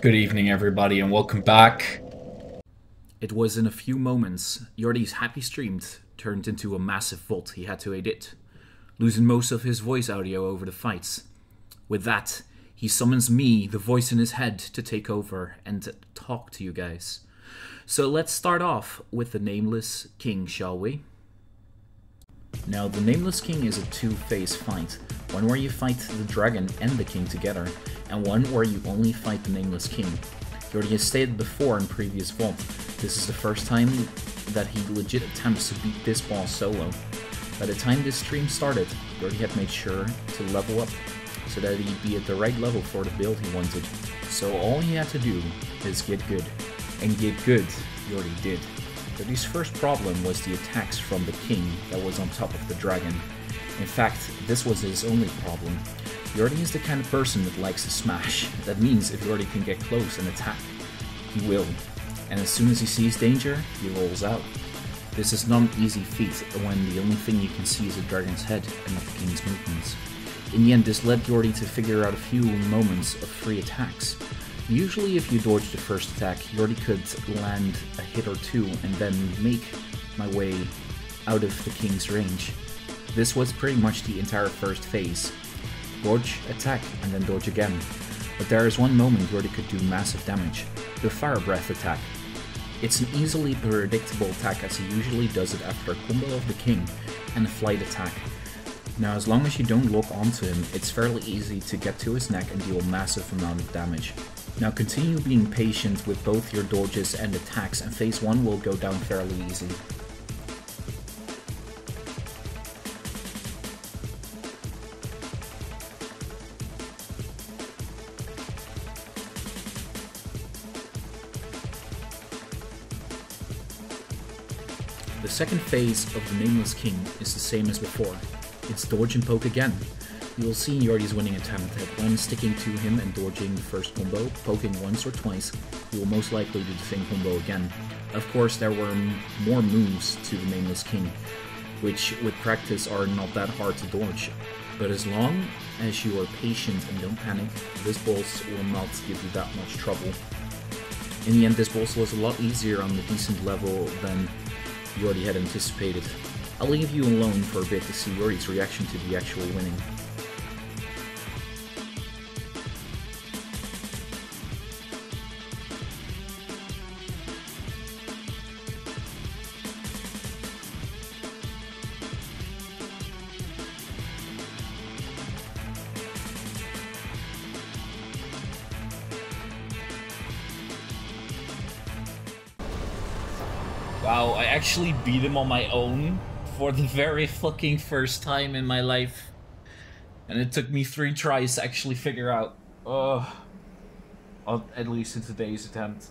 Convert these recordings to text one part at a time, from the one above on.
Good evening, everybody, and welcome back. It was in a few moments Joordy's happy stream turned into a massive VOD he had to edit, losing most of his voice audio over the fights. With that, he summons me, the voice in his head, to take over and talk to you guys. So let's start off with the Nameless King, shall we? Now, the Nameless King is a two-phase fight, one where you fight the dragon and the king together, and one where you only fight the Nameless King. Joordy has stated before in previous VOD, this is the first time that he legit attempts to beat this boss solo. By the time this stream started, Joordy had made sure to level up so that he'd be at the right level for the build he wanted. So all he had to do is get good. And get good, Joordy did. Joordy's first problem was the attacks from the king that was on top of the dragon. In fact, this was his only problem. Joordy is the kind of person that likes to smash. That means if Joordy can get close and attack, he will. And as soon as he sees danger, he rolls out. This is not an easy feat when the only thing you can see is a dragon's head and not the king's movements. In the end, this led Joordy to figure out a few moments of free attacks. Usually if you dodge the first attack, Joordy could land a hit or two and then make my way out of the king's range. This was pretty much the entire first phase. Dodge, attack, and then dodge again. But there is one moment where they could do massive damage. The Fire Breath attack. It's an easily predictable attack as he usually does it after a combo of the king and a flight attack. Now as long as you don't lock onto him, it's fairly easy to get to his neck and deal a massive amount of damage. Now continue being patient with both your dodges and attacks and phase 1 will go down fairly easy. Second phase of the Nameless King is the same as before. It's dodge and poke again. You will see Joordy's winning attempt that when sticking to him and dodging the first combo, poking once or twice, he will most likely do the same combo again. Of course, there were more moves to the Nameless King, which with practice are not that hard to dodge. But as long as you are patient and don't panic, this boss will not give you that much trouble. In the end, this boss was a lot easier on the decent level than Joordy had anticipated. I'll leave you alone for a bit to see Joordy's reaction to the actual winning. Actually beat him on my own for the very fucking first time in my life. And it took me three tries to actually figure out. Oh. At least in today's attempt.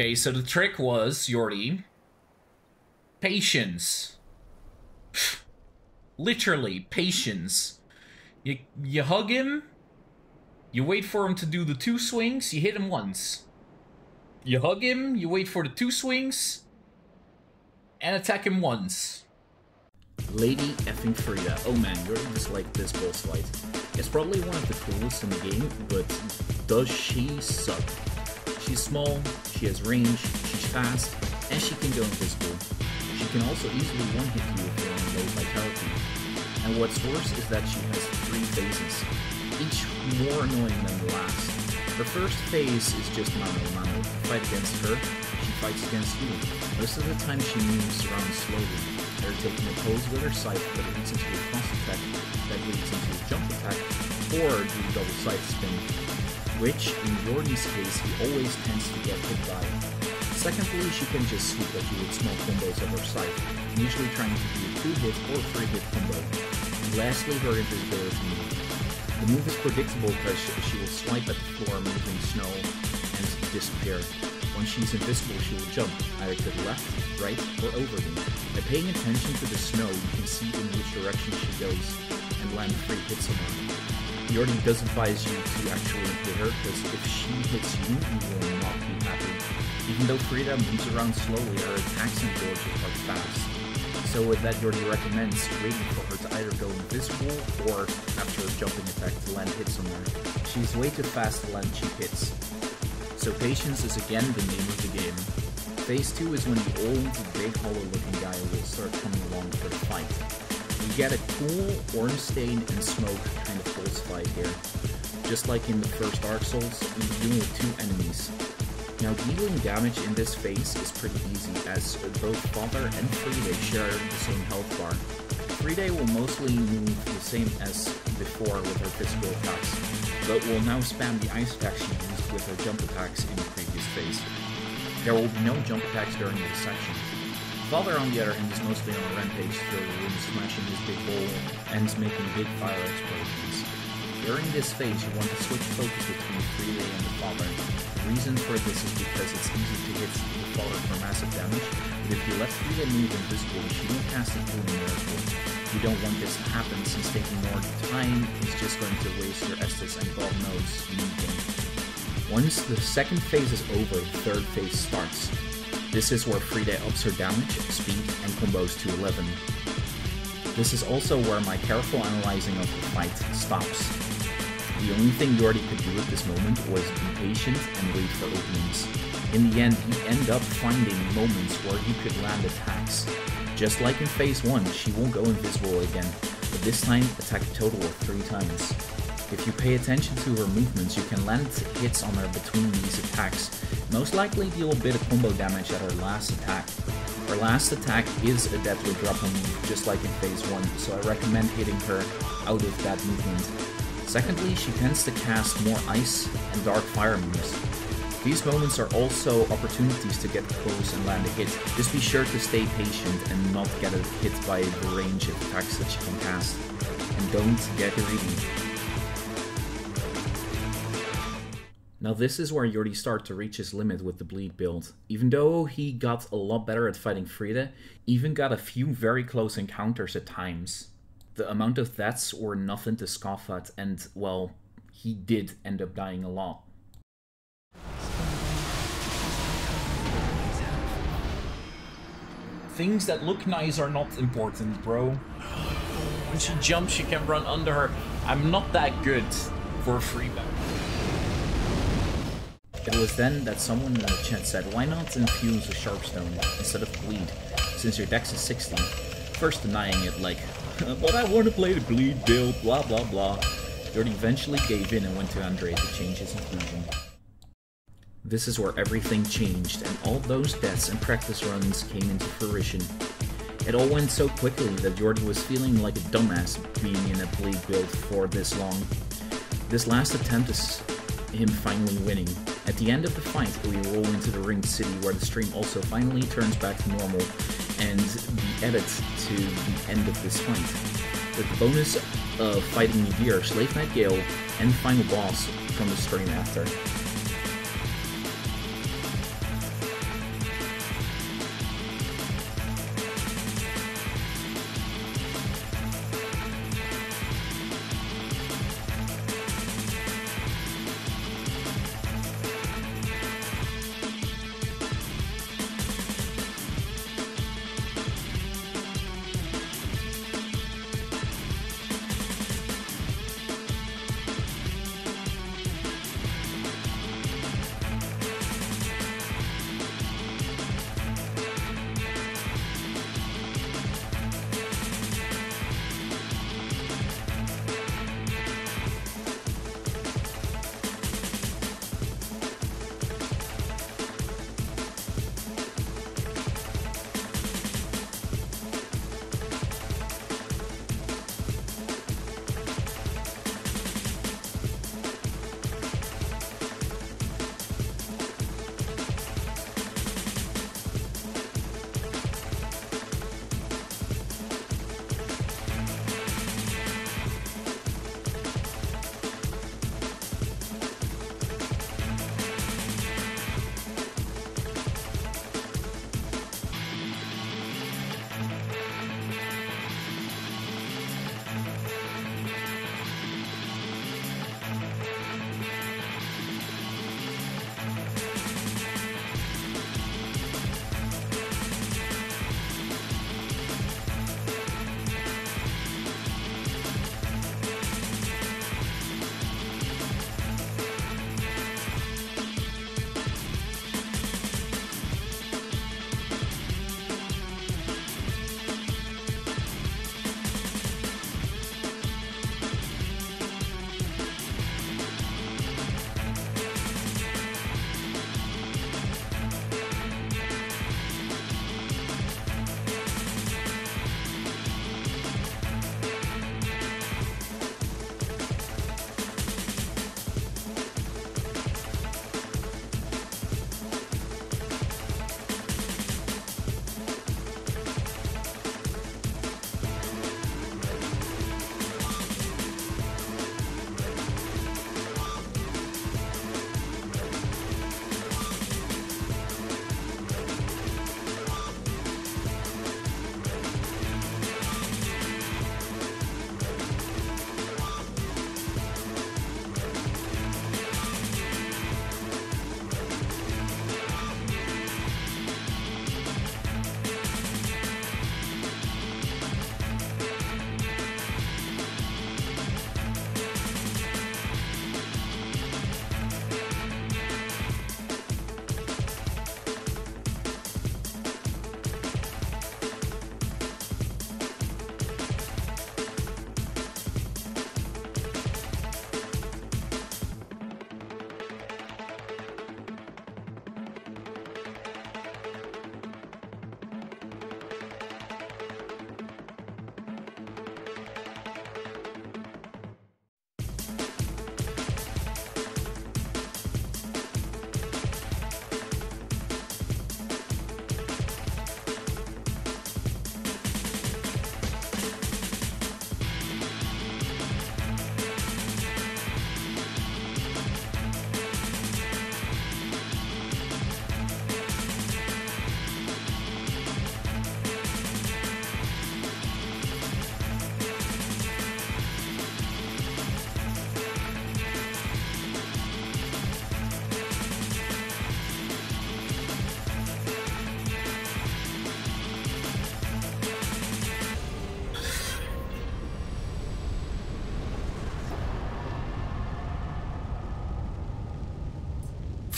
Okay, so the trick was, Joordy, patience. Literally, patience. You, you hug him, you wait for him to do the two swings, you hit him once. You hug him, you wait for the two swings, and attack him once. Lady effing Friede. Oh man, you're just like this boss fight. It's probably one of the coolest in the game, but does she suck? She's small, she has range, she's fast, and she can go invisible. She can also easily one-hit you if you're on low vitality. And what's worse is that she has three phases, each more annoying than the last. Her first phase is just mano a mano. Fight against her, she fights against you. Most of the time she moves around slowly, either taking a pose with her scythe that leads into a cross attack that leads into a jump attack, or do double scythe spin, which in Jordan's case he always tends to get hit by. Secondly, she can just sweep at you with small combos of her scythe, usually trying to do a 2-hit or 3-hit combo. And lastly, her invisibility move. The move is predictable because she will swipe at the floor moving snow and disappear. When she's invisible, she will jump, either to the left, right, or over me. By paying attention to the snow, you can see in which direction she goes and land free hits on her. Joordy does advise you to actually hit her, because if she hits you, you will not be happy. Even though Friede moves around slowly, her attacks and dodges are fast. So with that, Joordy recommends waiting for her to either go invisible or after a jumping attack to land hits on her. She's way too fast to land cheap hits. So patience is again the name of the game. Phase 2 is when the old, big hollow looking guy will start coming along for the fight. You get a cool orange stain and smoke kind of pulse fight here. Just like in the first Dark Souls, you're dealing with two enemies. Now dealing damage in this phase is pretty easy as both Father and Friede share the same health bar. Friede will mostly move the same as before with her physical attacks, but will now spam the ice attacks she used with her jump attacks in the previous phase. There will be no jump attacks during this section. Father on the other hand is mostly on a rampage through the room smashing his big bowl and making big fire explosions. During this phase you want to switch focus between the Friede and the the reason for this is because it's easy to hit the Father for massive damage, but if you let Friede move invisible, she won't cast a healing miracle. You don't want this to happen since taking more time is just going to waste your Estus and God knows you. Once the second phase is over, the third phase starts. This is where Friede ups her damage, speed, and combos to 11. This is also where my careful analyzing of the fight stops. The only thing Joordy could do at this moment was be patient and wait for openings. In the end, he ended up finding moments where he could land attacks. Just like in phase 1, she won't go invisible again, but this time attack a total of 3 times. If you pay attention to her movements, you can land hits on her between these attacks, most likely deal a bit of combo damage at her last attack. Her last attack is a deadly grapple move, just like in phase 1, so I recommend hitting her out of that movement. Secondly, she tends to cast more ice and dark fire moves. These moments are also opportunities to get close and land a hit. Just be sure to stay patient and not get hit by the range of attacks that she can cast. And don't get greedy. Now this is where Joordy started to reach his limit with the bleed build. Even though he got a lot better at fighting Friede, even got a few very close encounters at times the amount of deaths were nothing to scoff at, and, well, he did end up dying a lot. Things that look nice are not important, bro. When she jumps, she can run under her. I'm not that good for a free back. It was then that someone in the chat said, why not infuse a Sharpstone instead of Bleed, since your dex is 60? First denying it like, Uh, but I want to play the bleed build, blah blah blah. Jordan eventually gave in and went to Andre to change his infusion. This is where everything changed, and all those deaths and practice runs came into fruition. It all went so quickly that Jordan was feeling like a dumbass being in a bleed build for this long. This last attempt is him finally winning. At the end of the fight, we roll into the ring city where the stream also finally turns back to normal and the edit to the end of this fight. With the bonus of fighting Midir, Slave Knight Gael, and final boss from the stream after.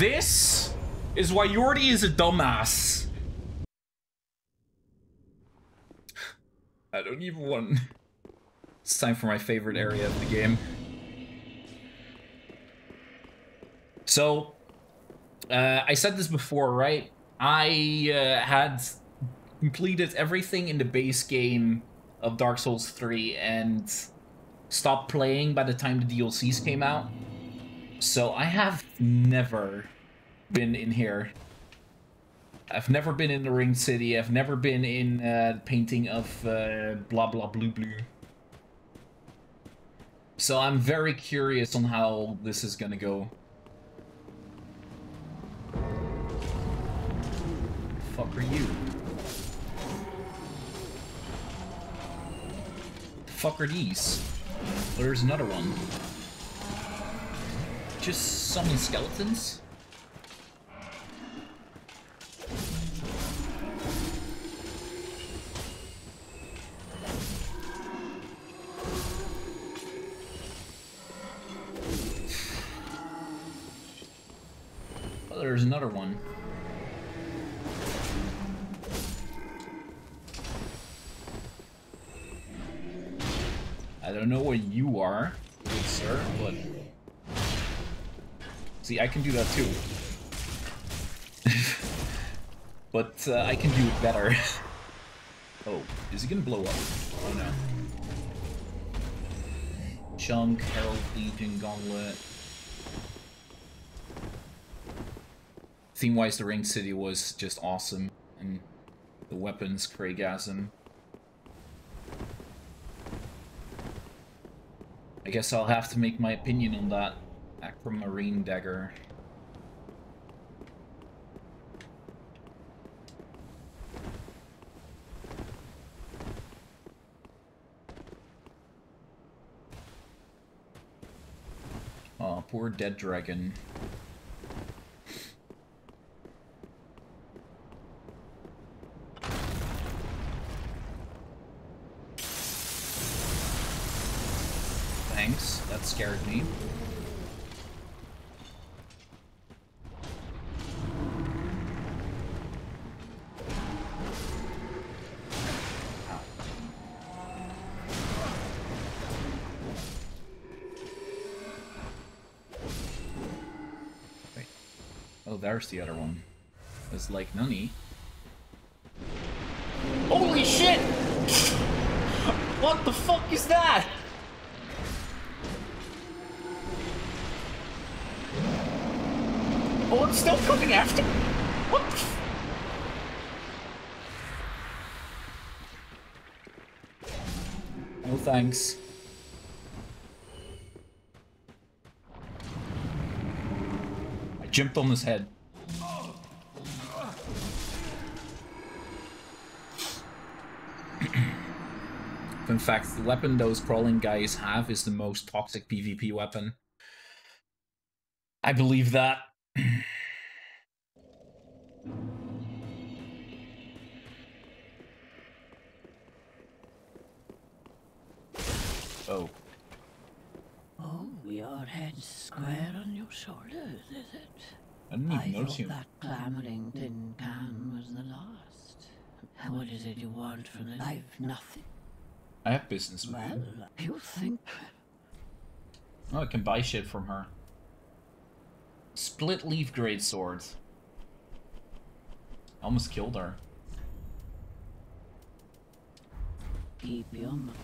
This is why Joordy is a dumbass. I don't even want... It's time for my favorite area of the game. So, uh, I said this before, right? I uh, had completed everything in the base game of Dark Souls 3 and stopped playing by the time the DLCs came out. So I have never been in here. I've never been in the Ring City. I've never been in uh, painting of uh, blah blah blue blue. So I'm very curious on how this is gonna go. fuck are you? Fuck are these? There's another one. Just summon skeletons? Oh, there's another one. I don't know what you are, good sir, but... See, I can do that too. but uh, I can do it better. oh, is he gonna blow up? Oh no. Chunk, Herald Legion, Gauntlet. Theme-wise, the Ring City was just awesome, and the weapons, Craigasm. I guess I'll have to make my opinion on that aquamarine dagger. Oh, poor dead dragon. There's the other one. It's like Nunny. Holy shit! What the fuck is that? Oh, it's still coming after. What the? No thanks. I jumped on his head. In fact, the weapon those crawling guys have is the most toxic PvP weapon. I believe that. oh. Oh, your head's square on your shoulders, is it? I didn't even I notice thought you. that clamoring tin can was the last. What is it you want from the life? Nothing. I have business with Well, you. you think Oh, I can buy shit from her. Split leaf great sword. Almost killed her. keep your mouth.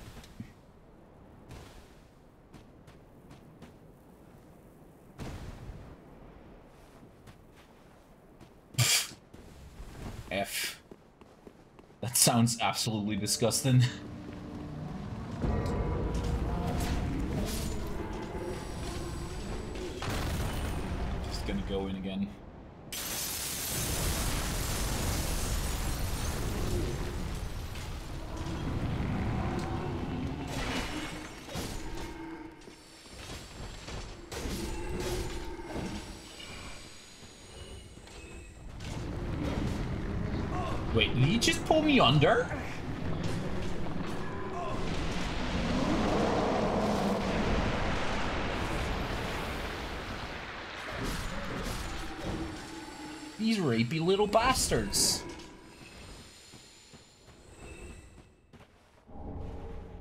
F. That sounds absolutely disgusting. Just gonna go in again. Wait, did he just pull me under? Rapey little bastards.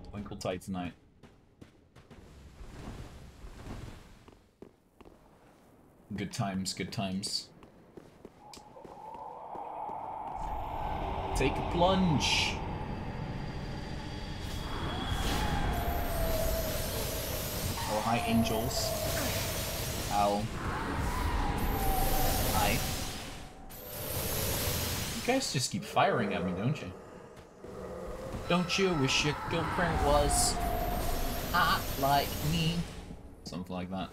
Twinkle tight tonight. Good times, good times. Take a plunge. Oh, hi, angels. Ow. Guys just keep firing at me, don't you? Don't you wish your girlfriend was hot like me? Something like that.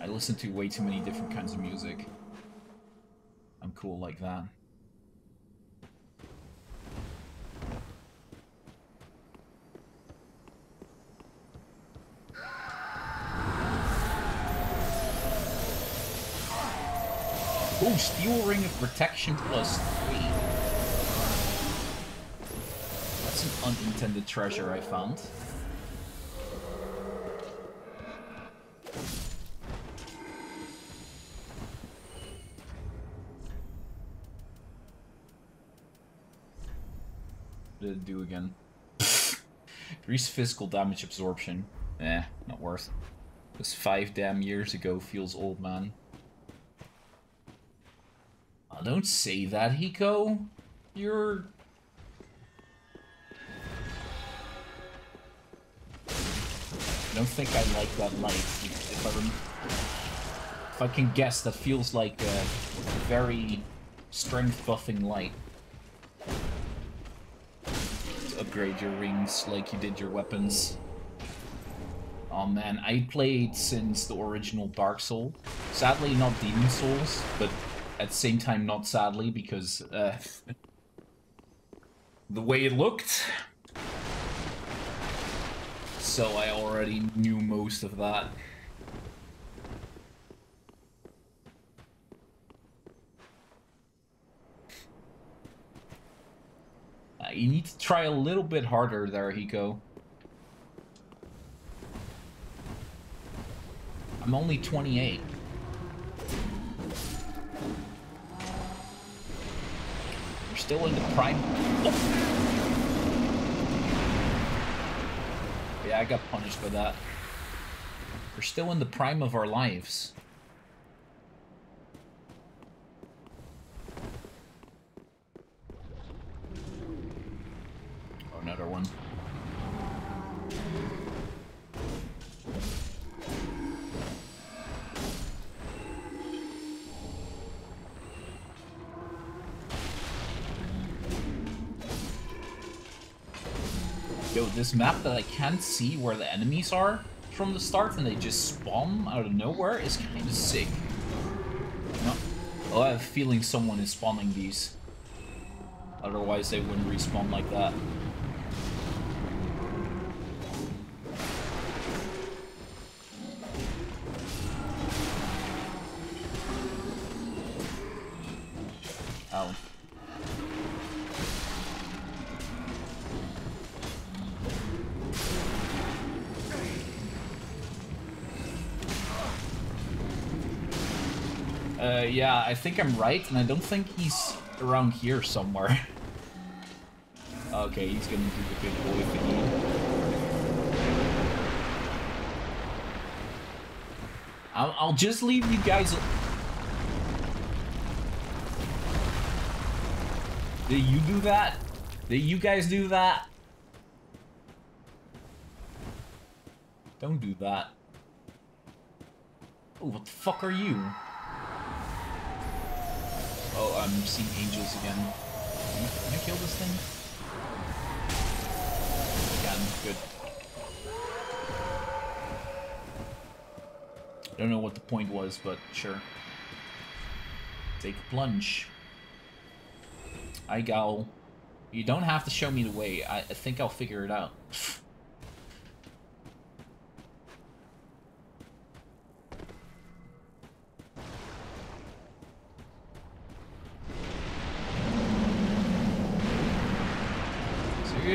I listen to way too many different kinds of music. I'm cool like that. Oh, Steel Ring of Protection plus 3. That's an unintended treasure I found. What did it do again? Increase physical damage absorption. Eh, not worth. It was five damn years ago, feels old man. Oh, don't say that, Hiko. You're... I don't think I like that light. If I, if I can guess, that feels like a very strength buffing light. Upgrade your rings like you did your weapons. Oh man, I played since the original Dark Soul. Sadly, not Demon Souls, but at the same time, not sadly, because uh, the way it looked. So I already knew most of that. Uh, you need to try a little bit harder there, Hiko. I'm only 28. Still in the prime. Oh. Yeah, I got punished for that. We're still in the prime of our lives. Another one. This map that I can't see where the enemies are from the start and they just spawn out of nowhere is kind of sick. No. Oh, I have a feeling someone is spawning these. Otherwise they wouldn't respawn like that. Yeah, I think I'm right, and I don't think he's around here somewhere. okay, he's gonna do the big boy thingy. I'll, I'll just leave you guys... Did you do that? Did you guys do that? Don't do that. Oh, what the fuck are you? Oh, I'm seeing angels again. Can I, can I kill this thing? Can, good. I don't know what the point was, but sure. Take a plunge. I Gowl. You don't have to show me the way. I, I think I'll figure it out.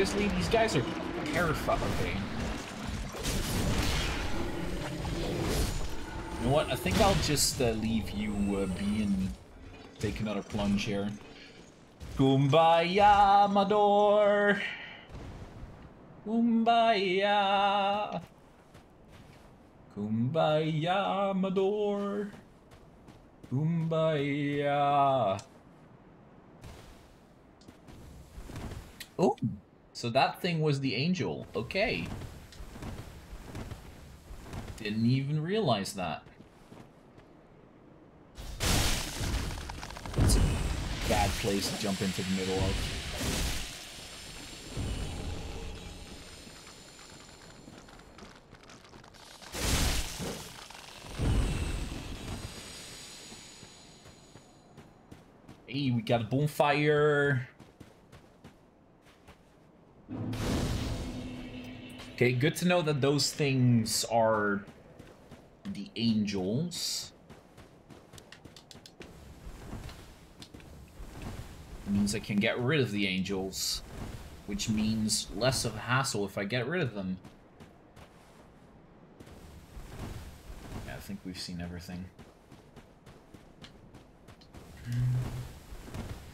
Seriously, these guys are. Okay. You know what? I think I'll just uh, leave you uh, be and take another plunge here. Kumbaya, Mador! Kumbaya! Kumbaya, Mador! Kumbaya! Oh, so that thing was the angel. Okay. Didn't even realize that. It's a bad place to jump into the middle of. Hey, we got a bonfire. Okay, good to know that those things are the angels. It means I can get rid of the angels, which means less of a hassle if I get rid of them. Yeah, I think we've seen everything.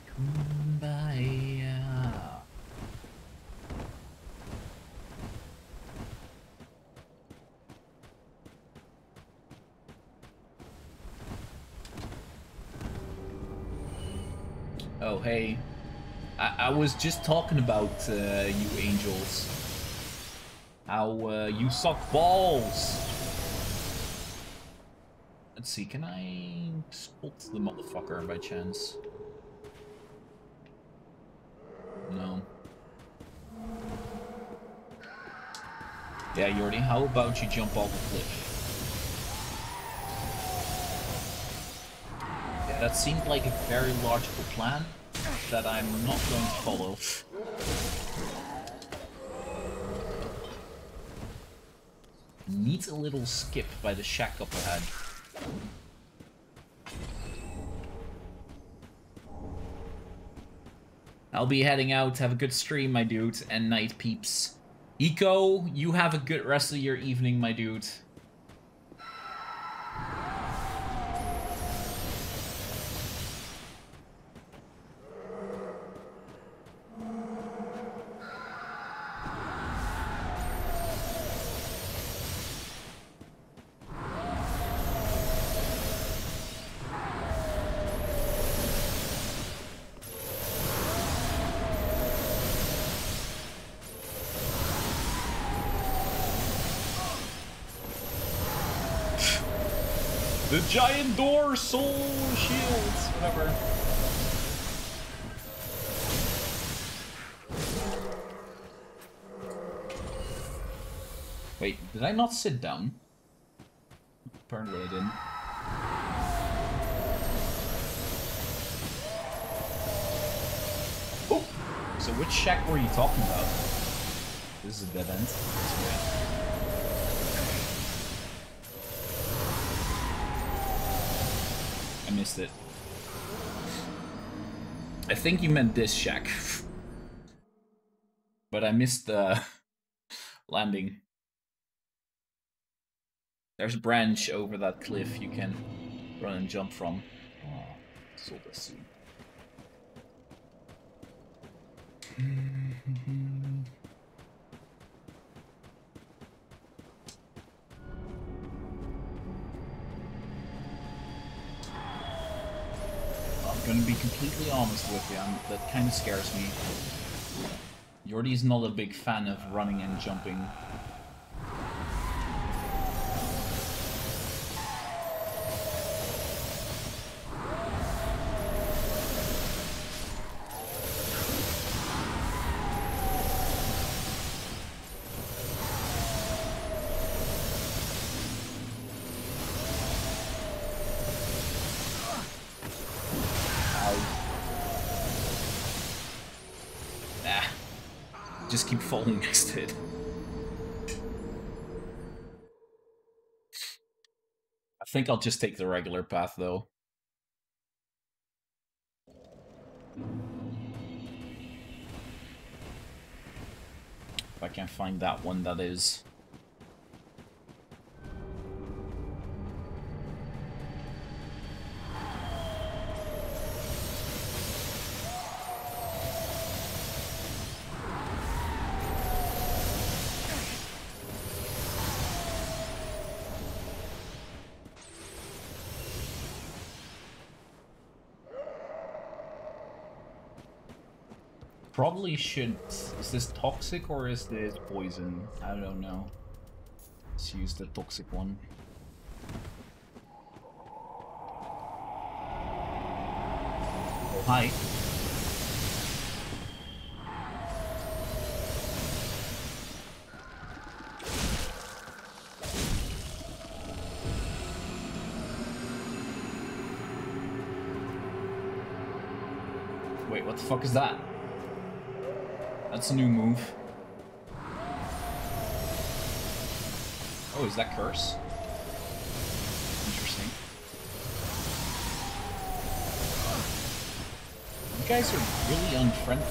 Kumbaya. Oh, hey. I, I was just talking about uh, you angels. How uh, you suck balls. Let's see, can I spot the motherfucker by chance? No. Yeah, Joordy, how about you jump off the cliff? Yeah, that seemed like a very logical plan that I'm not going to follow. A little skip by the shack up ahead. I'll be heading out. Have a good stream, my dude, and night peeps. Eco, you have a good rest of your evening, my dude. Soul shields, whatever. Wait, did I not sit down? Apparently I didn't. Oh! So which shack were you talking about? This is a dead end. Missed it. I think you meant this shack. but I missed the landing. There's a branch over that cliff you can run and jump from. Oh, sold this soon. Completely honest with you, that kind of scares me. Joordy's not a big fan of running and jumping. Falling next to it. I think I'll just take the regular path though. If I can find that one, that is. Probably should... Is this toxic or is this poison? I don't know. Let's use the toxic one. Hi. Wait, what the fuck is that? That's a new move. Oh, is that curse? Interesting. You guys are really unfriendly.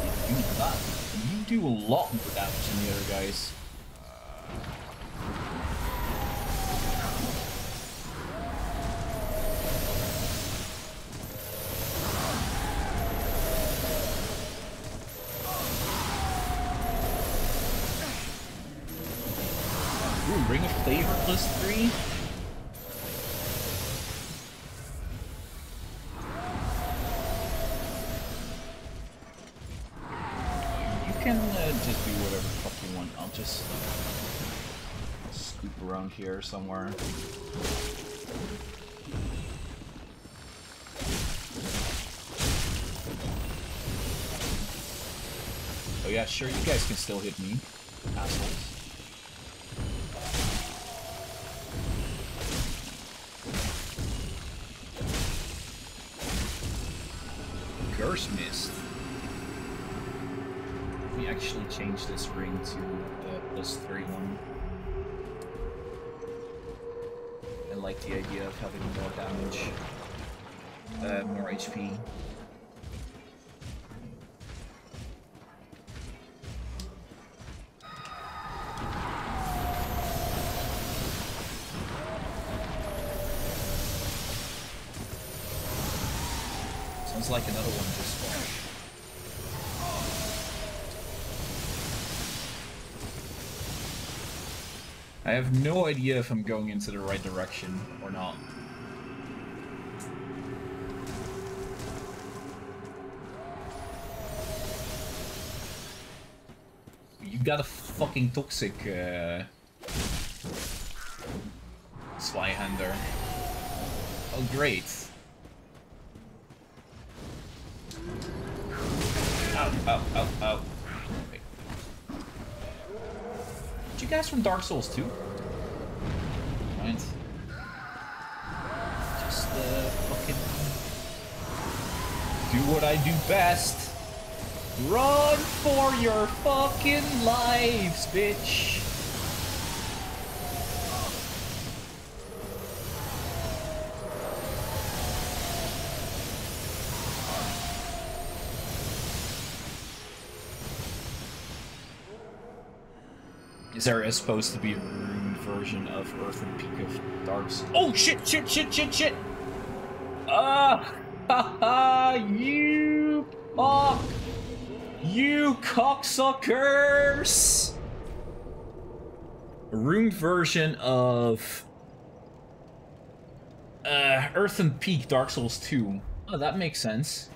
You do a lot more damage than the other guys. Here somewhere. Oh yeah, sure, you guys can still hit me, assholes. Like the idea of having more damage. Uh, more HP. Have no idea if I'm going into the right direction or not. You got a fucking toxic uh, Slyhander. Oh great. Ow, ow, ow, ow. Wait. you guys from Dark Souls 2? What I do best. Run for your fucking lives, bitch! Is there supposed to be a rune version of Earthen Peak of Darks? Oh shit, shit, shit, shit, shit! Ah! Cocksuckers! A rune version of uh, Earthen Peak Dark Souls 2. Oh, that makes sense.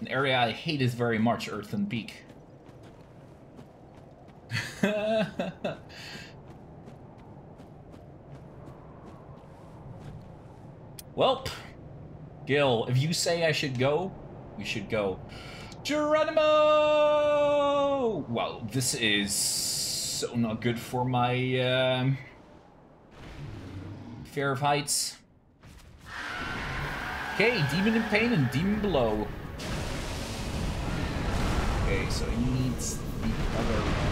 An area I hated very much, Earthen Peak. Welp, Gil, if you say I should go, we should go. Geronimo! Well, this is so not good for my um, fear of heights. Okay, Demon in Pain and Demon Below. Okay, so he needs the other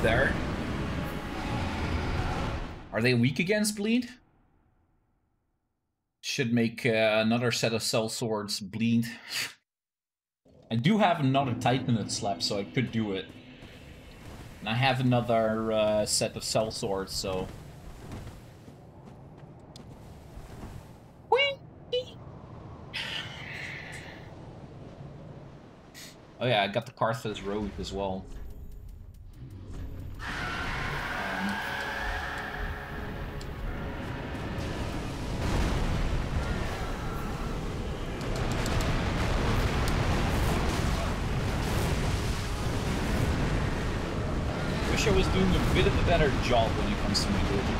there. Are they weak against bleed? Should make uh, another set of sellswords bleed. I do have another Titanite slab, so I could do it. And I have another uh, set of sellswords, so... Oh yeah, I got the Carthus Rouge as well. Better job when it comes to mobility.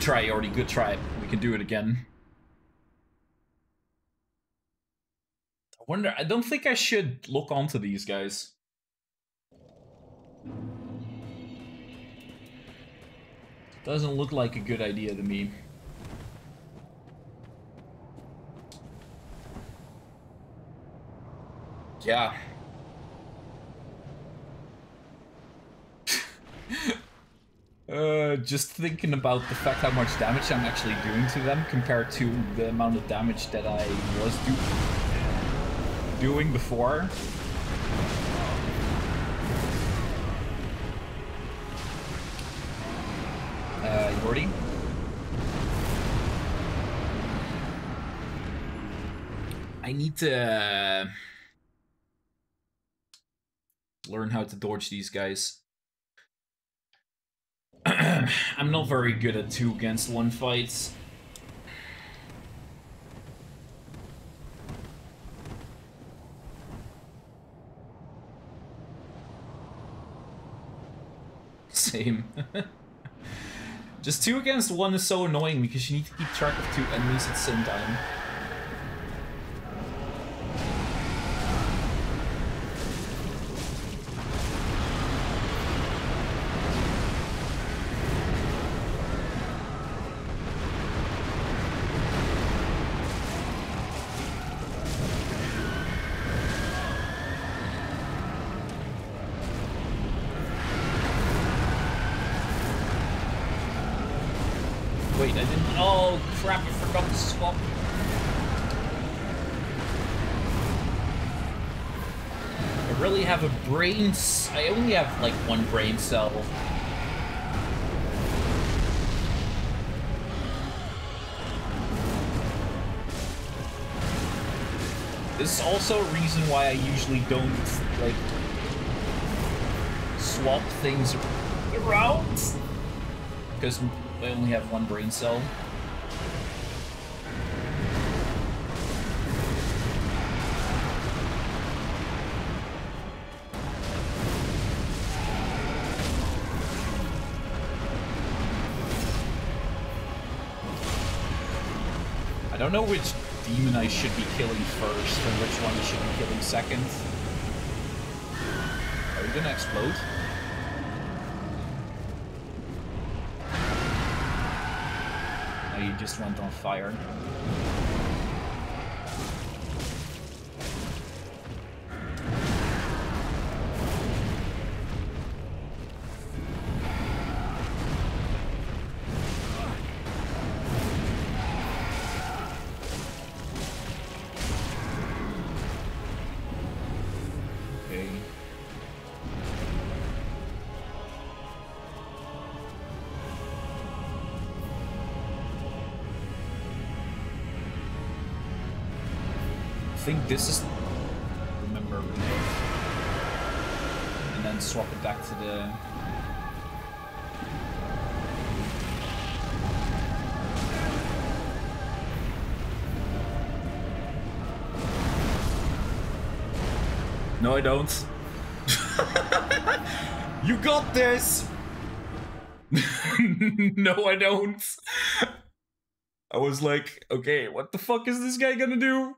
Good try, Joordy, good try. We can do it again. I wonder, I don't think I should look onto these guys. Doesn't look like a good idea to me. Yeah. Uh, just thinking about the fact how much damage I'm actually doing to them compared to the amount of damage that I was do doing before. Uh, Joordy? I need to uh, learn how to dodge these guys. I'm not very good at two against one fights. Same. Just two against one is so annoying because you need to keep track of two enemies at the same time. Brain cell. This is also a reason why I usually don't like swap things around because I only have one brain cell. I don't know which demon I should be killing first and which one I should be killing second. Are you gonna explode? No, you just went on fire. I don't. you got this! no, I don't. I was like, okay, what the fuck is this guy gonna do?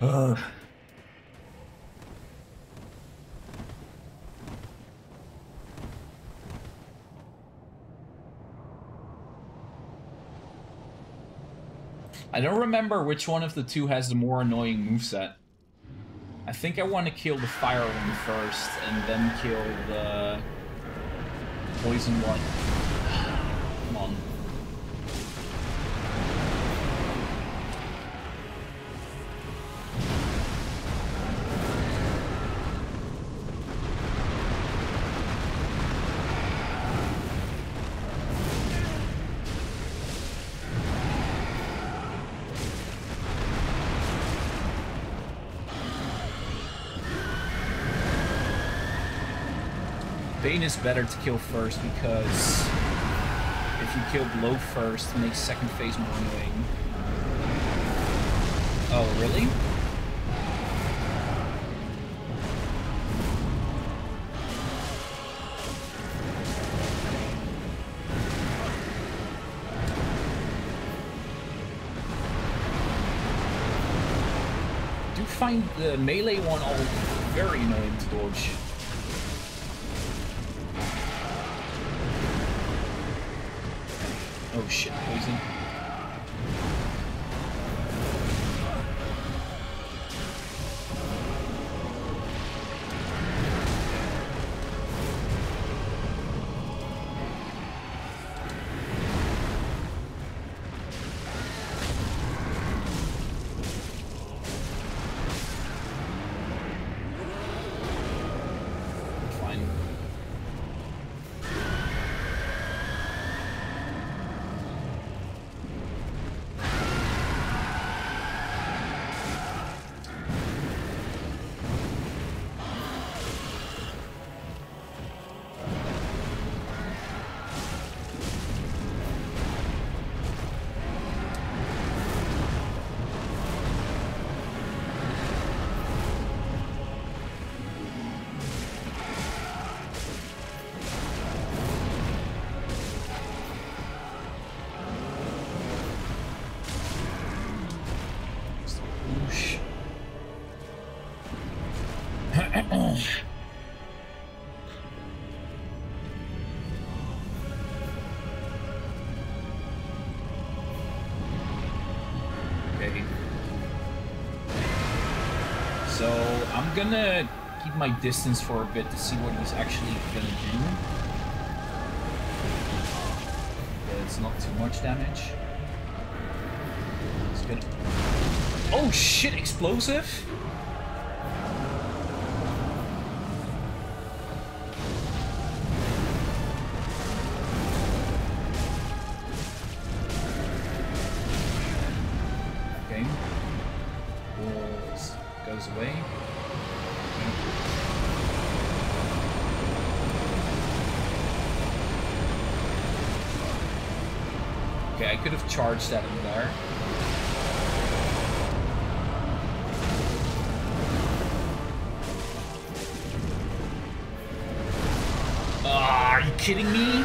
Ugh. Uh, I don't remember which one of the two has the more annoying moveset. I think I want to kill the fire one first, and then kill the poison one. Bane is better to kill first because if you kill low first, it makes second phase more annoying. Oh, really? I do find the melee one all very annoying to dodge. Oh I'm gonna keep my distance for a bit to see what he's actually gonna do. It's not too much damage. It's. Oh shit, explosive? I could have charged that in there. Ah, are you kidding me?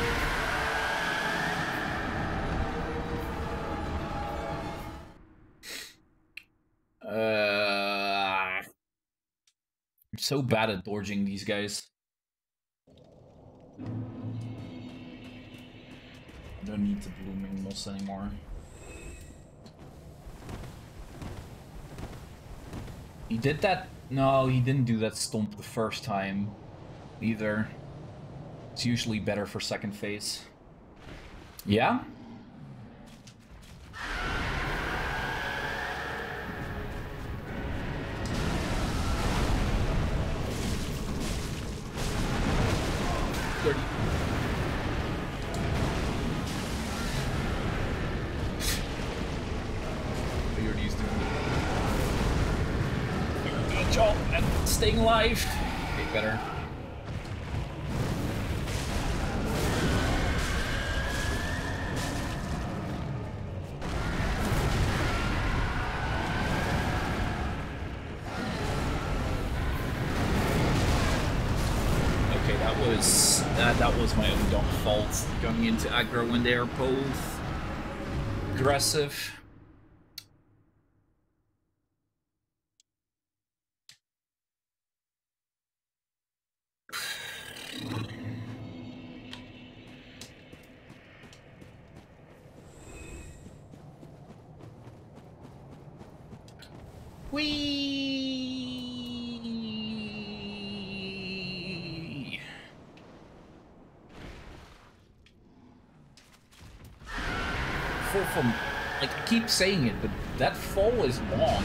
Uh, I'm so bad at dodging these guys. I don't need the blooming anymore. He did that. No, he didn't do that stomp the first time either. It's usually better for second phase. Yeah? Aggro when they are both aggressive. From, like, I keep saying it, but that fall is long.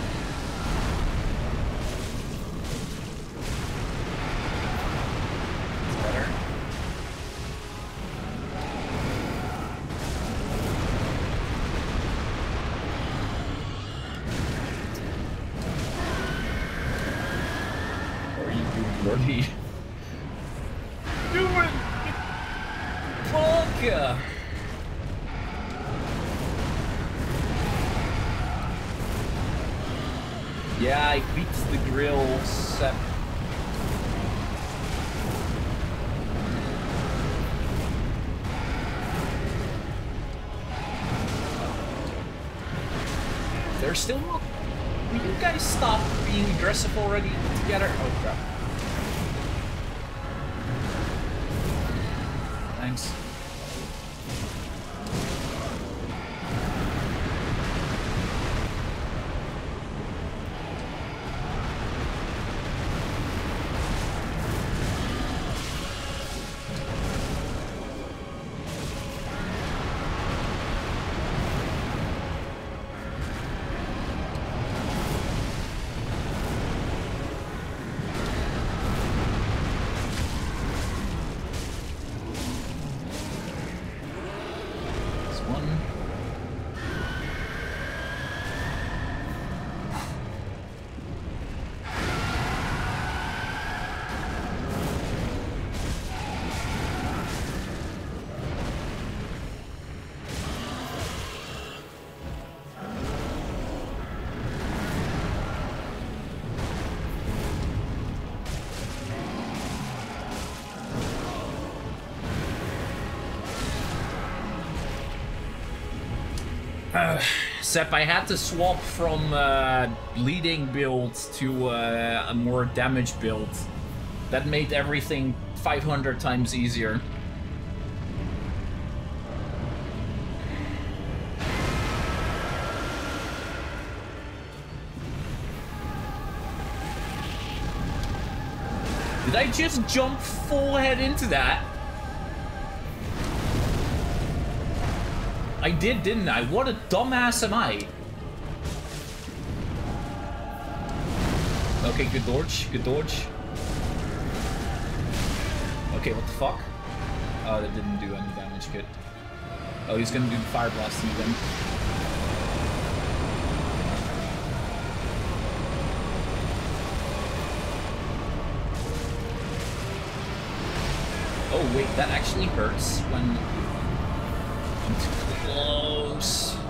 Being aggressive Sep, I had to swap from uh, bleeding build to uh, a more damage build. That made everything 500 times easier. Did I just jump full head into that? I did, didn't I? What a dumbass am I? Okay, good dodge, good dodge. Okay, what the fuck? Oh, that didn't do any damage, good. Oh, he's gonna do the fire blast again. Oh wait, that actually hurts when close.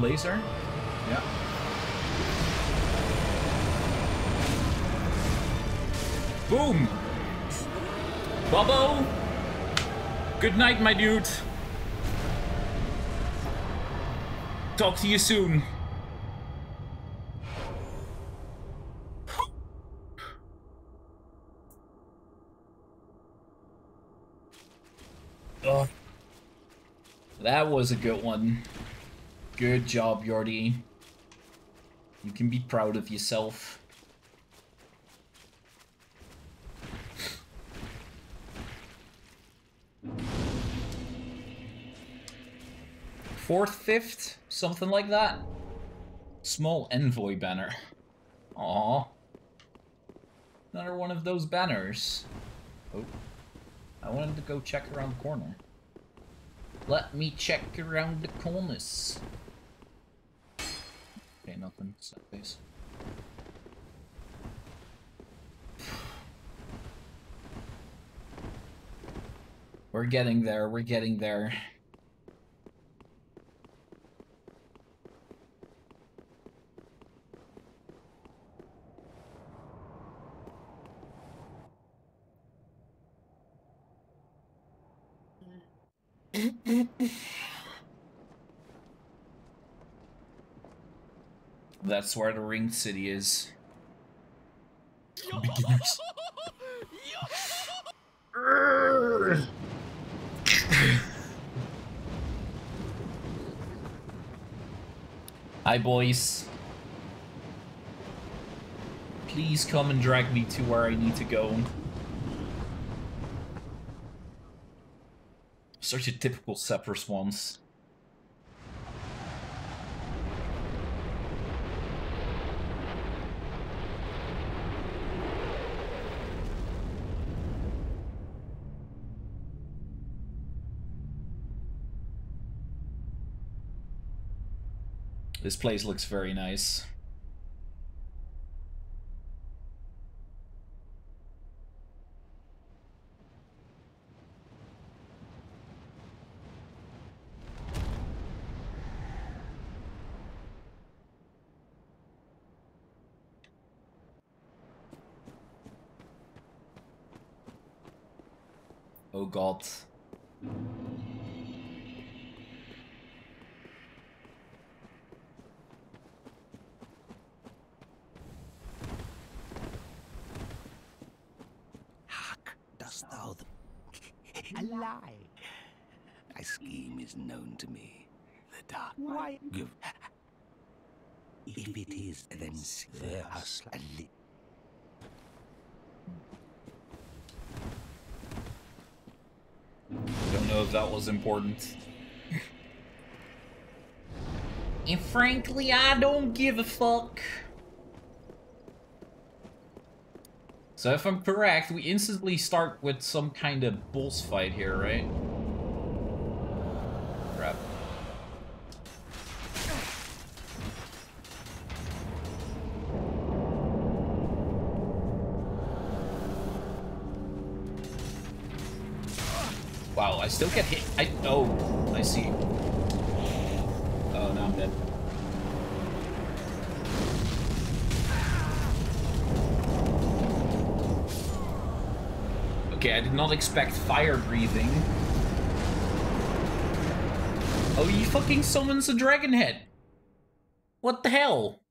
laser. Yeah. Boom! Bobo! Good night, my dude. Talk to you soon. oh. That was a good one. Good job, Joordy. You can be proud of yourself. Fourth, fifth, something like that. Small envoy banner. Aw. Another one of those banners. Oh. I wanted to go check around the corner. Let me check around the corners. Okay, nothing. Face. We're getting there, we're getting there. That's where the ringed city is. Beginners. Hi, boys. Please come and drag me to where I need to go. Such a typical Sep response. This place looks very nice. Oh god. Hark, dost thou th- a lie? Thy scheme is known to me. The dark. Why? Give. If it is, then spare us a li- Don't know if that was important. and frankly, I don't give a fuck. So if I'm correct, we instantly start with some kind of boss fight here, right? Still get hit. I oh, I see. Oh, now I'm dead. Okay, I did not expect fire breathing. Oh, he fucking summons a dragon head. What the hell?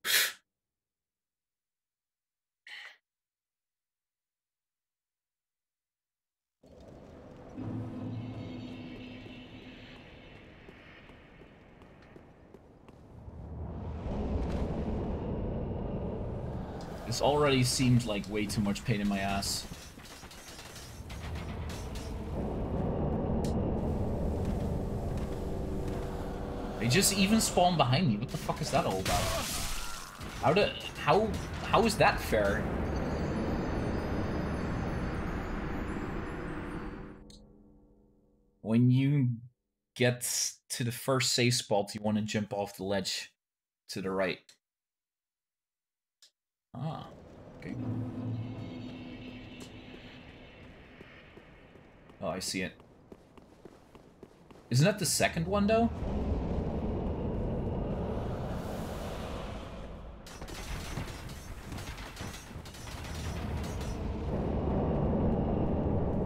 This already seems like way too much pain in my ass. They just even spawn behind me. What the fuck is that all about? How do how how is that fair? When you get to the first safe spot, you want to jump off the ledge to the right. Ah, okay. Oh, I see it. Isn't that the second one, though?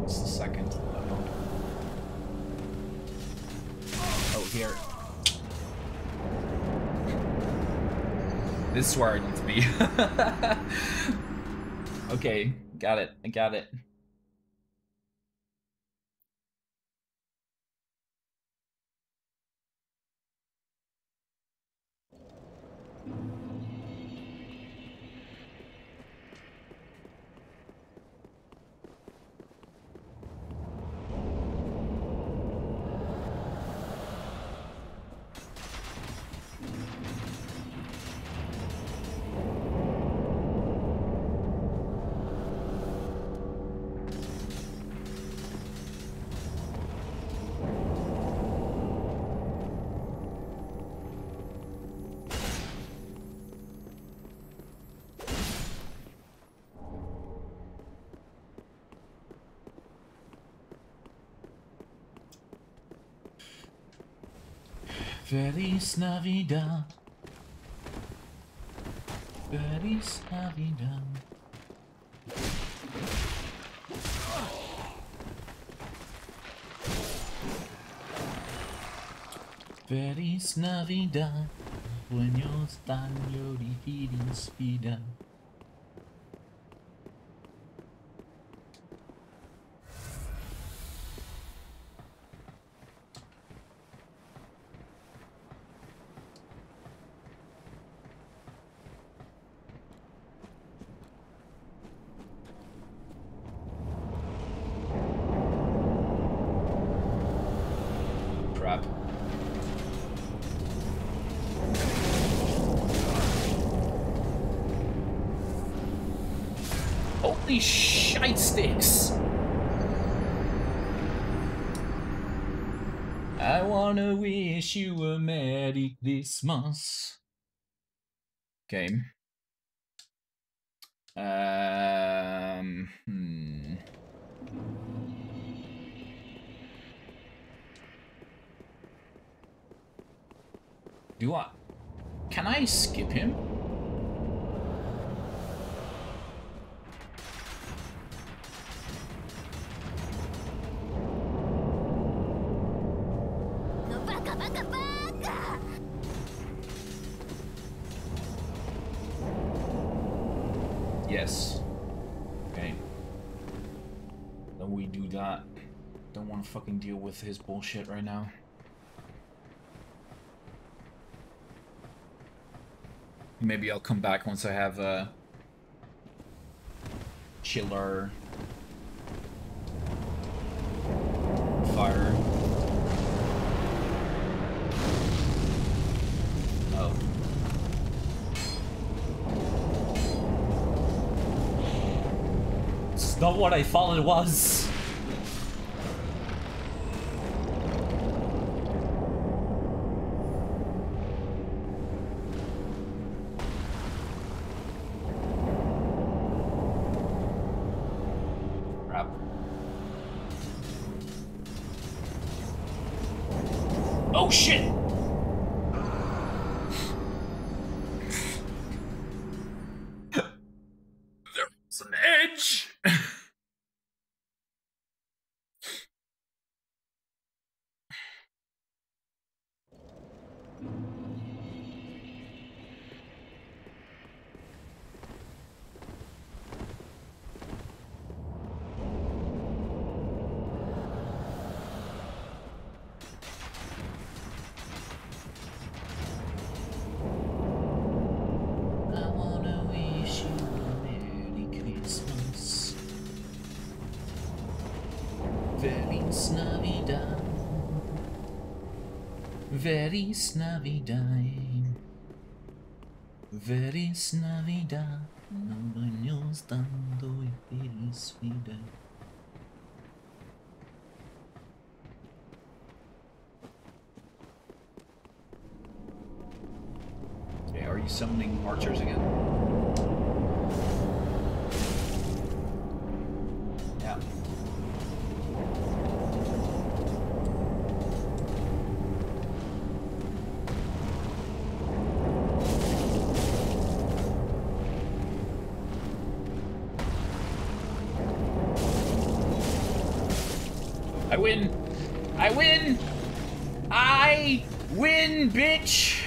It's the second. Oh, here. This is where I need okay, got it. I got it. Feliz Navidad. Feliz Navidad. Feliz Navidad. Buenos años y feliz vida. Merry Christmas. game. Um. Hmm. Do I? Can I skip him? Fucking deal with his bullshit right now. Maybe I'll come back once I have a chiller fire. Oh. It's not what I thought it was. Feliz Navidad. Feliz Navidad. No años dando y feliz vida. Okay, are you summoning archers again? Win! I win! I win, bitch!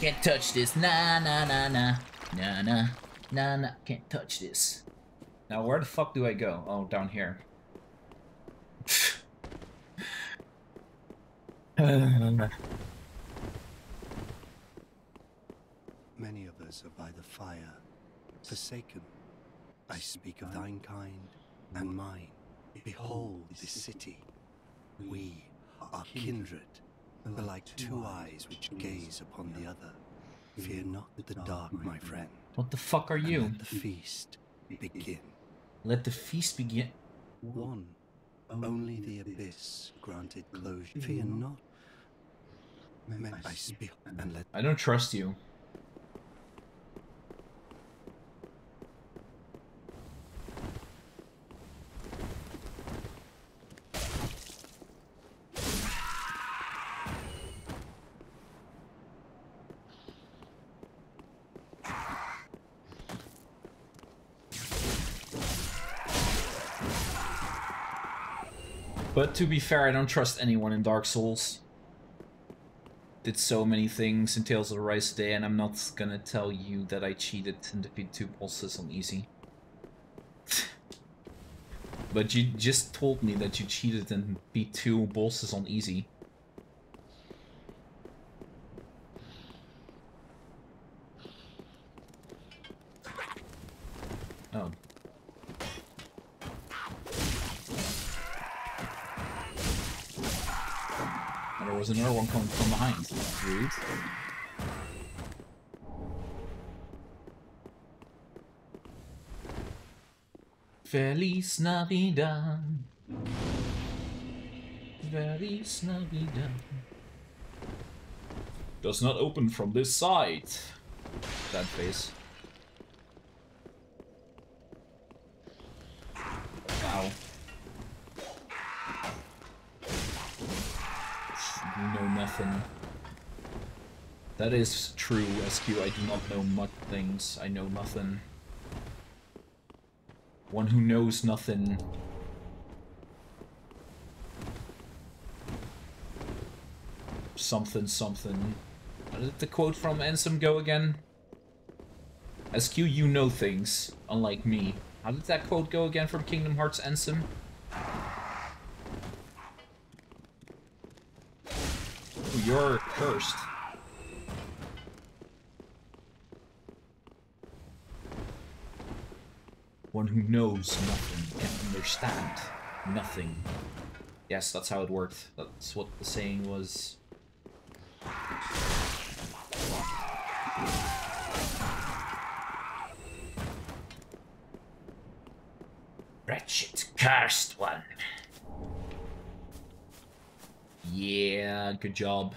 Can't touch this. Nah, nah, nah, nah. Nah, nah. Nah, nah. Can't touch this. Now, where the fuck do I go? Oh, down here. Many of us are by the fire, forsaken. I speak of thine kind and mine. Behold this city. We are kindred, like two eyes which gaze upon the other. Fear not the dark, my friend. What the fuck are and you? Let the feast begin. Let the feast begin. One, only the abyss granted closure. Fear not. Men I speak, and let I don't trust you. To be fair, I don't trust anyone in Dark Souls. Did so many things in Tales of the Rise today, and I'm not gonna tell you that I cheated and defeated two bosses on easy. but you just told me that you cheated and beat two bosses on easy. Oh. And there was another one coming from behind. Rude. Feliz Navidad. Feliz Navidad. Does not open from this side. That face. Ow. You know nothing. That is true, SQ. I do not know much things. I know nothing. One who knows nothing. Something, something. How did the quote from Ansem go again? SQ, you know things, unlike me. How did that quote go again from Kingdom Hearts Ansem? Ooh, You're cursed. One who knows nothing can understand nothing. Yes, that's how it worked. That's what the saying was. Wretched, cursed one. Yeah, good job.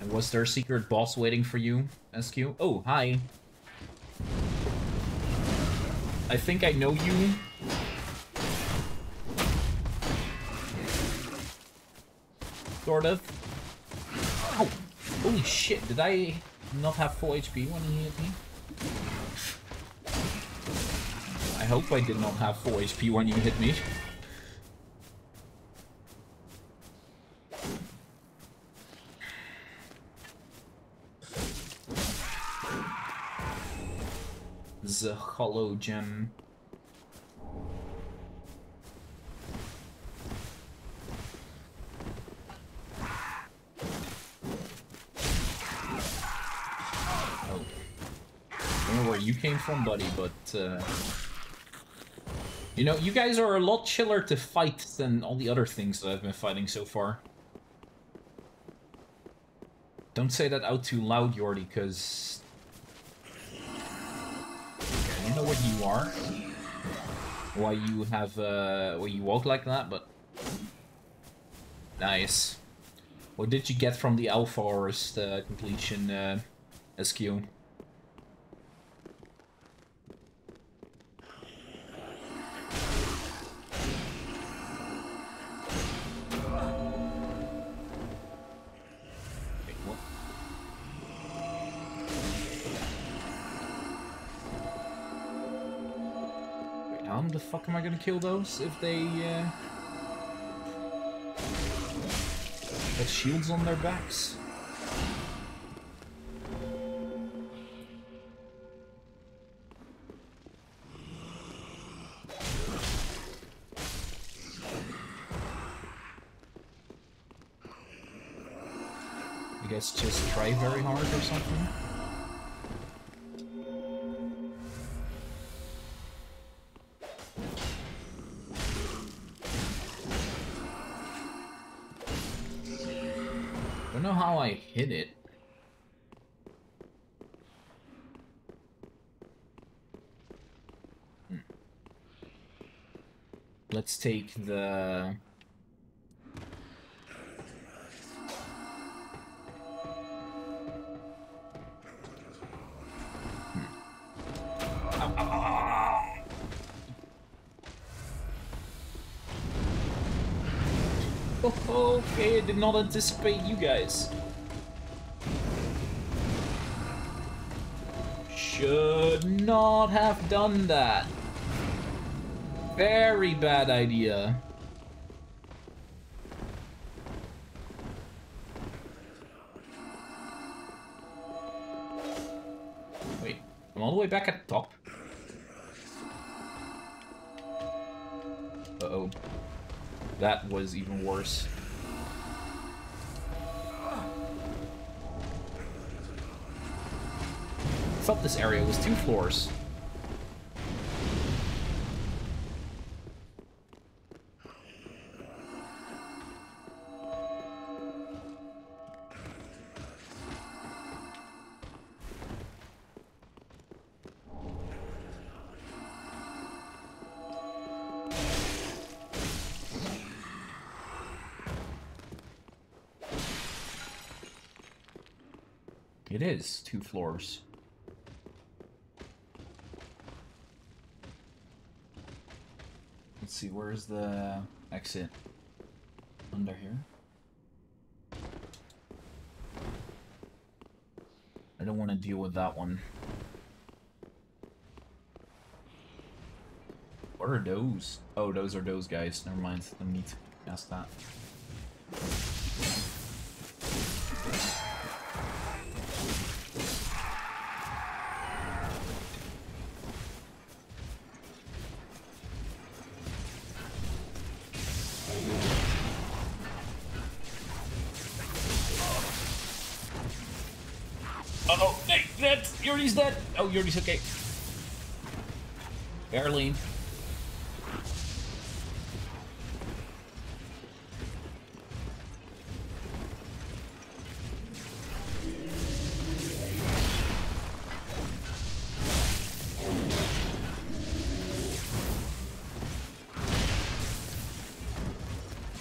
And was there a secret boss waiting for you, SQ? Oh, hi. I think I know you. Sort of. Ow! Holy shit, did I not have full HP when he hit me? I hope I did not have full HP when you hit me. The hollow gem. Oh. I don't know where you came from, buddy, but uh, you know, you guys are a lot chiller to fight than all the other things that I've been fighting so far. Don't say that out too loud, Joordy, because what you are, why you have, uh, why you walk like that, but nice. What did you get from the Alpha Forest uh, completion, uh, SQ? The fuck am I gonna kill those if they uh, got shields on their backs? I guess just try very hard or something. Hit it. Hmm. Let's take the Oh, okay, I did not anticipate you guys. Should not have done that. Very bad idea. Wait, I'm all the way back at the top. Uh-oh. That was even worse. Thought this area was two floors. It is two floors. See, where's the exit? Under here? I don't want to deal with that one. What are those? Oh, those are those guys. Never mind. I need to ask that. Oh, okay. Barely.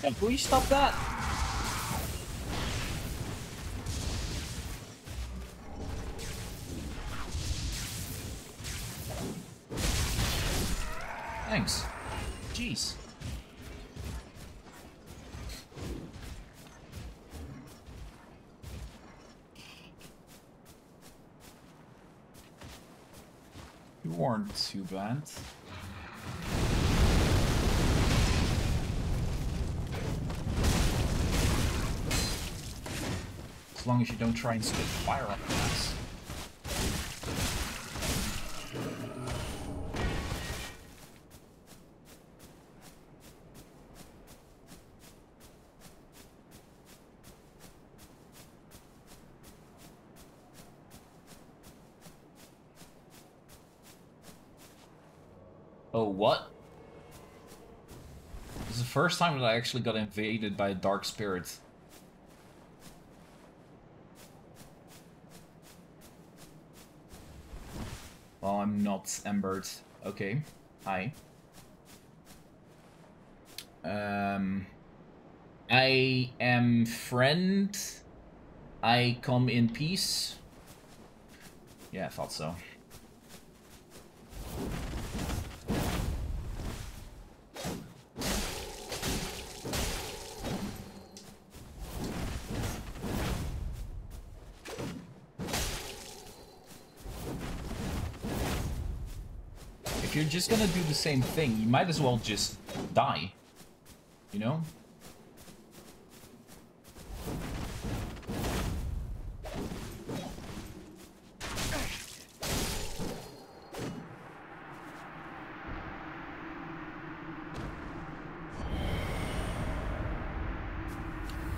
Can please stop that? As long as you don't try and spit fire up your ass. Oh, what? This is the first time that I actually got invaded by a dark spirit. Well, I'm not embered. Okay. Hi. Um... I am friend. I come in peace. Yeah, I thought so. Just gonna do the same thing, you might as well just die. You know?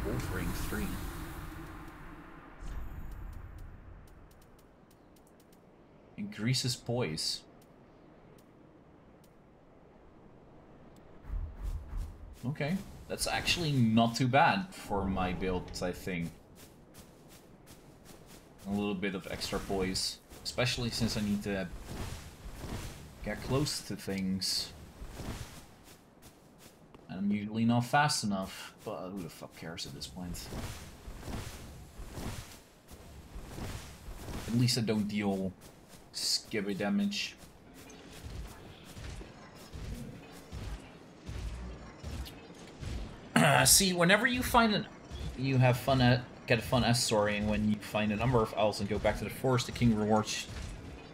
Wolf Ring 3. Increases poise. Okay, that's actually not too bad for my build, I think. A little bit of extra poise, especially since I need to get close to things. I'm usually not fast enough, but who the fuck cares at this point? At least I don't deal skibby damage. See, whenever you find an, you have fun at get a fun S story, and when you find a number of owls and go back to the forest, the king rewards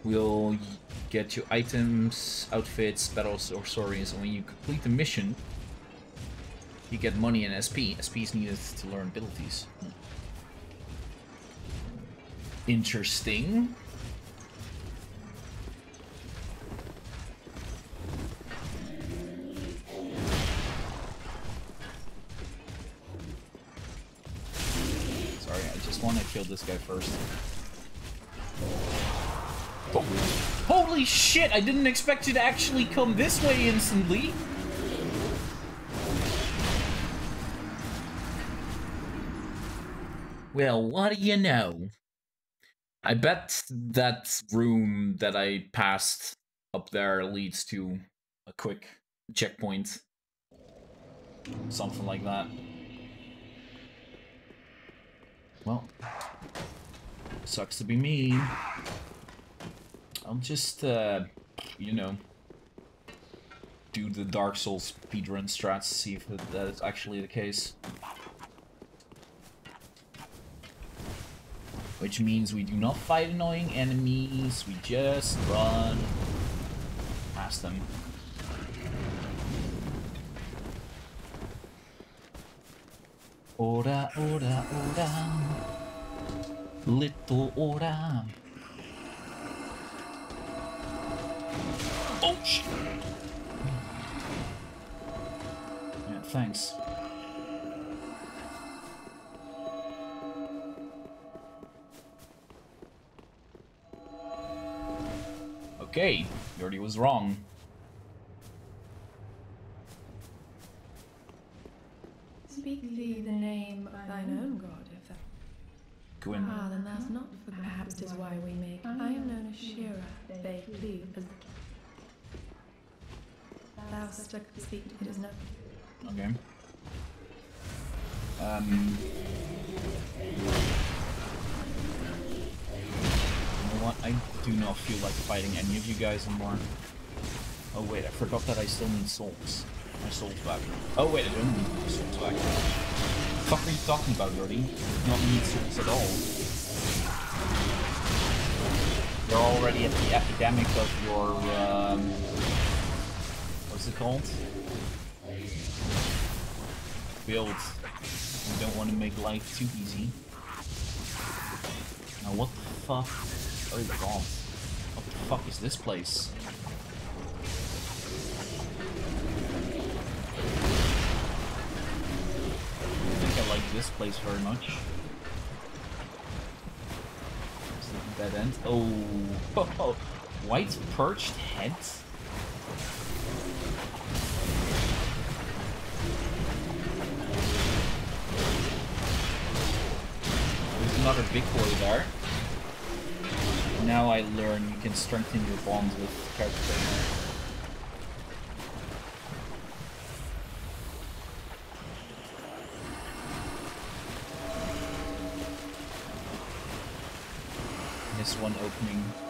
will get you items, outfits, battles, or stories. And when you complete the mission, you get money and SP. SP is needed to learn abilities. Hmm. Interesting. Just want to kill this guy first. Oh. Holy shit! I didn't expect you to actually come this way instantly! Well, what do you know? I bet that room that I passed up there leads to a quick checkpoint. Something like that. Well, sucks to be me. I'll just, uh, you know, do the Dark Souls speedrun strats, see if that is actually the case. Which means we do not fight annoying enemies, we just run past them. Ora, ora, ora. Little ora. Oh, shit. Yeah, thanks. Okay, Joordy was wrong. Speak thee the name of thine own god. Gwyn. Ah, then that's not for perhaps tis why we make. I am known as Shira, they thee as. Thou stuck speak, it is not. Okay. Um. You know what? I do not feel like fighting any of you guys anymore. Oh wait, I forgot that I still need souls. My souls back. Oh wait, I don't need my souls back. Fuck are you talking about, do not need souls at all. You're already at the epidemic of your, um, what's it called? Build. We don't want to make life too easy. Now what the fuck? Oh god. What the fuck is this place? I like this place very much. Dead end? Oh, white perched heads? There's another big boy there. Now I learn you can strengthen your bonds with character. This one opening.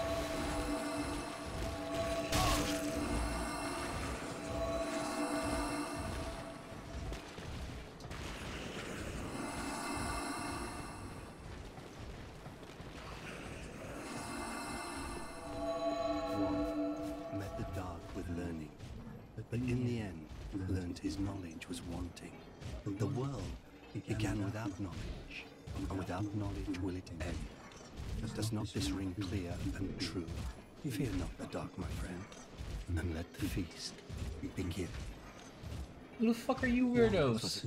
Fear not the dark, my friend, and then let the feast begin. Who the fuck are you weirdos?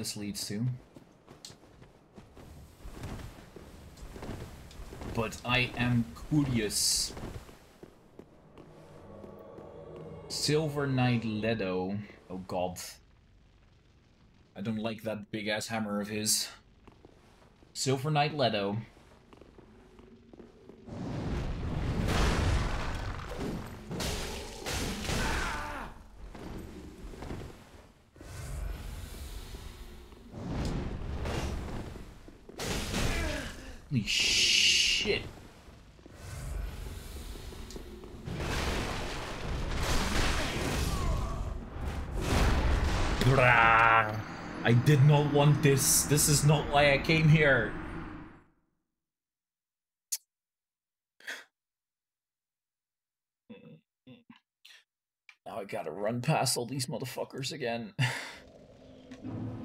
This leads to. But I am curious. Silver Knight Ledo. Oh god. I don't like that big ass hammer of his. Silver Knight Ledo. Holy shit. Brah. I did not want this. This is not why I came here. Now I gotta run past all these motherfuckers again.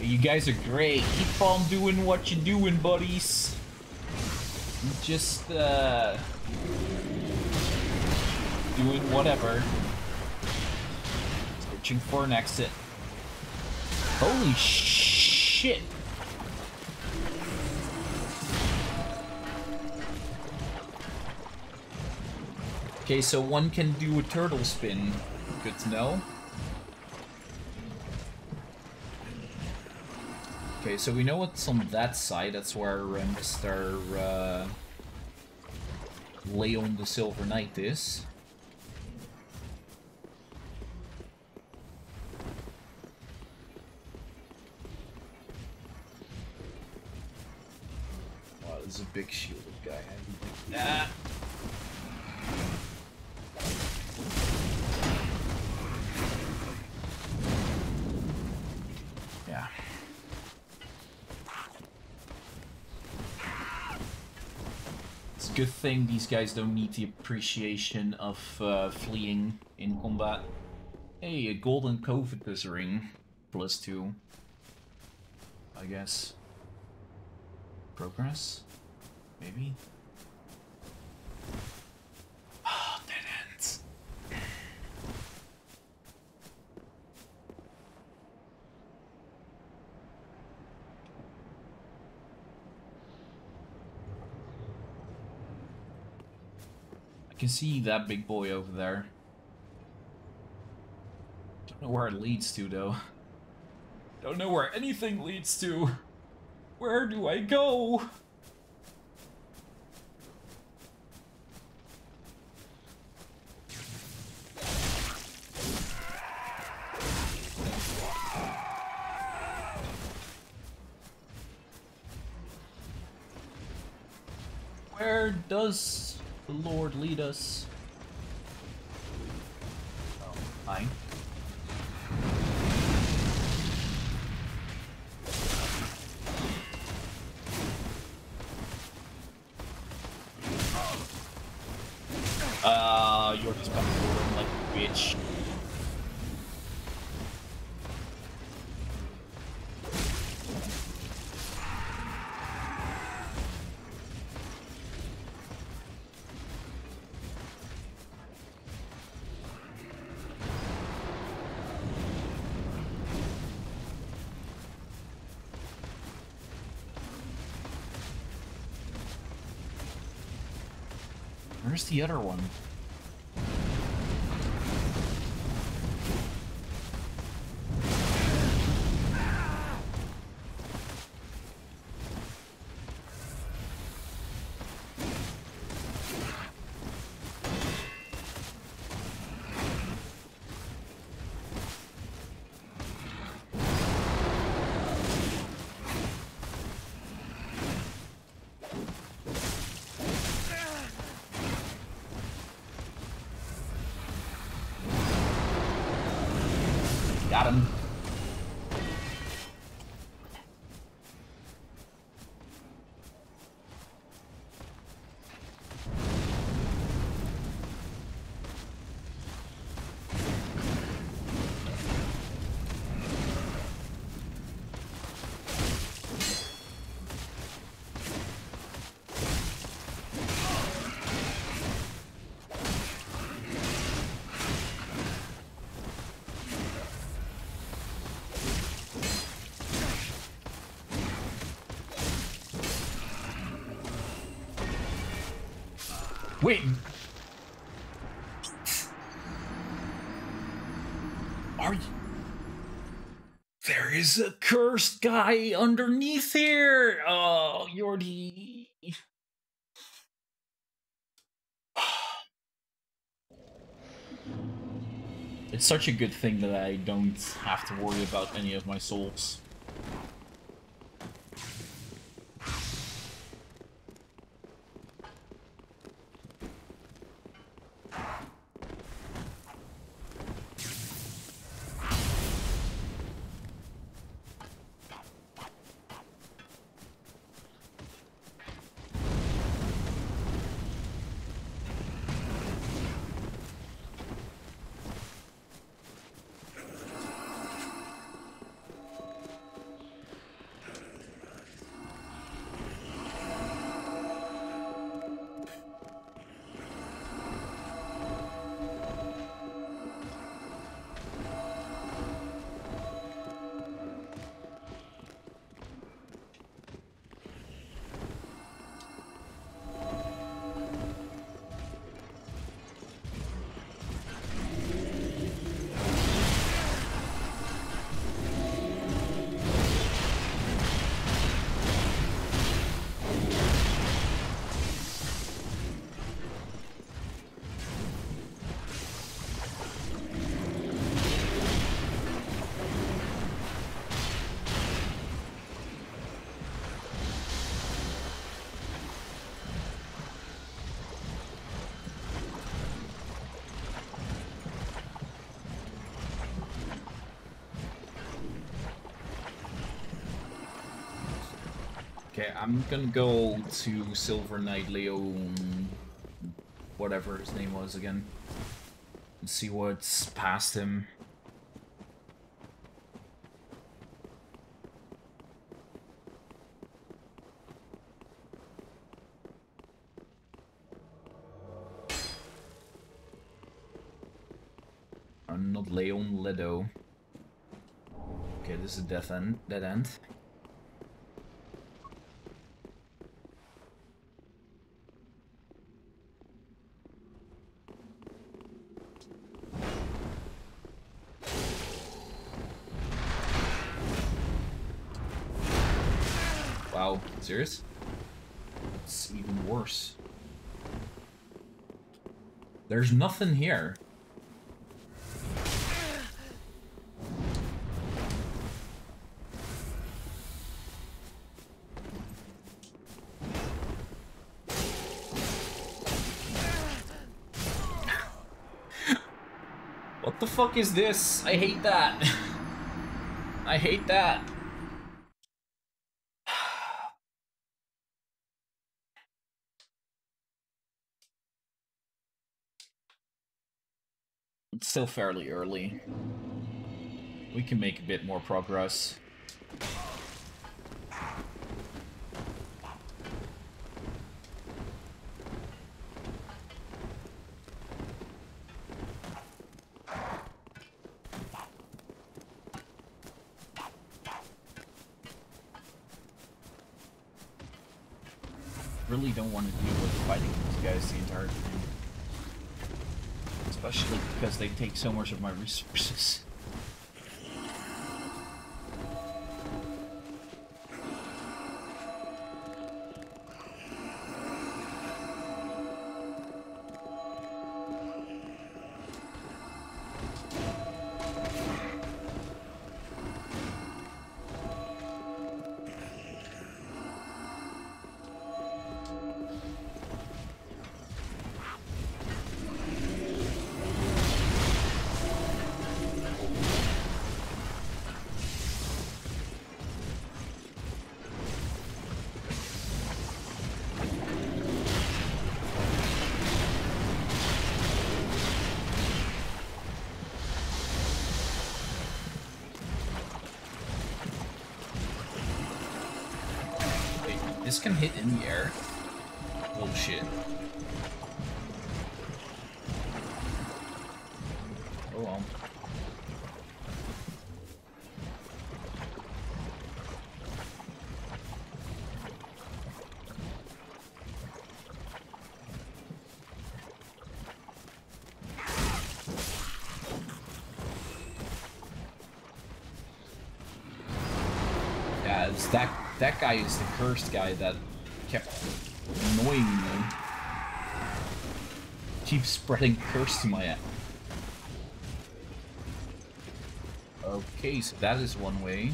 You guys are great. Keep on doing what you're doing, buddies. Just uh doing whatever. Searching for an exit. Holy shit! Okay, so one can do a turtle spin. Good to know. Okay, so we know what's on that side. That's where uh, Mr. Uh, Leon the Silver Knight is. Good thing these guys don't need the appreciation of uh, fleeing in combat. Hey, a golden Covetous ring. Plus two. I guess. Progress? Maybe? Ah, dead ends. I can see that big boy over there. Don't know where it leads to, though. Don't know where anything leads to. Where do I go? The other one? Wait. Are you? There is a cursed guy underneath here. Oh, Joordy. It's such a good thing that I don't have to worry about any of my souls. I'm gonna go to Silver Knight Leon, whatever his name was again, and see what's past him. Uh, not Leon, Ledo. Okay, this is a death end, dead end. Wow, serious? It's even worse. There's nothing here. What the fuck is this? I hate that. I hate that. it's still fairly early. We can make a bit more progress. Really don't want to deal with fighting these guys the entire time. Especially because they take so much of my resources. Can hit in the air? Oh that guy is the cursed guy that kept annoying me. Keep spreading curse to my ass. Okay, so that is one way.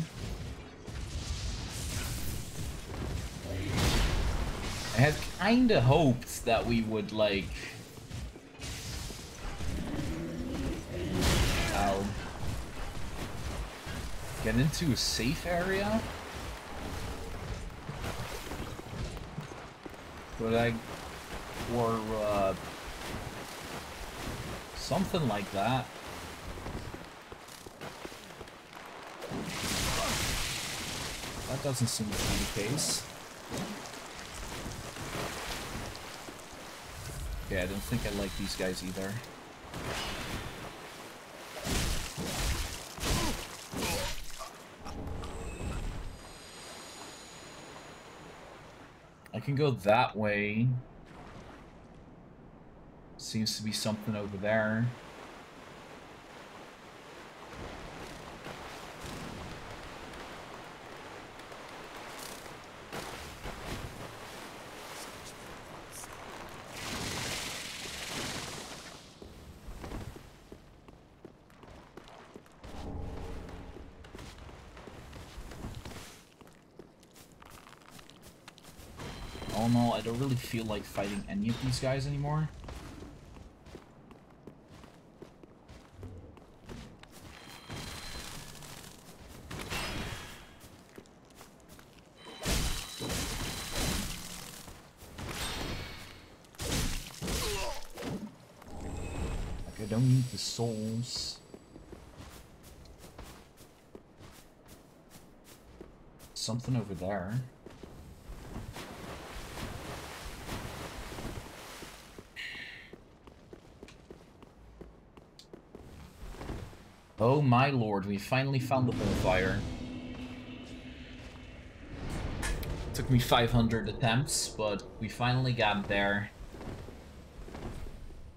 I had kinda hoped that we would like Ow. Get into a safe area? But I... Or, uh... Something like that. That doesn't seem to be the case. Yeah, I don't think I like these guys either. Can go that way. Seems to be something over there. Oh no, I don't really feel like fighting any of these guys anymore. Like, I don't need the souls. Something over there. Oh my lord, we finally found the bonfire. Took me 500 attempts, but we finally got there.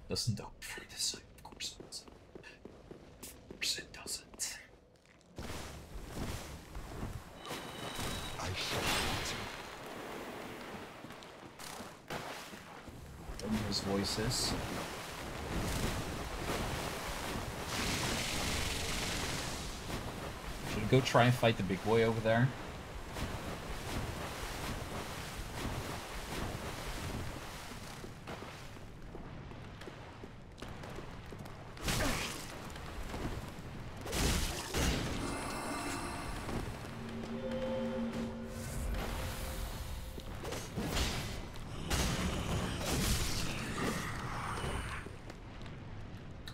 Doesn't open from this of course it doesn't. Of course it doesn't. I shall his voices. go try and fight the big boy over there.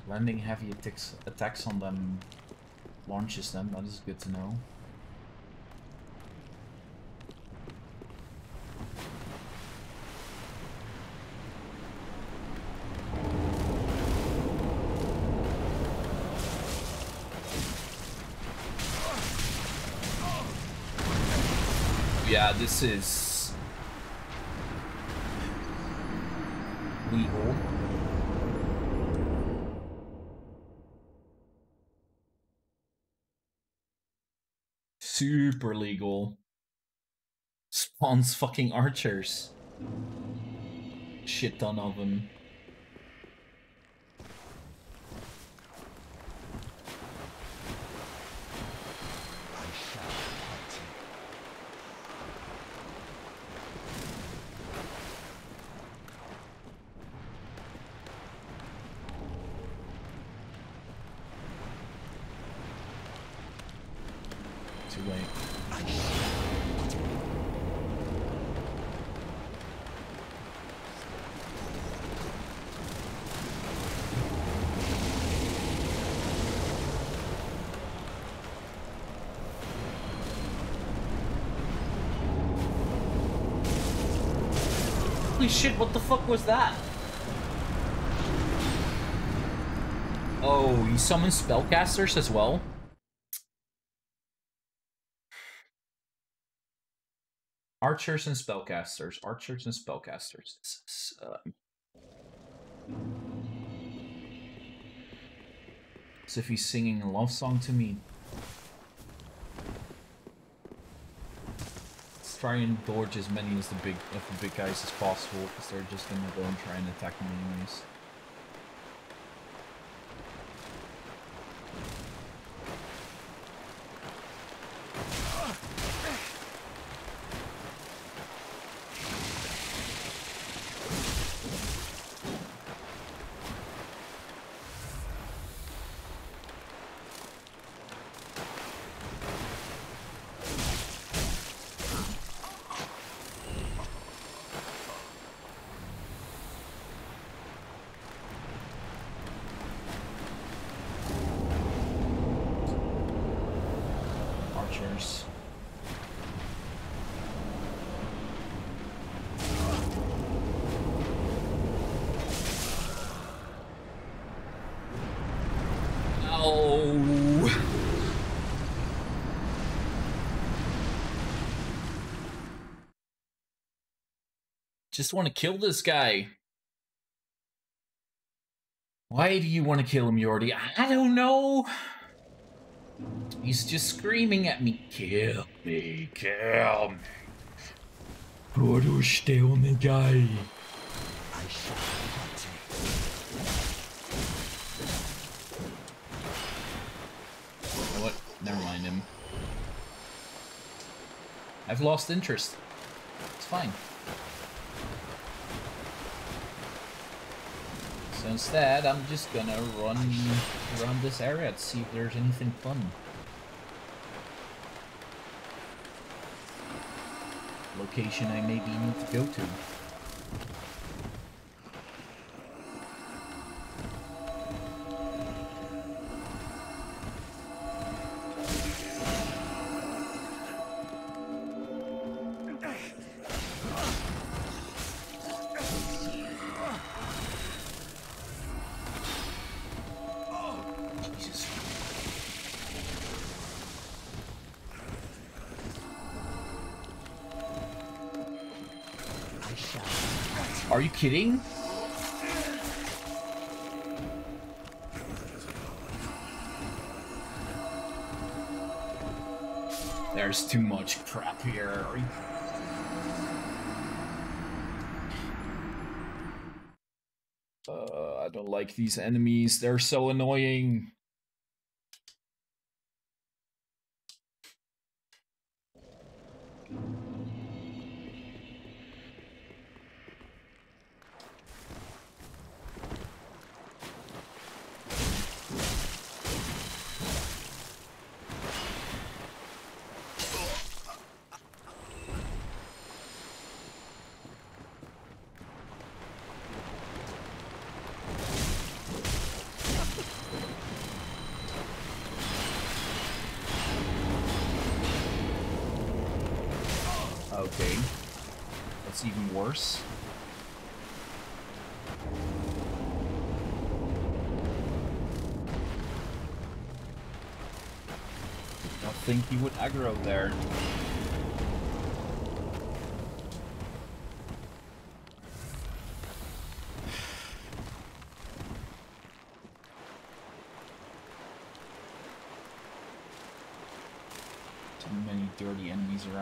landing heavy attacks, attacks on them launches them, that is good to know. Yeah, this is legal. Super legal. Spawns fucking archers. Shit ton of them. Too late. Holy shit, what the fuck was that? Oh, he summons spellcasters as well? Archers and spellcasters. Archers and spellcasters. Is, um, if he's singing a love song to me. Try and dodge as many as the big of the big guys as possible, because they're just gonna go and try and attack me anyways. Archers. No. Just want to kill this guy. Why do you want to kill him, Joordy? I don't know. He's just screaming at me, kill me, kill me. Produste me guy. You know what? Never mind him. I've lost interest. It's fine. So instead, I'm just gonna run around this area to see if there's anything fun. Location I maybe need to go to. Kidding? There's too much crap here. Uh, I don't like these enemies. They're so annoying.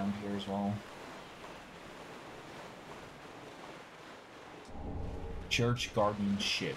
Around here as well. Church Guardian Shiva.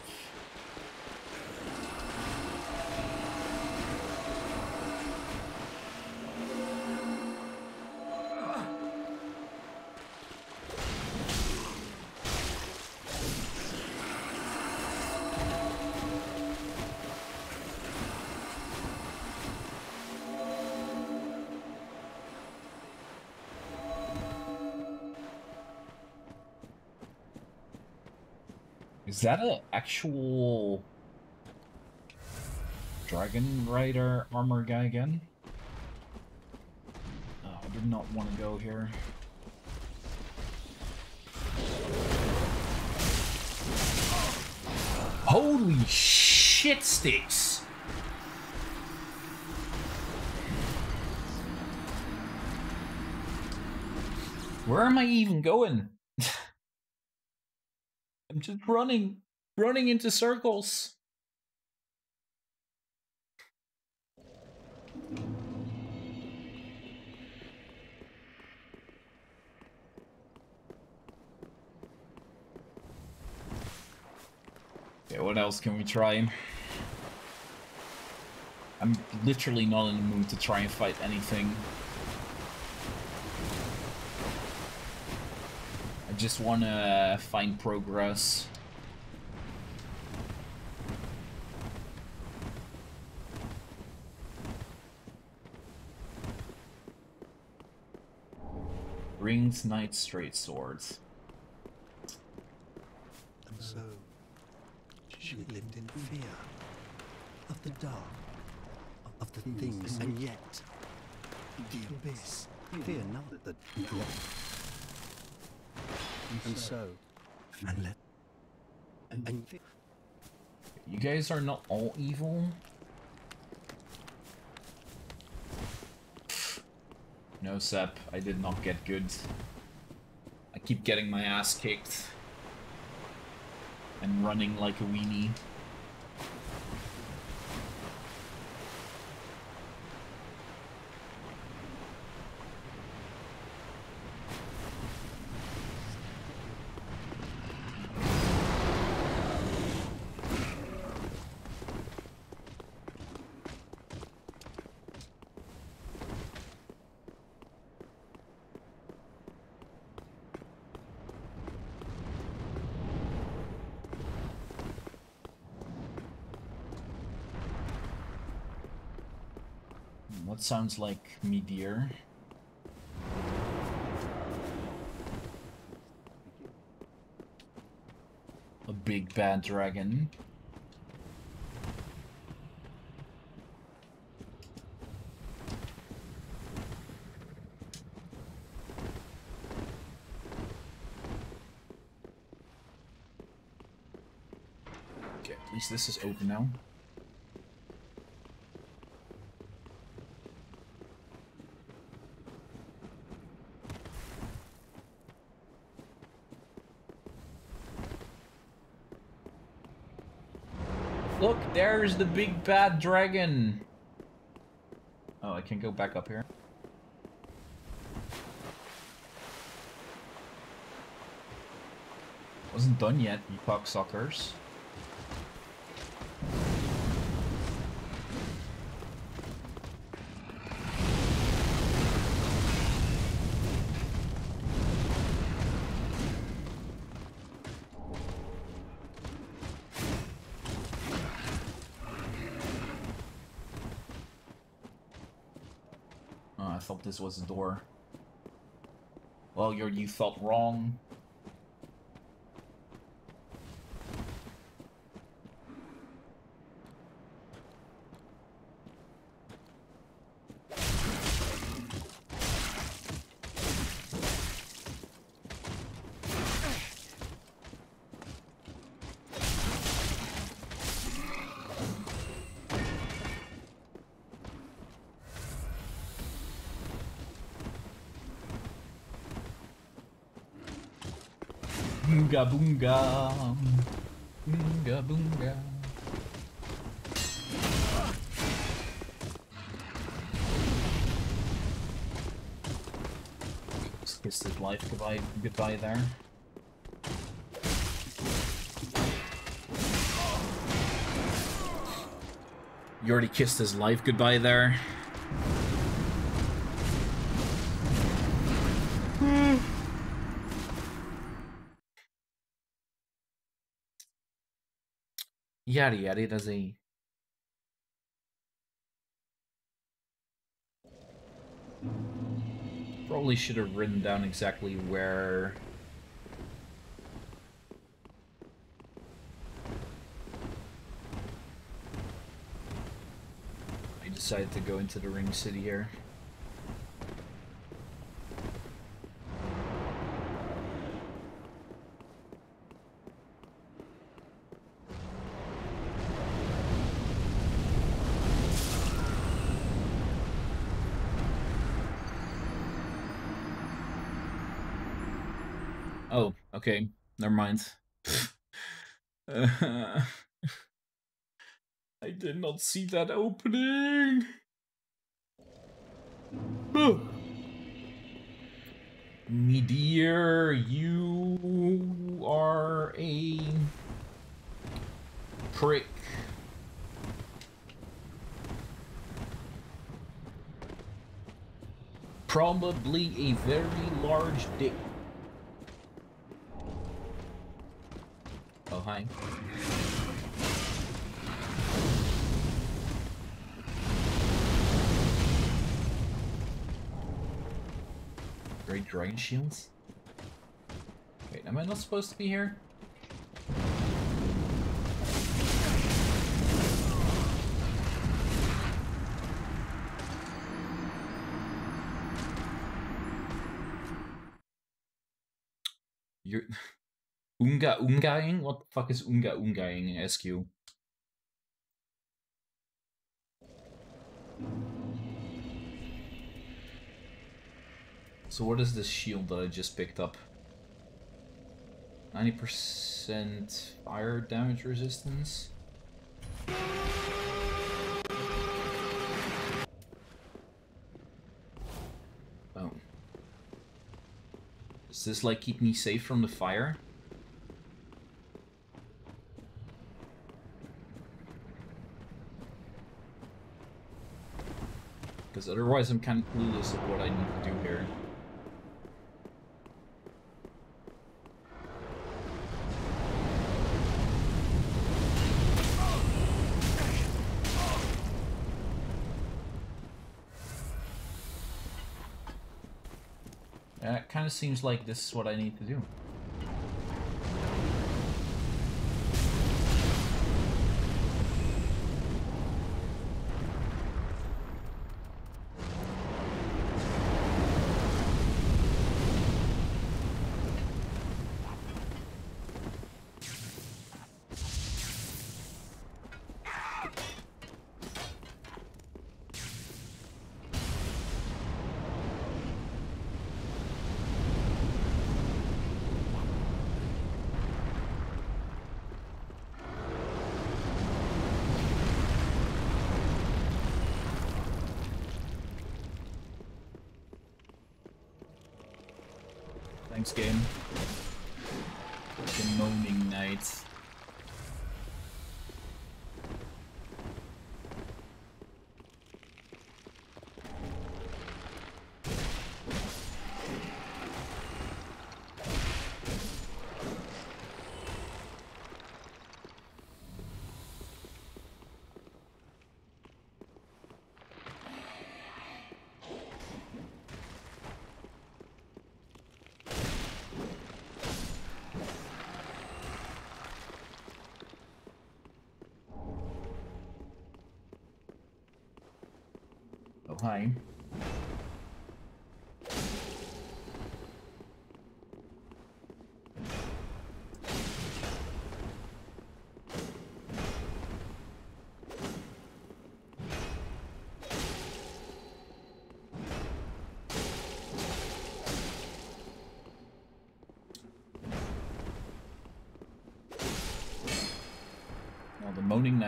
Is that an actual Dragon Rider armor guy again? Oh, I did not want to go here. Holy shit sticks! Where am I even going? Running, running into circles. Okay, what else can we try? I'm literally not in the mood to try and fight anything. I just want to find progress. Rings, Knight, Straight Swords. And so, she lived in fear of the dark, of the things, and yet, the abyss. Fear not the. And so, and let, and You guys are not all evil? No, Sep, I did not get good. I keep getting my ass kicked. And running like a weenie. That sounds like me, dear. A big bad dragon. Okay, at least this is open now. Look, there's the big bad dragon. Oh, I can't go back up here. Wasn't done yet, you cocksuckers. This was a door. Well, you you thought wrong. Boonga boonga. Boonga boonga. Just kissed his life goodbye goodbye there. You already kissed his life goodbye there. Yada yada does a Probably should have written down exactly where I decided to go into the ringed city here. Oh, okay. Never mind. I did not see that opening. Me dear, you are a prick. Probably a very large dick. Hi. Great dragon shields? Wait, am I not supposed to be here? You're... Unga Ungaing? What the fuck is Unga Ungaing, SQ? So what is this shield that I just picked up? 90% fire damage resistance? Oh. Does this like keep me safe from the fire? Because otherwise I'm kind of clueless of what I need to do here. It kind of seems like this is what I need to do.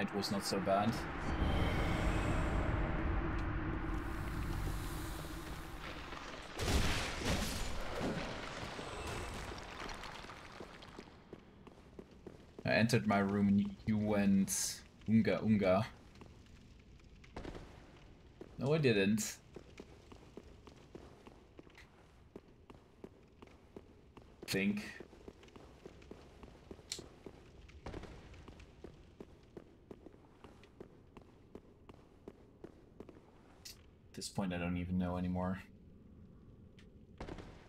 The was not so bad. I entered my room and you went unga unga. No, I didn't. Think. At this point, I don't even know anymore.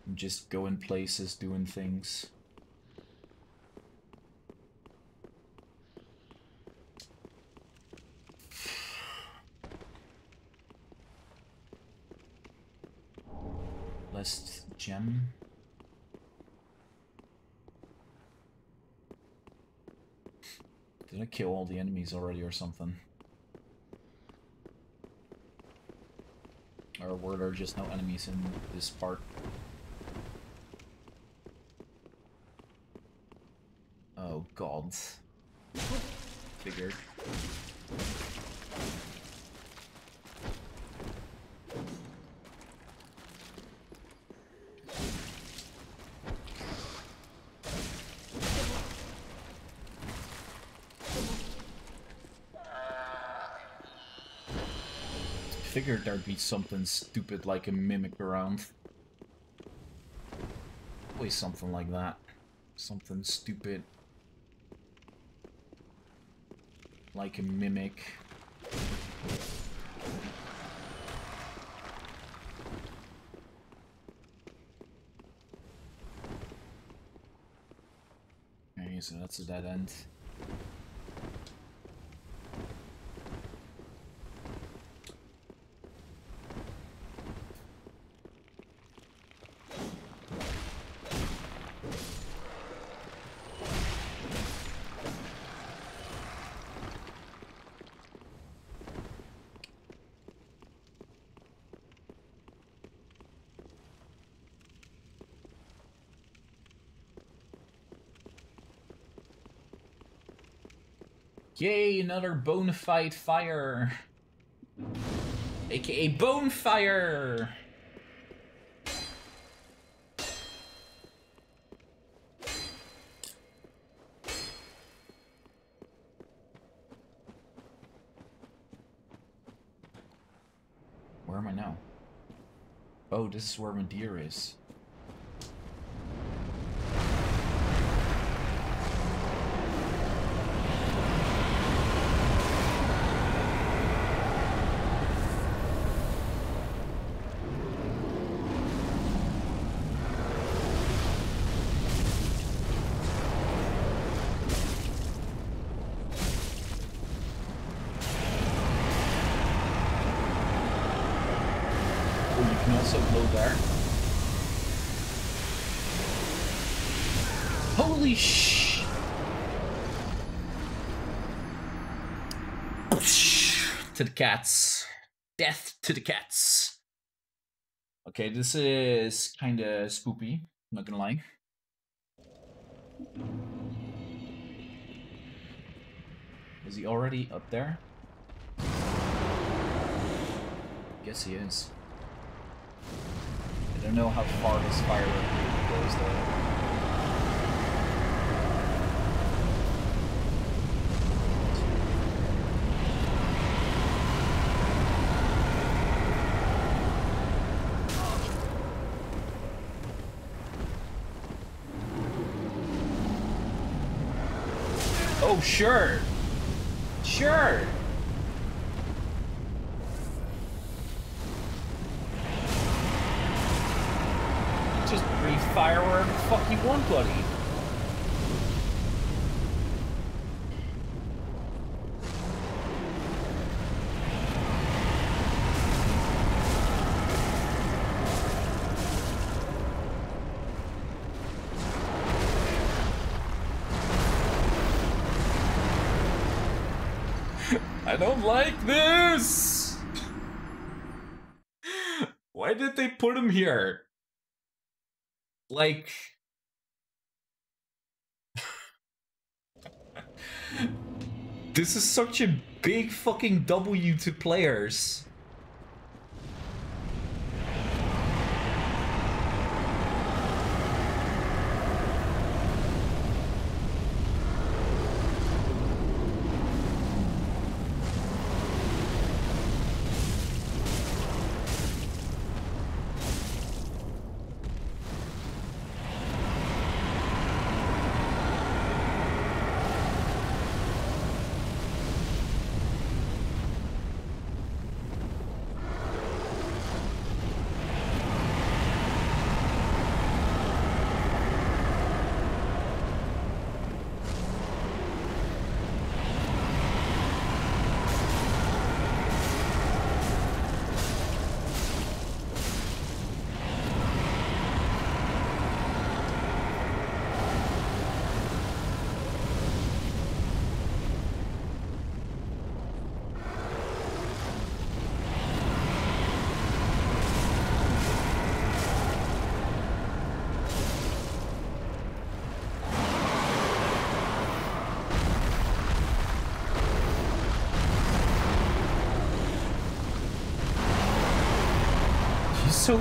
I'm just going places, doing things. Last gem. Did I kill all the enemies already or something? Or were there just no enemies in this part? Oh god. Figured. Figured there'd be something stupid like a mimic around. Always something like that. Something stupid. Like a mimic. Okay, so that's a dead end. Yay, another bona fide fire. AKA bone fire. Where am I now? Oh, this is where Midir is. Oh, you can also blow there. Holy sh! To the cats. Death to the cats. Okay, this is kinda spoopy, not gonna lie. Is he already up there? Guess he is. I don't know how far this firework goes though. Oh, sure. Sure. Just breathe fire wherever the fuck you want, buddy. Like this! Why did they put him here? Like... This is such a big fucking W to players.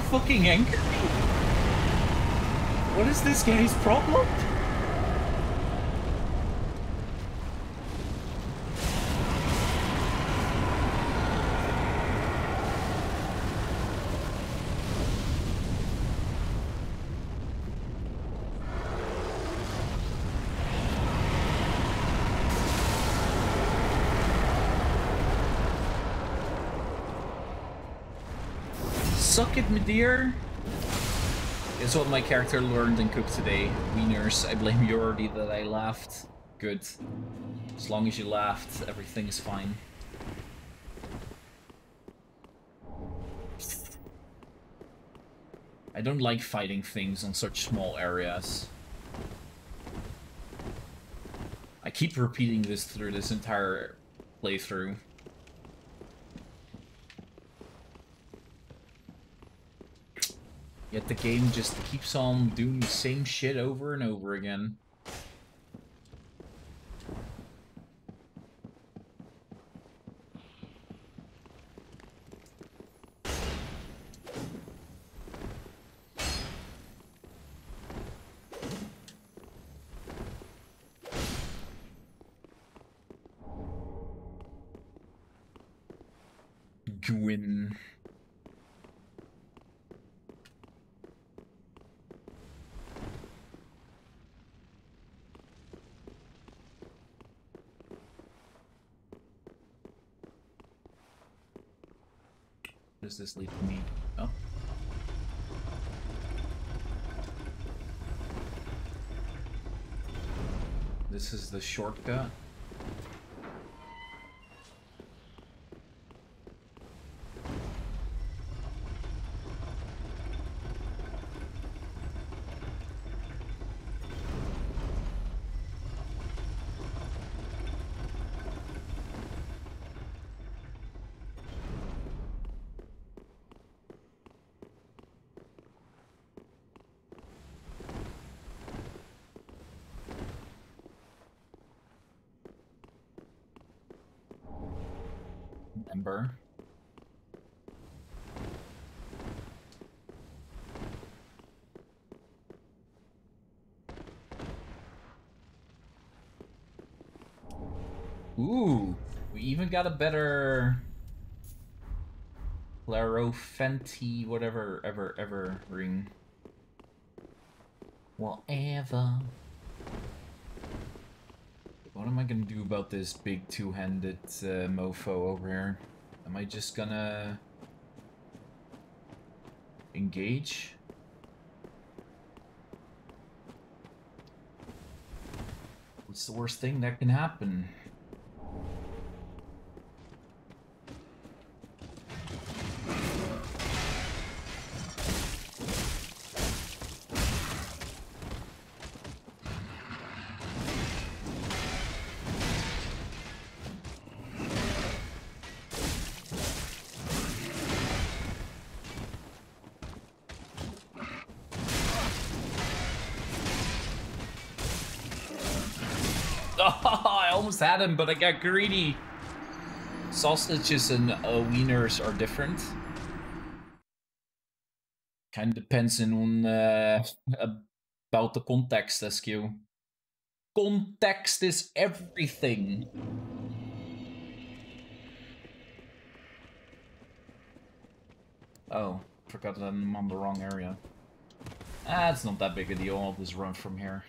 Fucking angry. What is this guy's problem? Suck it, my dear. Is what my character learned in Cook today. Wieners, I blame you already that I laughed. Good. As long as you laughed, everything is fine. I don't like fighting things on such small areas. I keep repeating this through this entire playthrough. Yet the game just keeps on doing the same shit over and over again. Gwyn. does this lead to me? Oh. This is the shortcut. Ooh, we even got a better Chloranthy, whatever, ever, ever ring. Whatever. What am I gonna do about this big two-handed uh, mofo over here? Am I just gonna engage? What's the worst thing that can happen? Had him, but I got greedy. Sausages and uh, wieners are different. Kind of depends on uh, about the context, SQ. Context is everything. Oh, forgot that I'm on the wrong area. Ah, it's not that big a deal. I'll just run from here.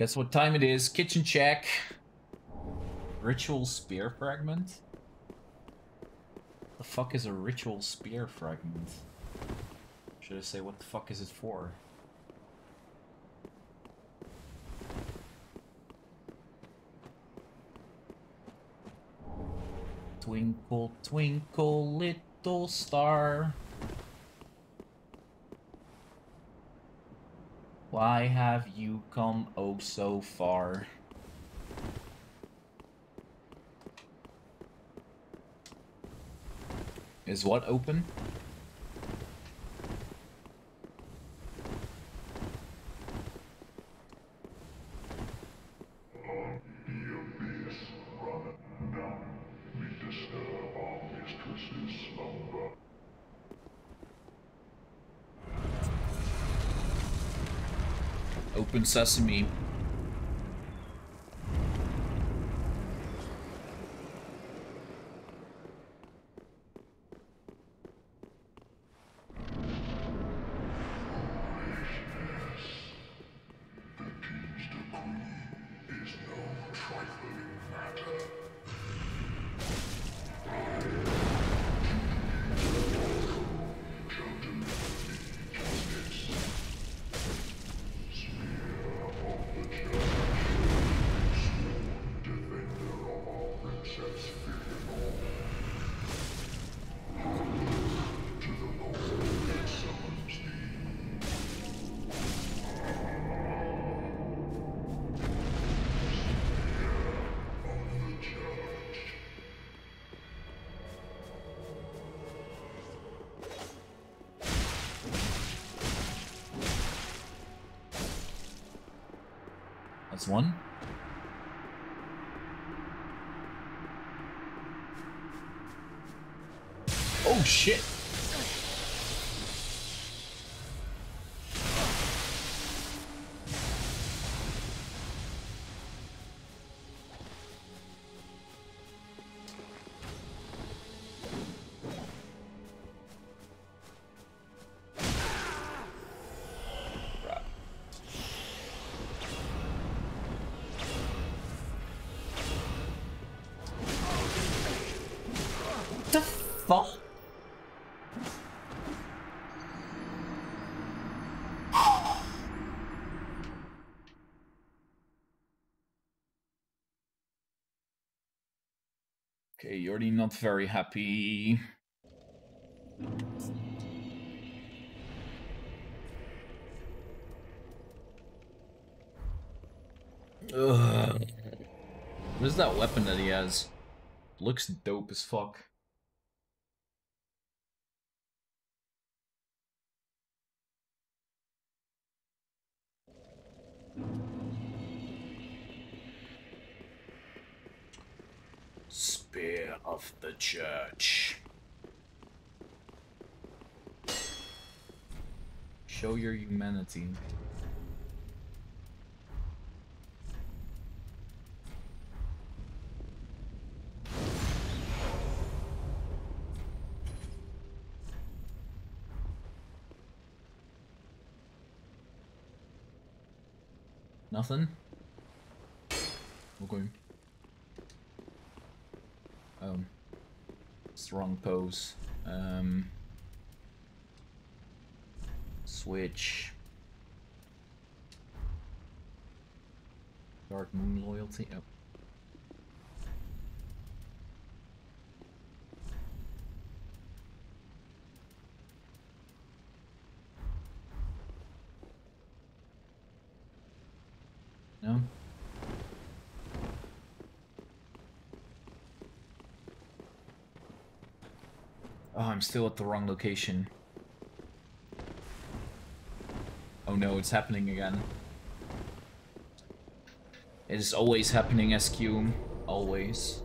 Guess what time it is? Kitchen check. Ritual spear fragment? The fuck is a ritual spear fragment? Should I say what the fuck is it for? Twinkle, twinkle, little star. Why have you come oh so far? Is what open? Open sesame. Already not very happy. Ugh. What is that weapon that he has? Looks dope as fuck. Church. Show your humanity. Nothing? Okay. Um. Strong pose. Um. Switch. Dark Moon loyalty. Oh. No? Oh, I'm still at the wrong location. Oh no, it's happening again. It is always happening, SQ. Always.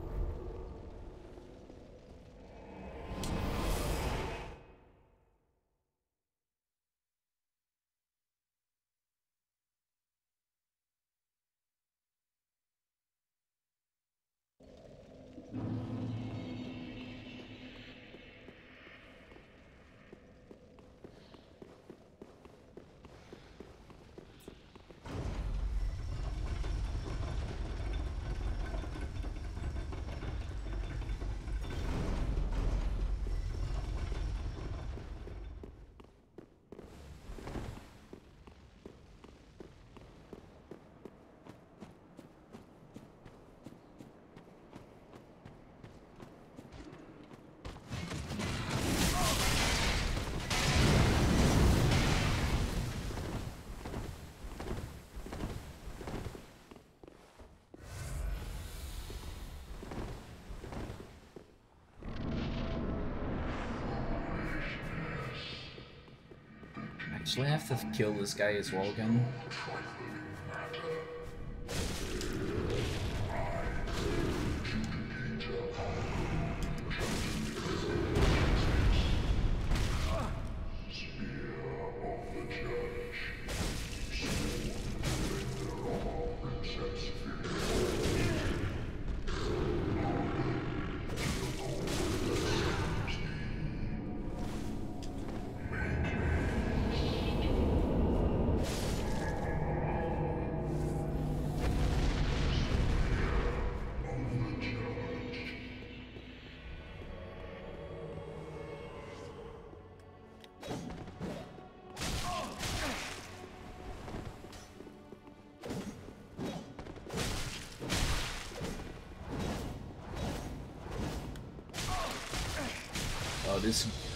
Actually, I have to kill this guy as well again.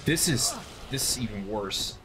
This is this is even worse.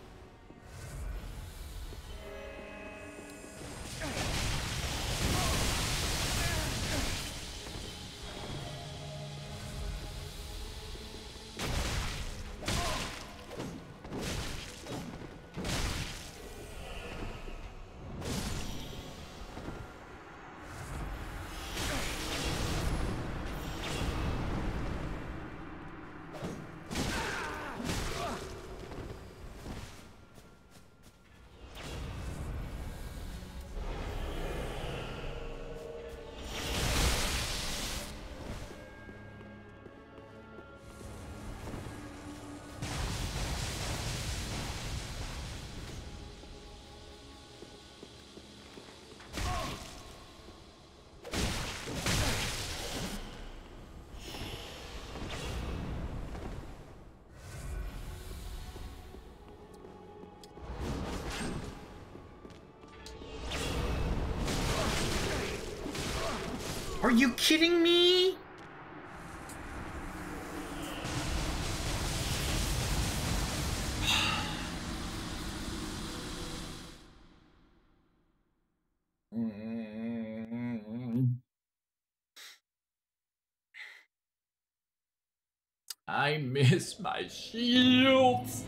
I miss my shields.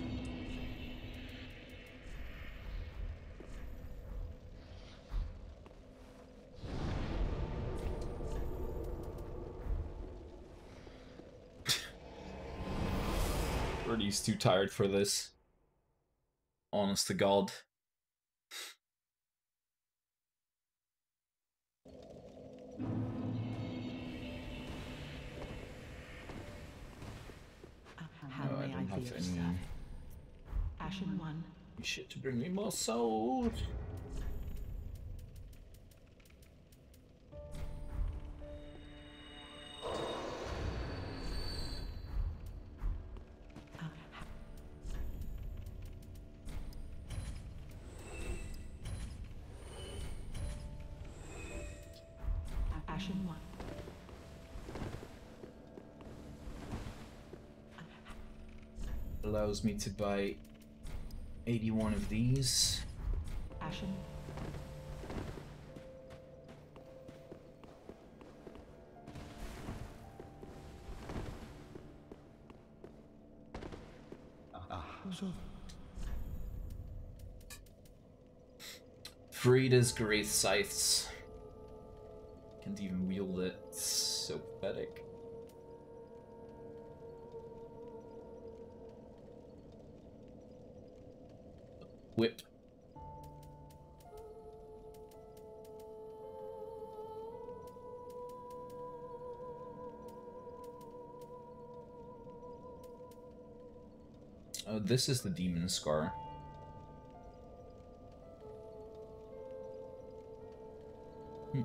Birdie's too tired for this. Honest to God. Bring me more soul. Ashen one. Allows me to buy 81 of these. Ashen. Ah. Friede's Great Scythes. This is the Demon's Scar. Hmm.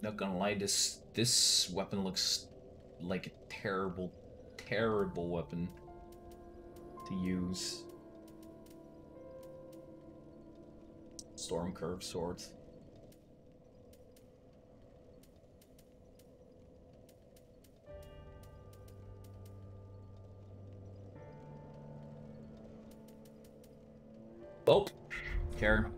Not gonna lie, this this weapon looks like a terrible, terrible weapon to use. Storm curve sword. Care.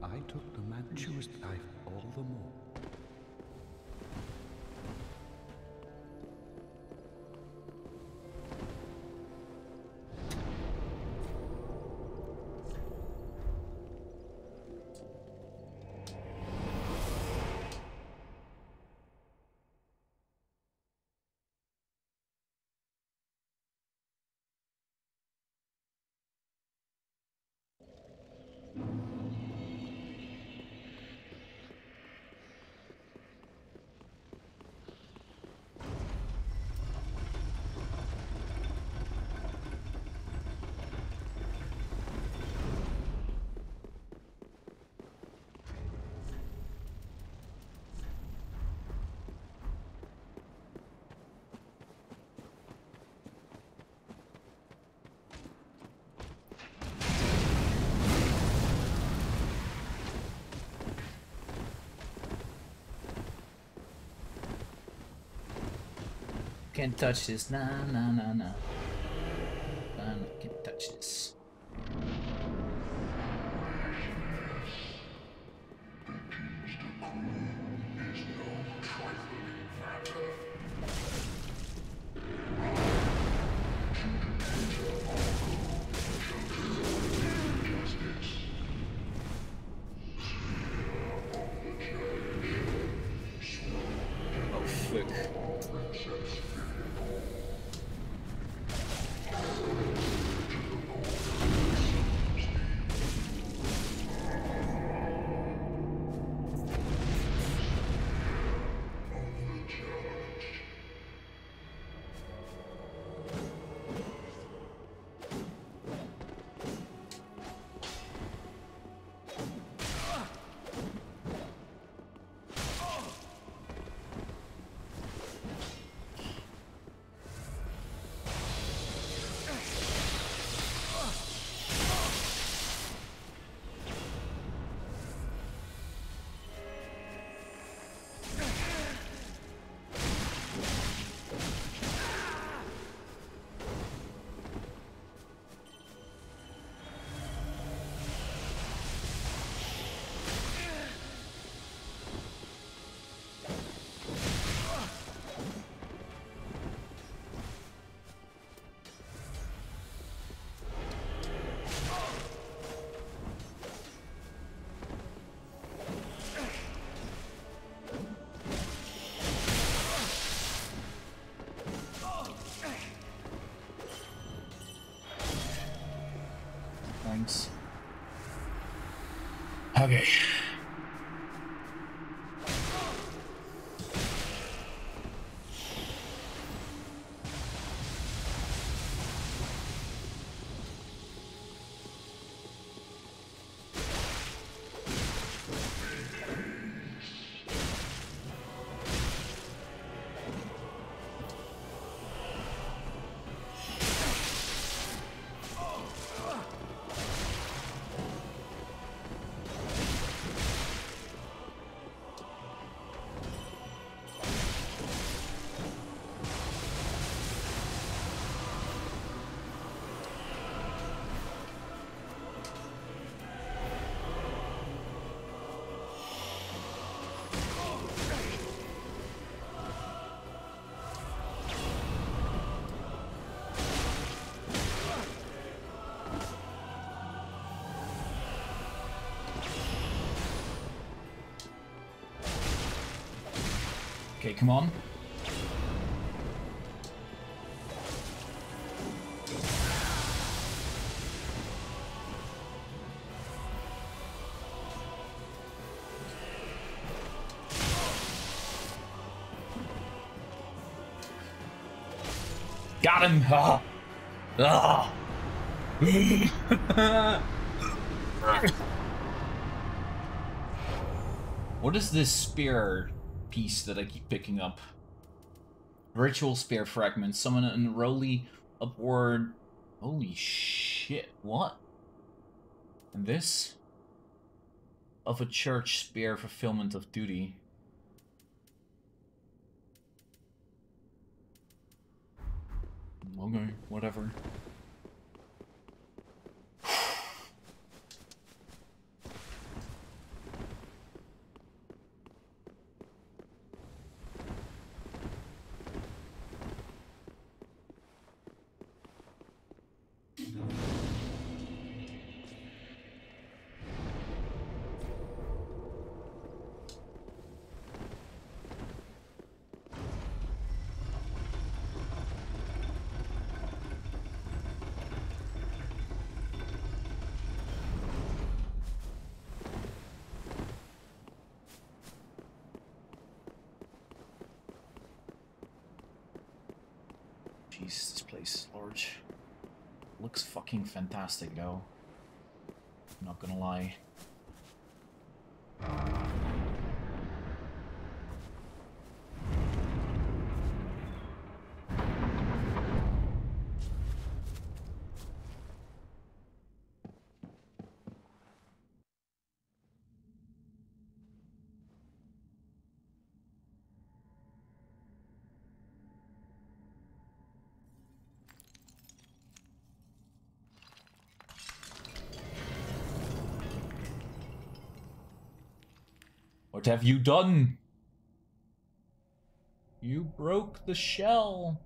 Can't touch this. Nah, nah, nah, nah. Okay, come on. Got him! Ah! Ah! what is this spear piece that I keep picking up? Ritual spear fragment. Summon an unruly upward. Holy shit! What? And this? Of a church spear fulfillment of duty. Okay, whatever. Jeez, this place is large. Looks fantastic, though. Not gonna lie. What have you done? You broke the shell.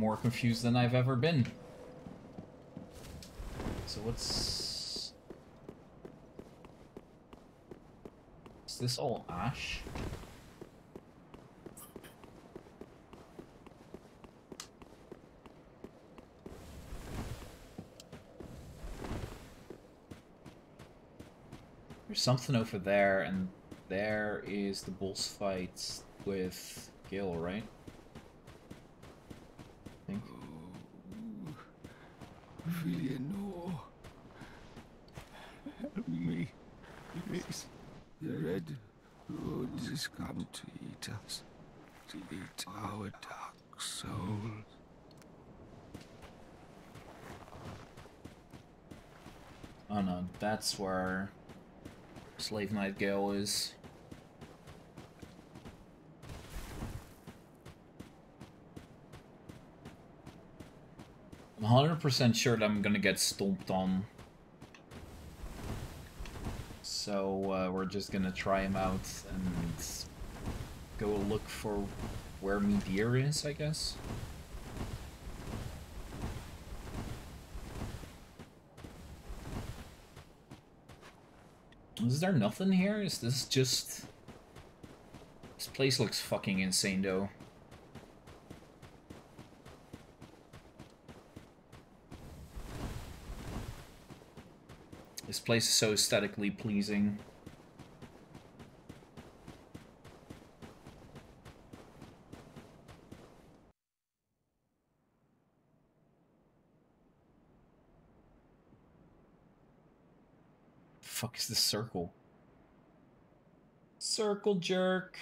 More confused than I've ever been. So what's... Is this all ash? There's something over there, and there is the boss fight with Gael, right? I think. Filianore. Help me. Please. The Red Road has come to eat us. To eat our dark souls. Oh no, that's where Slave Knight Gael is. I'm 100% sure that I'm gonna get stomped on. So uh, we're just gonna try him out and go look for where Midir is, I guess. Is there nothing here? Is this just... This place looks fucking insane, though. This place is so aesthetically pleasing. This circle? Circle jerk.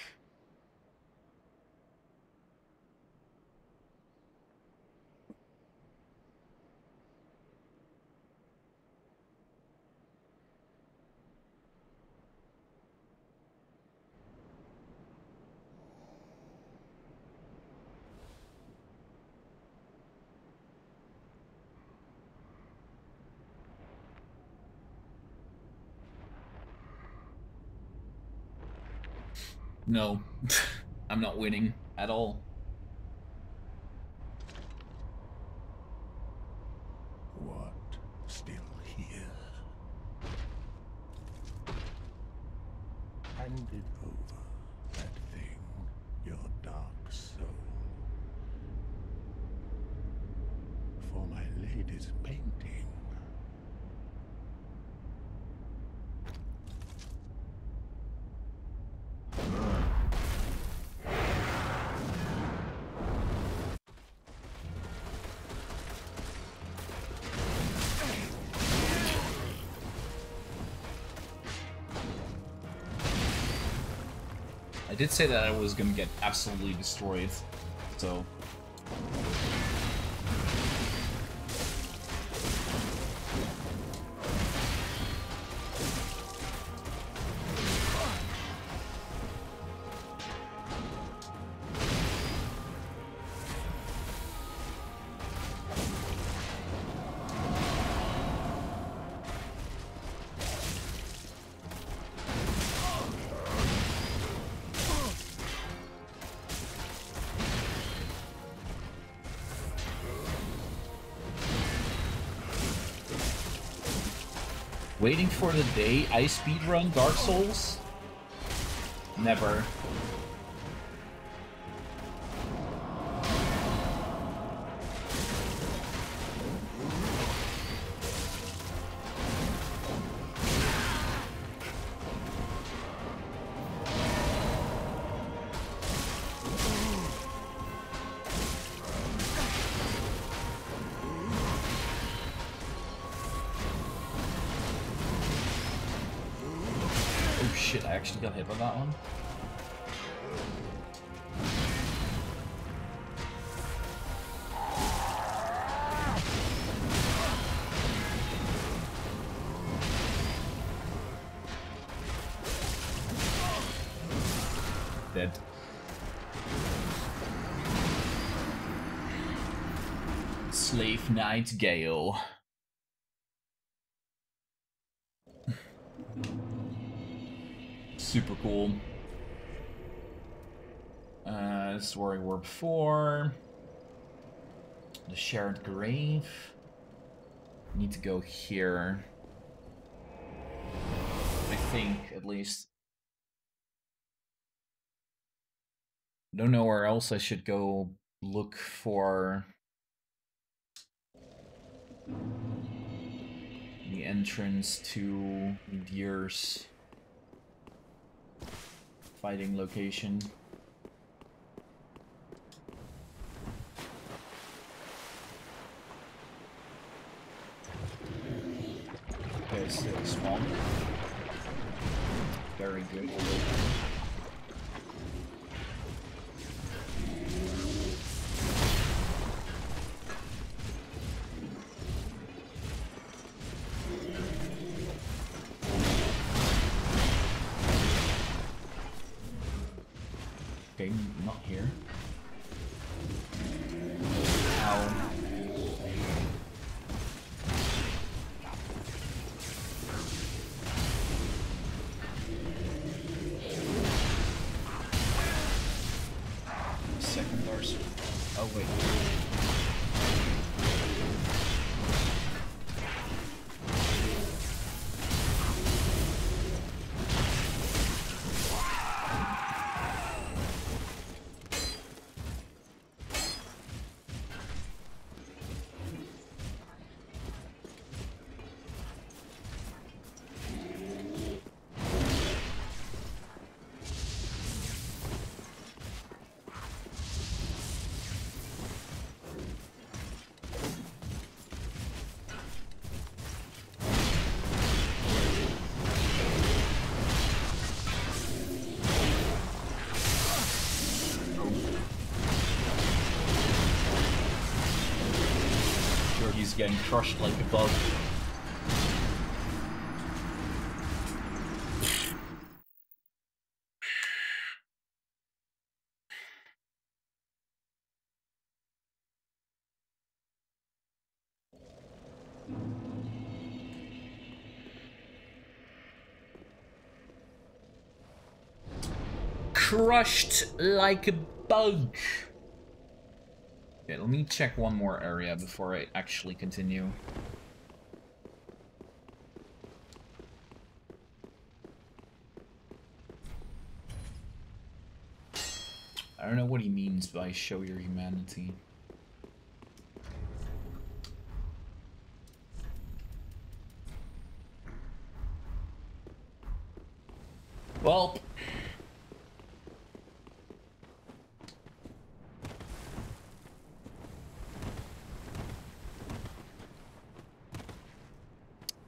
No, I'm not winning at all. Did say that I was gonna get absolutely destroyed, so... Waiting for the day I speedrun Dark Souls? Never. Got hit by that one. Dead. Slave Knight Gael. Super cool. Uh, were before. The shared grave. Need to go here. I think, at least. Don't know where else I should go look for the entrance to Deer's fighting location. Okay, so spawn. Very good. Getting crushed like a bug. Crushed like a bug. Okay, let me check one more area before I actually continue. I don't know what he means by show your humanity. Well,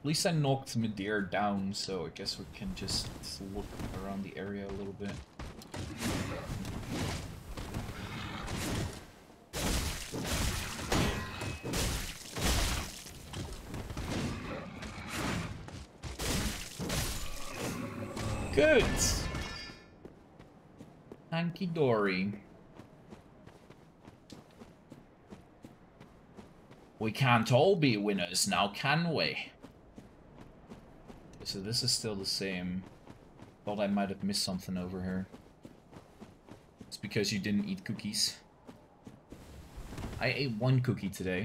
At least I knocked Midir down, so I guess we can just look around the area a little bit. Good! Hanky Dory. We can't all be winners now, can we? So this is still the same. Thought I might have missed something over here. It's because you didn't eat cookies. I ate one cookie today.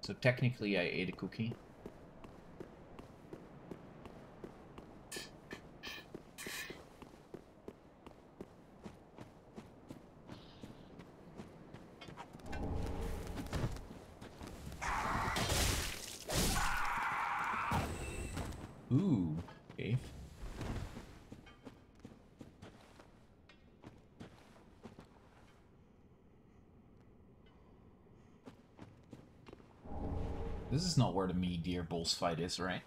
So technically I ate a cookie. Ooh, okay. This is not where the Midir bulls fight is, right?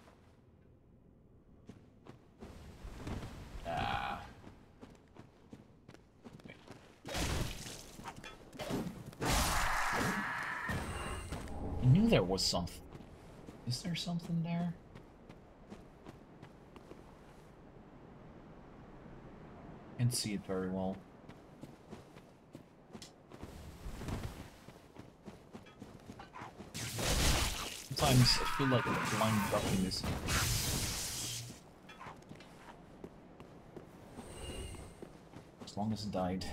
Ah. I knew there was something. Is there something there? Can't see it very well. Sometimes I feel like blind ducking this. As long as it died.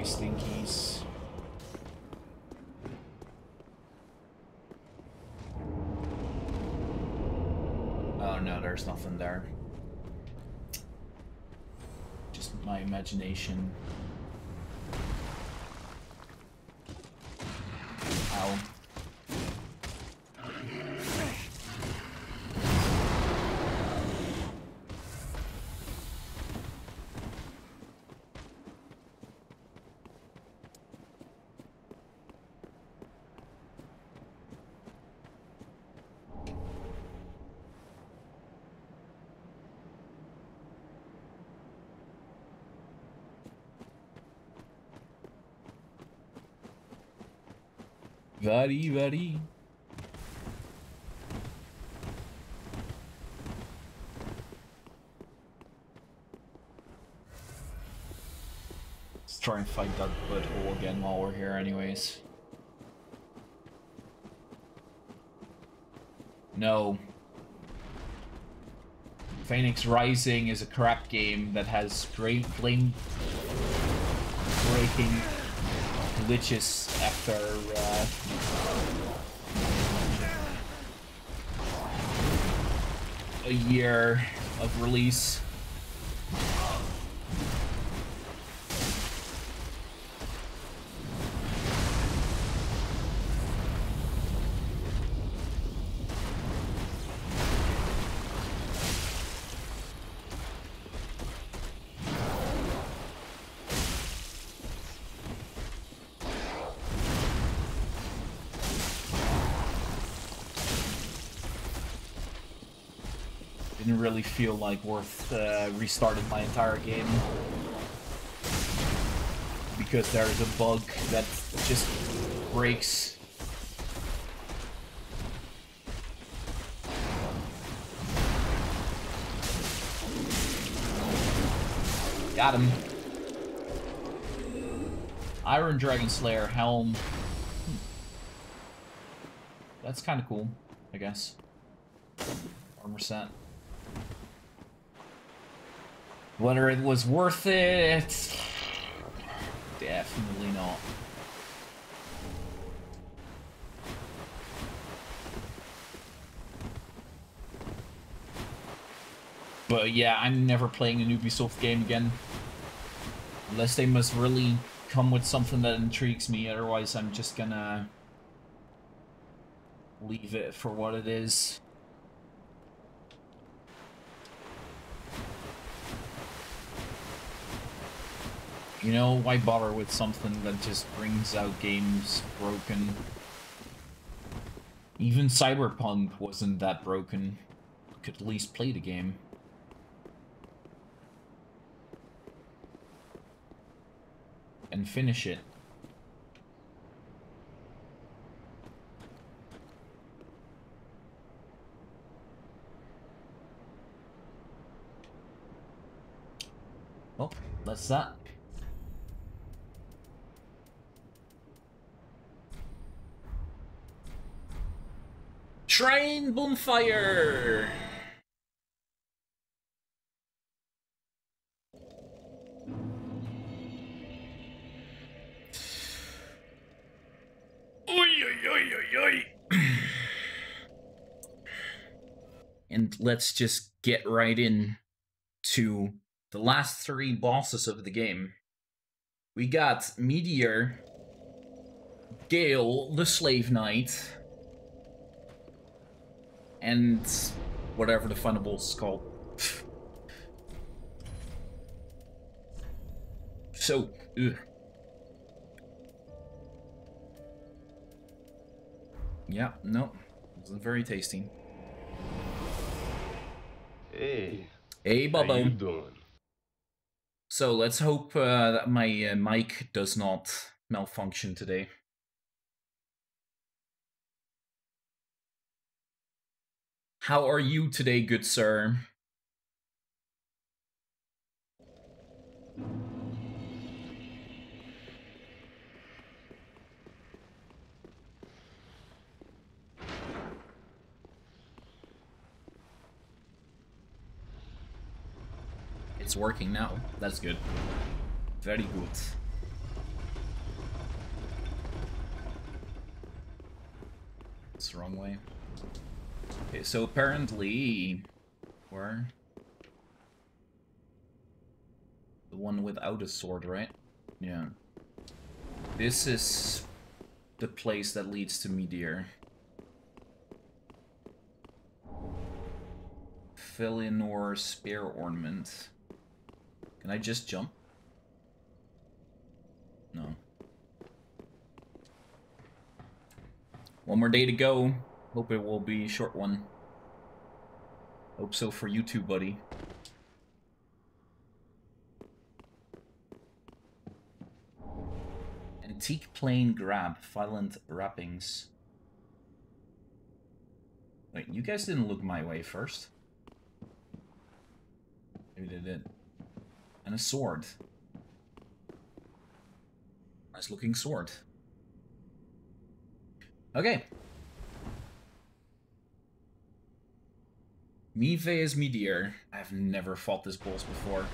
Highway Slinkies. Oh no, there's nothing there. Just my imagination. Ow. Very, very. Let's try and fight that butthole again while we're here anyways. No. Fenyx Rising is a crap game that has great flame breaking glitches after uh, a year of release. Feel like worth uh, restarting my entire game. Because there is a bug that just breaks. Got him. Iron Dragon Slayer helm. Hmm. That's kind of cool, I guess. Armor set. Whether it was worth it, definitely not. But yeah, I'm never playing an Ubisoft game again. Unless they must really come with something that intrigues me, otherwise I'm just gonna leave it for what it is. You know, why bother with something that just brings out games broken? Even Cyberpunk wasn't that broken. Could at least play the game. And finish it. Well, that's that. Shrine Bonfire! And let's just get right in to the last three bosses of the game. We got Meteor, Gael, the Slave Knight, and whatever the funnable's called. so, ugh. yeah, no, wasn't very tasty. Hey, Hey, how you doing? So let's hope uh, that my uh, mic does not malfunction today. How are you today, good sir? It's working now. That's good. Very good. It's the wrong way. Okay, so apparently... Where? The one without a sword, right? Yeah. This is the place that leads to Midir. Filianore Spear Ornament. Can I just jump? No. One more day to go. Hope it will be a short one. Hope so for you too, buddy. Antique plain garb, violet wrappings. Wait, you guys didn't look my way first. Maybe they did. And a sword. Nice looking sword. Okay. Mive is Midir. I've never fought this boss before.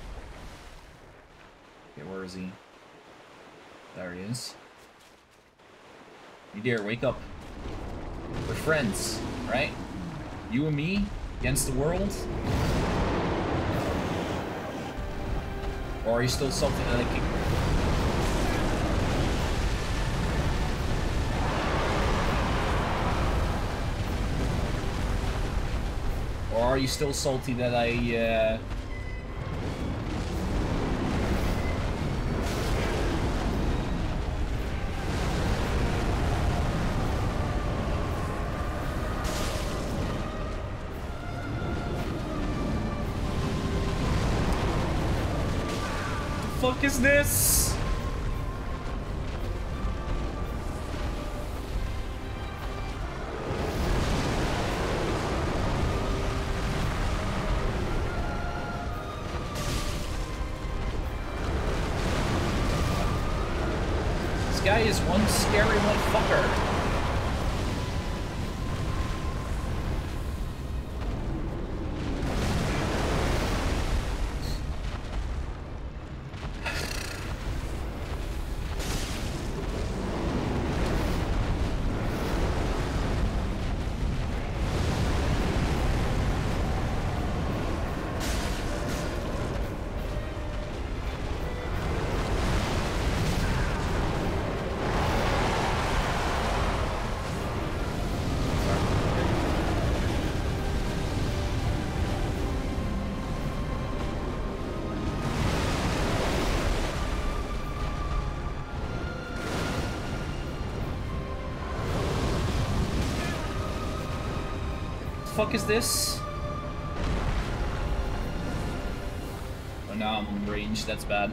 Okay, where is he? There he is. Midir, wake up. We're friends, right? You and me against the world? Or are you still something that I can... Or are you still salty that I, uh... fuck is this? This fuck is this? Oh, now I'm on range. That's bad.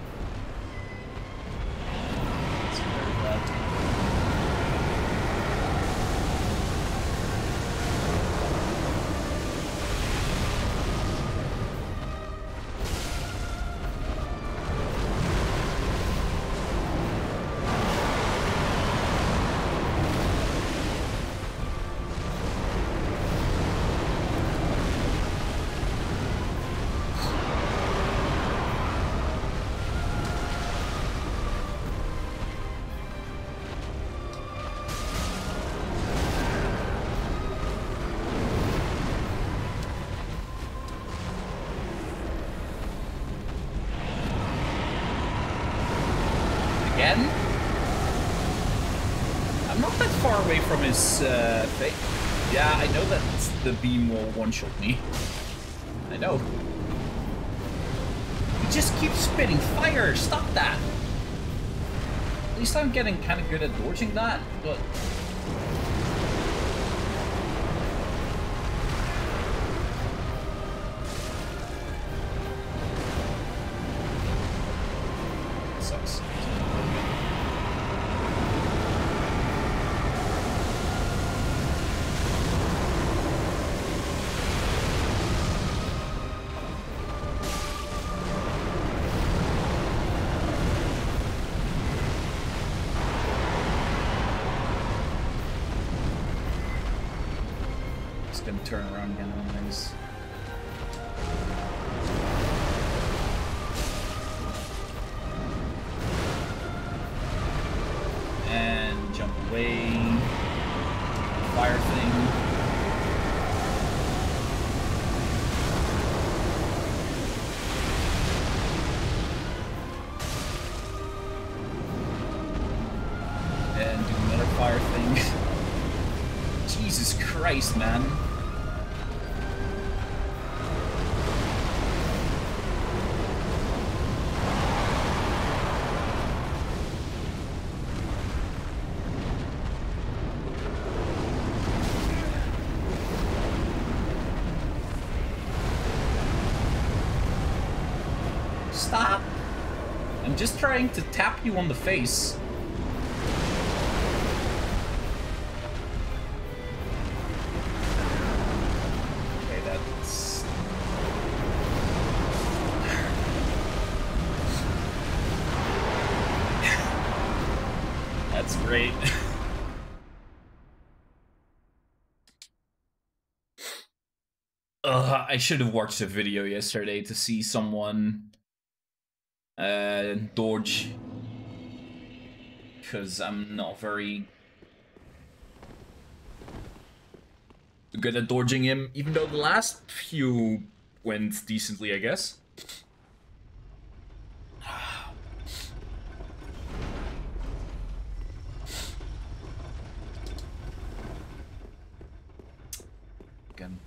From his uh, fate. Yeah, I know that the beam will one-shot me. I know. He just keeps spitting fire! Stop that! At least I'm getting kind of good at dodging that, but... I'm just trying to tap you on the face. Okay, that's... That's great. Ugh, uh, I should have watched a video yesterday to see someone uh, dodge because I'm not very good at dodging him, even though the last few went decently, I guess. Again.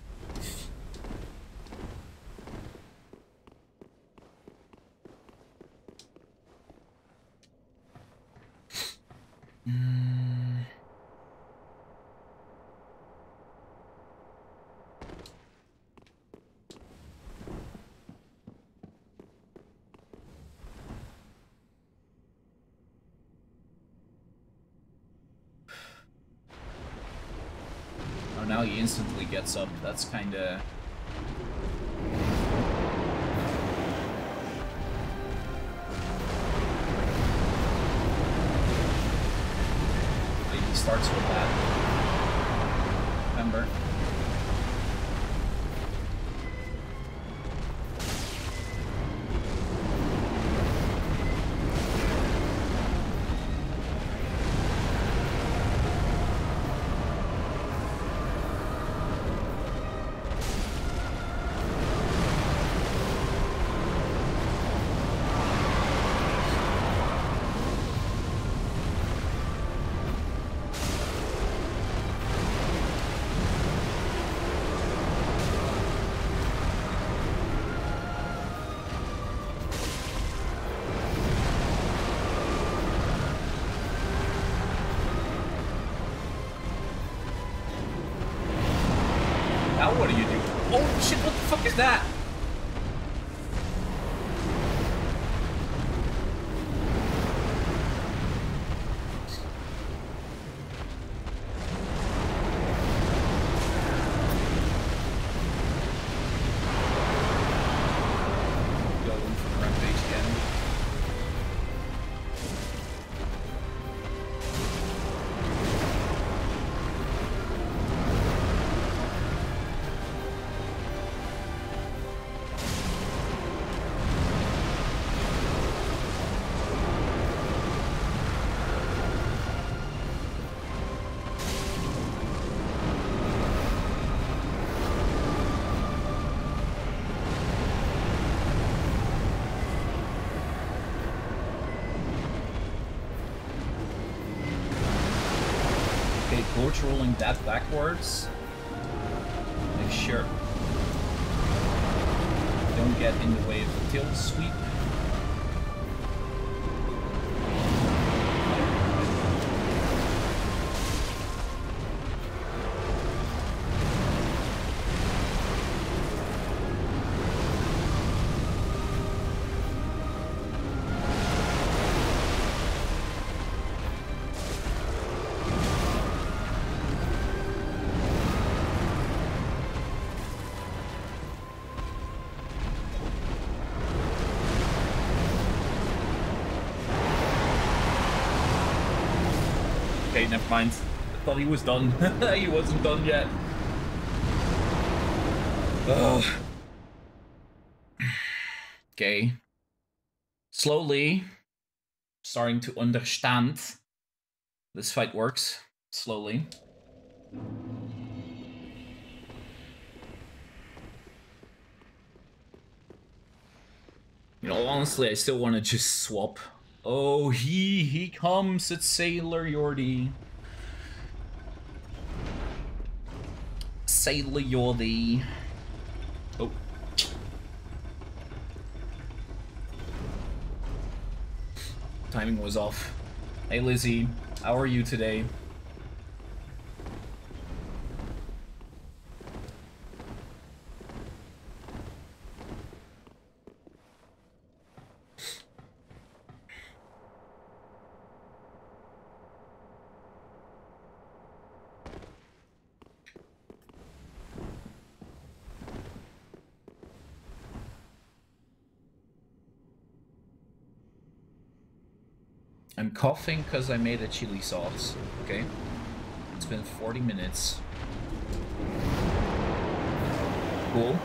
Oh, now he instantly gets up. That's kinda... Maybe rolling that backwards. Make sure. Don't get in the way of the tilt sweep. Never mind. I thought he was done. he wasn't done yet. Okay. Slowly starting to understand this fight works. Slowly. You know, honestly, I still want to just swap. Oh, he he comes. It's Sailor Joordy. Sailor the... Oh. Timing was off. Hey Lizzie, how are you today? Coughing because I made a chili sauce, okay? It's been 40 minutes. Cool.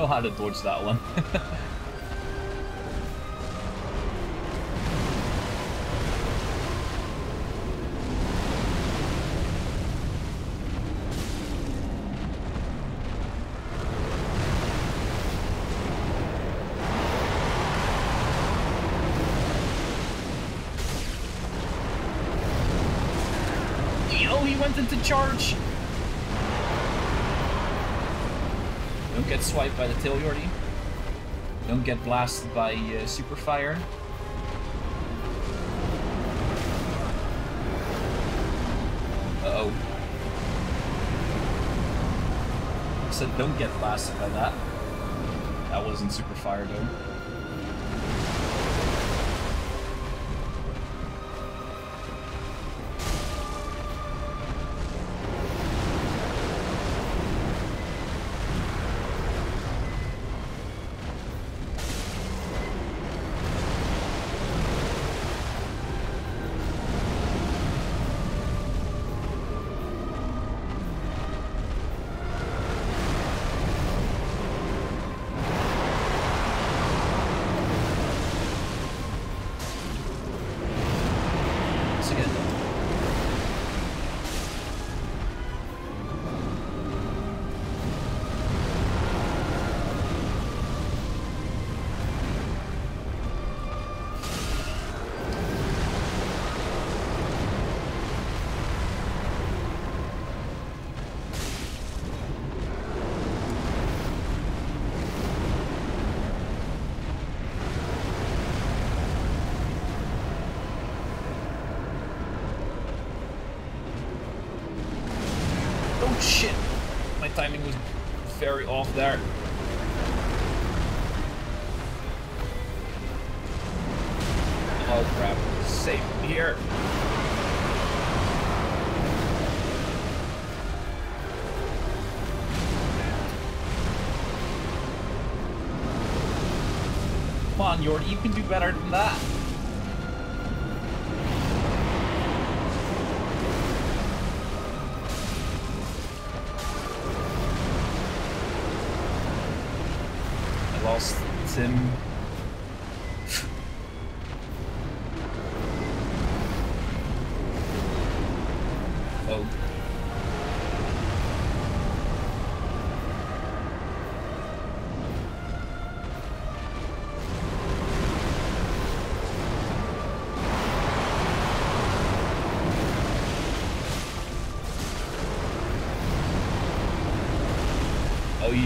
Know how to dodge that one. Swiped by the tail Joordy. Don't get blasted by uh, super fire. Uh oh. I said don't get blasted by that. That wasn't super fire though. Off there. Oh crap. Safe here. Come on, Joordy, you can do better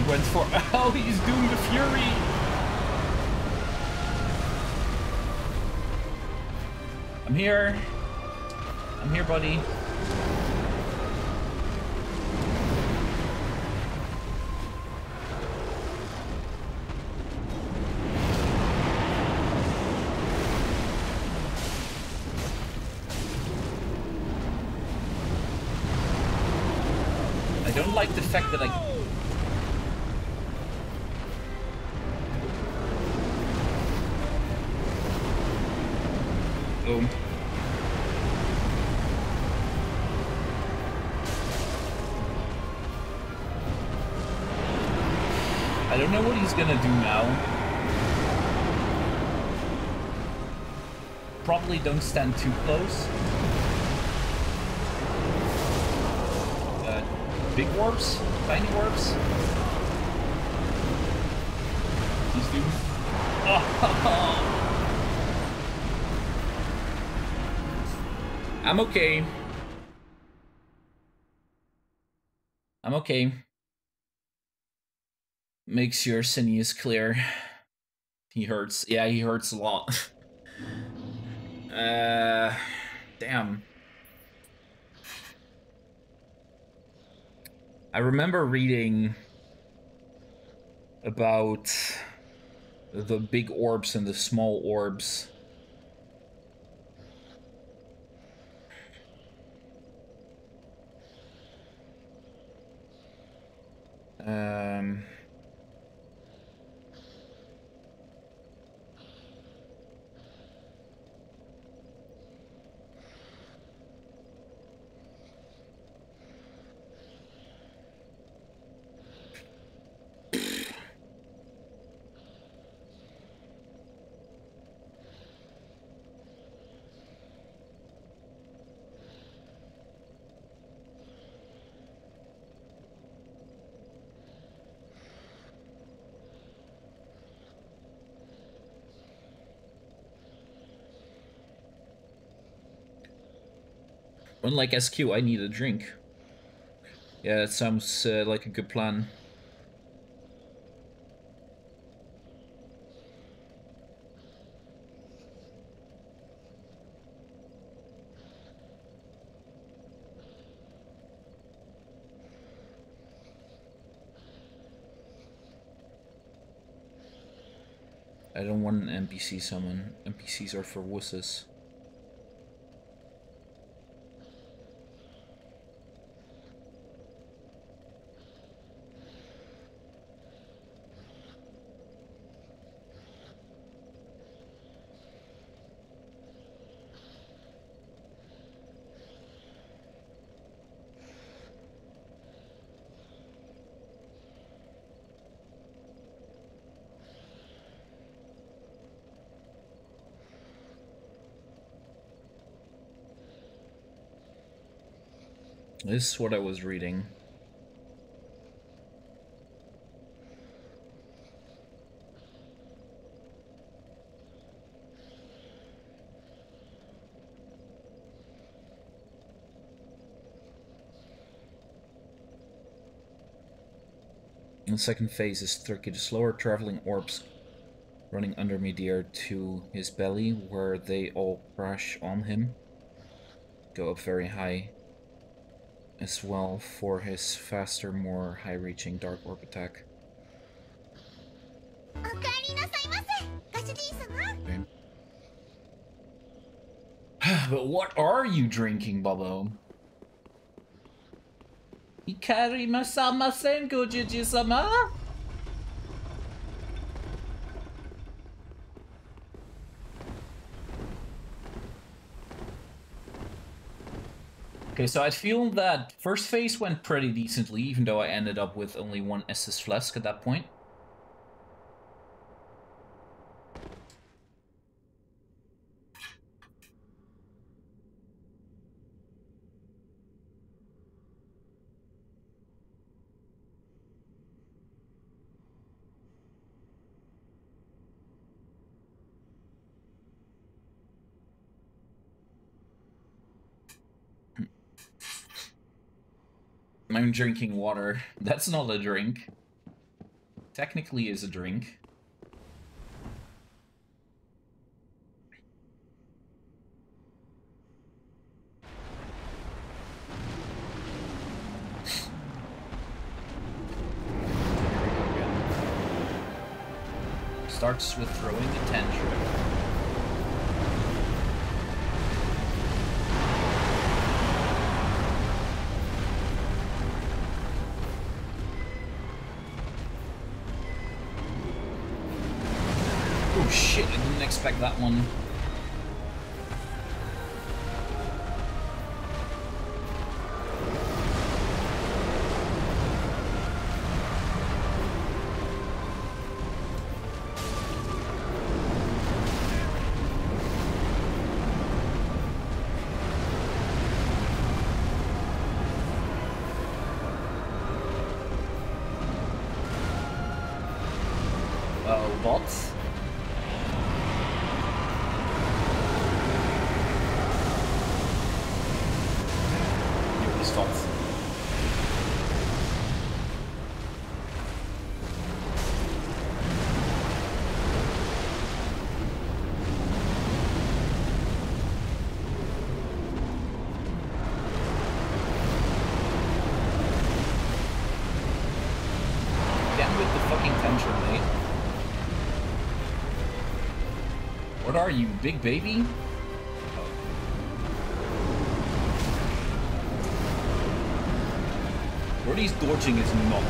went for. Oh, he's doing the Fury! I'm here. I'm here, buddy. He's gonna do now. Probably don't stand too close. Uh, big warps? Tiny warps? He's doing... I'm okay. I'm okay. Makes your sinews clear. He hurts. Yeah, he hurts a lot. uh, damn. I remember reading about the big orbs and the small orbs. Um... Unlike SQ, I need a drink. Yeah, that sounds uh, like a good plan. I don't want an NPC summon. NPCs are for wusses. This is what I was reading. The second phase is tricky. The slower traveling orbs running under Midir to his belly, where they all crash on him, go up very high as well for his faster, more high-reaching Dark Orb attack. But what are you drinking, Bobo? Ikarimasamasen Gojiji-sama? Okay, so I feel that first phase went pretty decently, even though I ended up with only one Estus Flask at that point. I'm drinking water. That's not a drink. Technically is a drink. Starts with throwing that one. Big baby? Joordy's dodging is not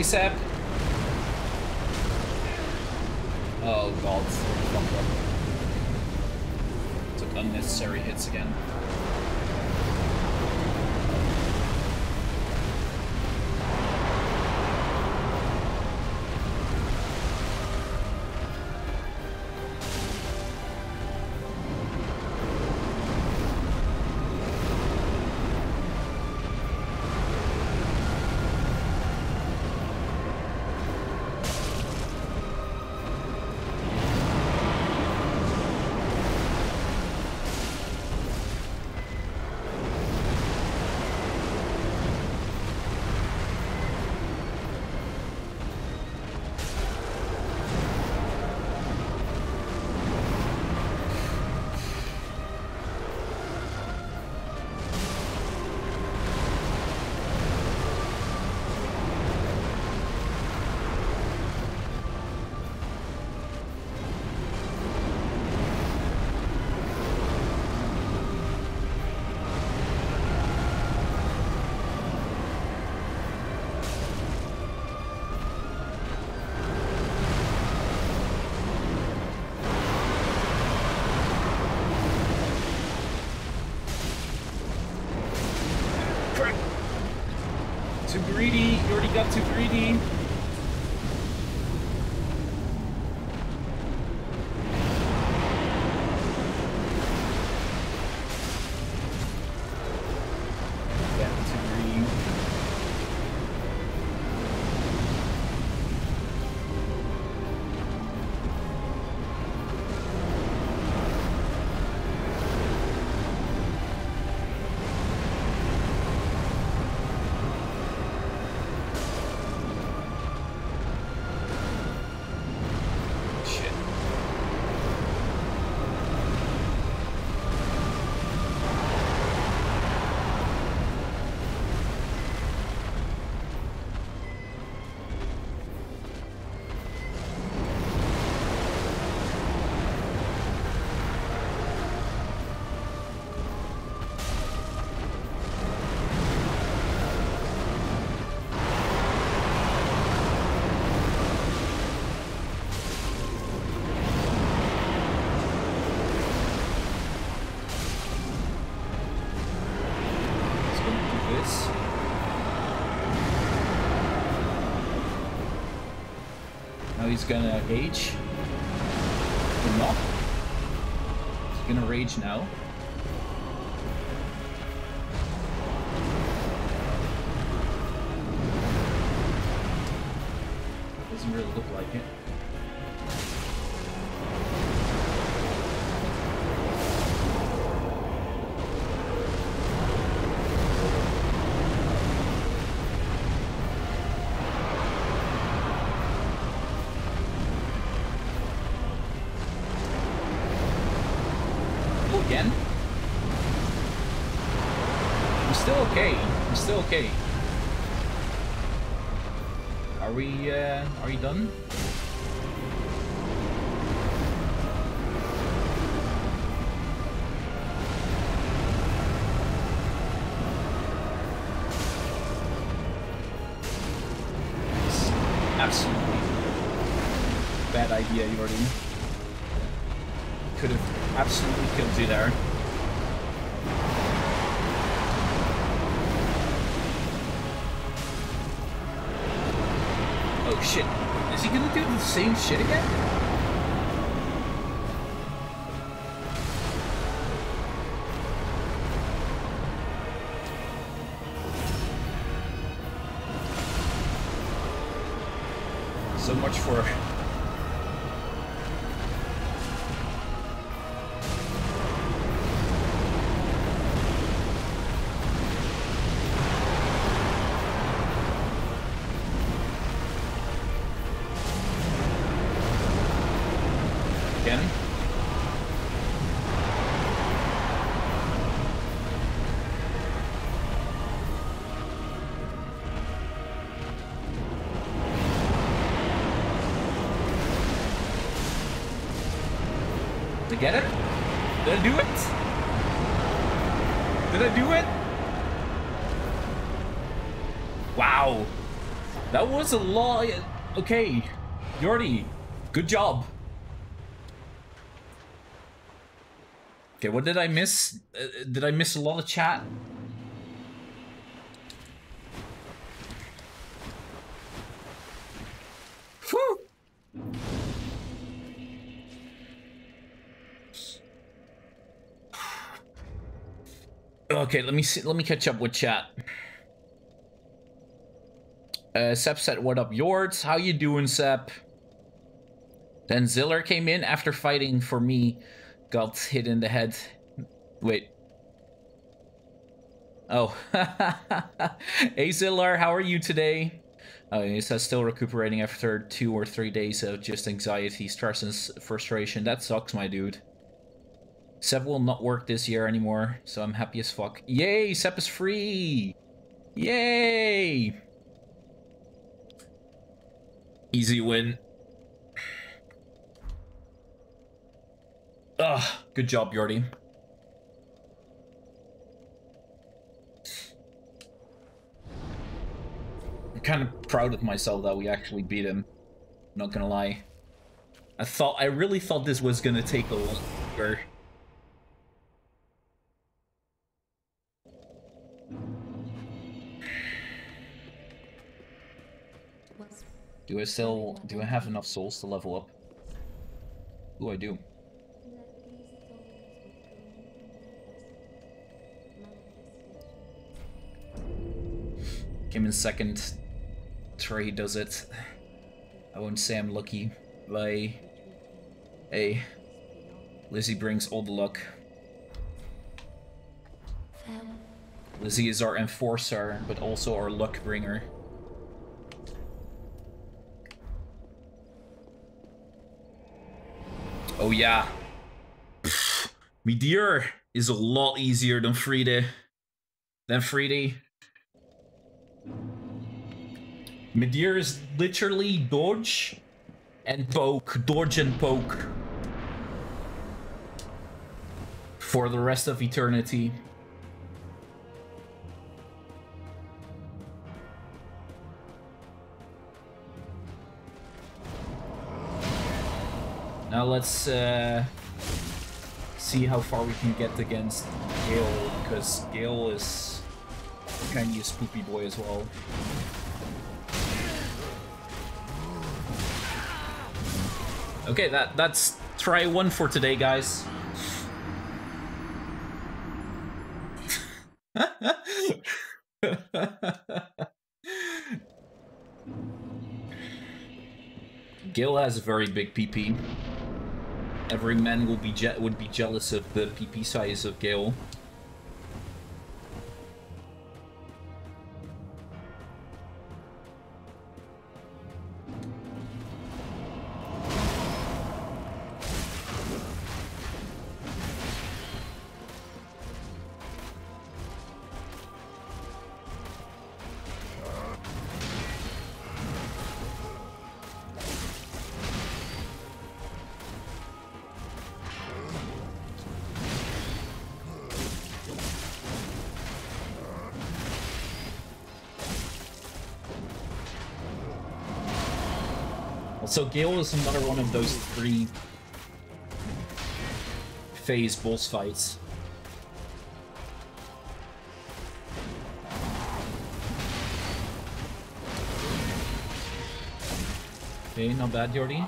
ASAP. 3D. You already got to 3D. Gonna age. Or not. He's gonna rage now. Idea, Jordan. Could have absolutely killed you there. Oh shit. Is he gonna do the same shit again? Was a lot. Okay. Joordy, good job. Okay, what did I miss? Uh, did I miss a lot of chat? Whew. Okay, let me see. Let me catch up with chat. Uh, Sep said, "What up, Yords? How you doing, Sep?" Then Ziller came in after fighting for me, got hit in the head. Wait. Oh. hey, Ziller, how are you today? Uh, he says still recuperating after two or three days of just anxiety, stress, and frustration. That sucks, my dude. Sep will not work this year anymore, so I'm happy as fuck. Yay, Sep is free! Yay! Easy win. Ugh, good job, Joordy. I'm kind of proud of myself that we actually beat him. Not gonna lie. I thought, I really thought this was gonna take a longer. Do I still, do I have enough souls to level up? Ooh, I do. Came in second. Trey does it. I won't say I'm lucky, but hey, Lizzie brings all the luck. Lizzie is our enforcer, but also our luck bringer. Oh yeah. Midir is a lot easier than Friede. Than Friede. Midir is literally dodge and poke, dodge and poke. For the rest of eternity. Now let's uh, see how far we can get against Gael, because Gael is Can use Poopy Boy as well. Okay, that that's try one for today, guys. Gil has a very big PP. Every man will be je would be jealous of the PP size of Gil. So Gael is another one of those three phase boss fights. Okay, not bad, Joordy.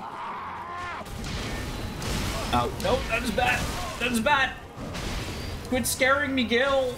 Oh, no, that is bad! That is bad! Quit scaring me, Gil!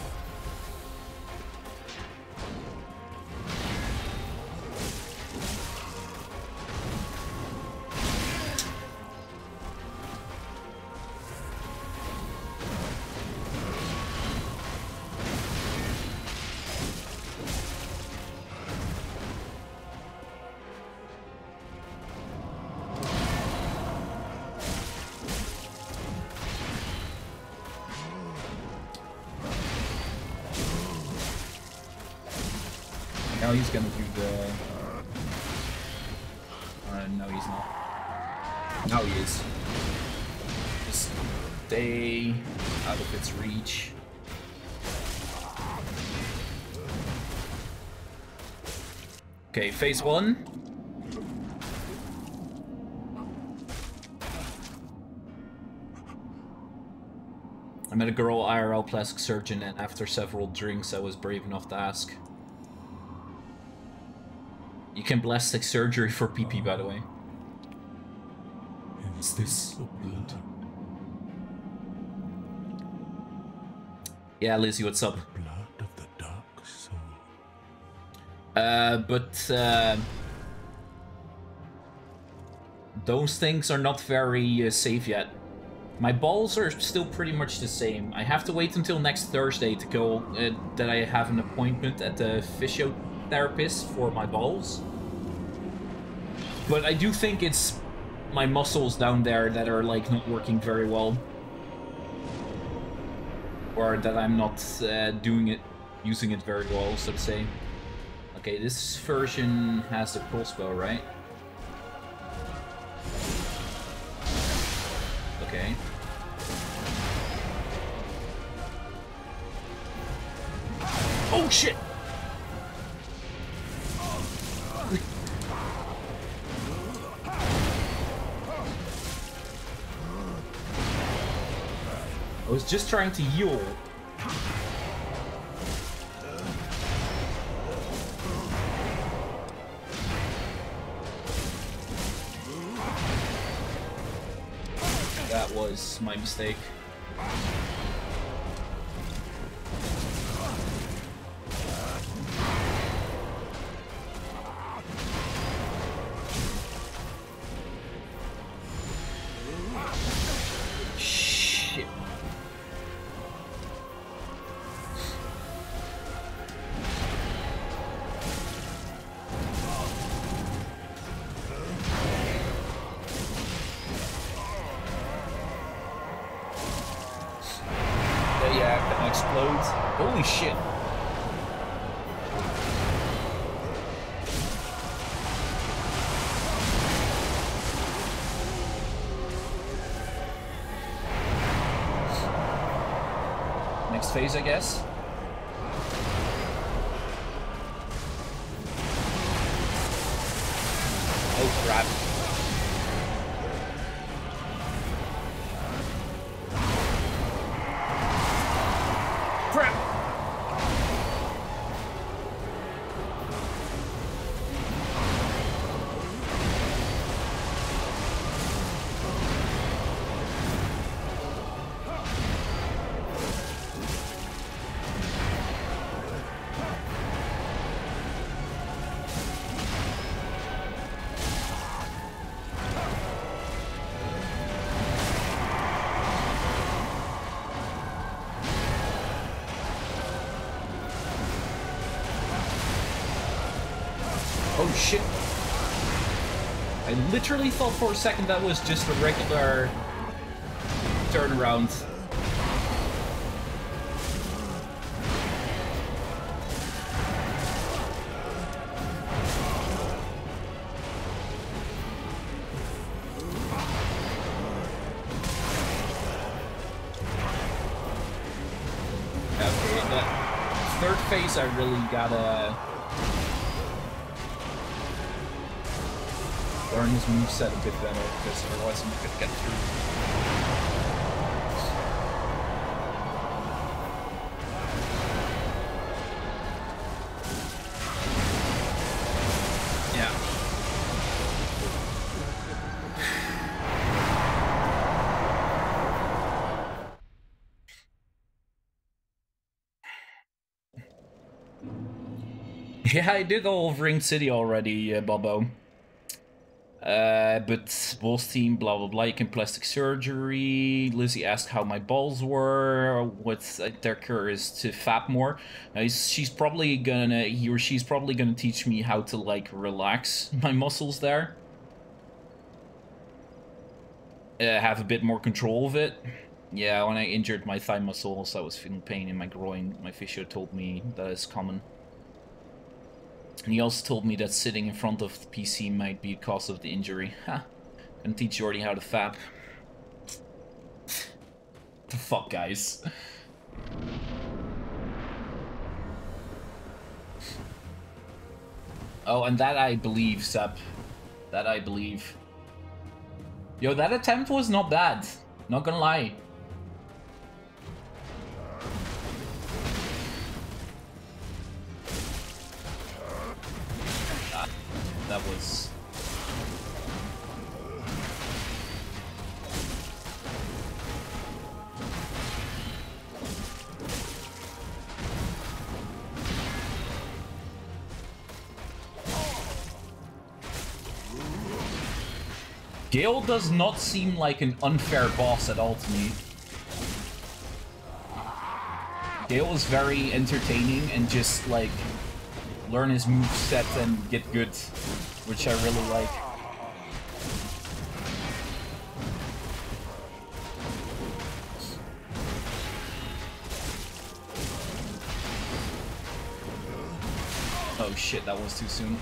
Phase one. I met a girl IRL plastic surgeon and after several drinks I was brave enough to ask. You can plastic surgery for PP, by the way. Is this blood? Yeah, Lizzie, what's up? Uh, but uh, those things are not very uh, safe yet. My balls are still pretty much the same. I have to wait until next Thursday to go. Uh, that I have an appointment at the physiotherapist for my balls. But I do think it's my muscles down there that are like not working very well, or that I'm not uh, doing it, using it very well, so to say. Okay, this version has a crossbow, right? Okay. Oh shit! I was just trying to heal. That was my mistake. Phase, I guess. Literally thought for a second that was just a regular turnaround. Okay, that third phase I really gotta learn his moveset a bit better, because otherwise I'm not gonna get through. Yeah. Yeah, I did all of Ring City already, uh, Bobo. But Wolf's team, blah blah blah, you can plastic surgery. Lizzie asked how my balls were. What uh, their cure is to fap more. Uh, she's probably gonna, he or she's probably gonna teach me how to like relax my muscles there. Uh, have a bit more control of it. Yeah, when I injured my thigh muscles, I was feeling pain in my groin. My physio told me that is common. And he also told me that sitting in front of the PC might be a cause of the injury. Ha! And teach Joordy how to fap. the fuck, guys? Oh, and that I believe, Sep. That I believe. Yo, that attempt was not bad. Not gonna lie. That was... Gael does not seem like an unfair boss at all to me. Gael is very entertaining and just like learn his move set and get good, which I really like. Oh shit, that was too soon.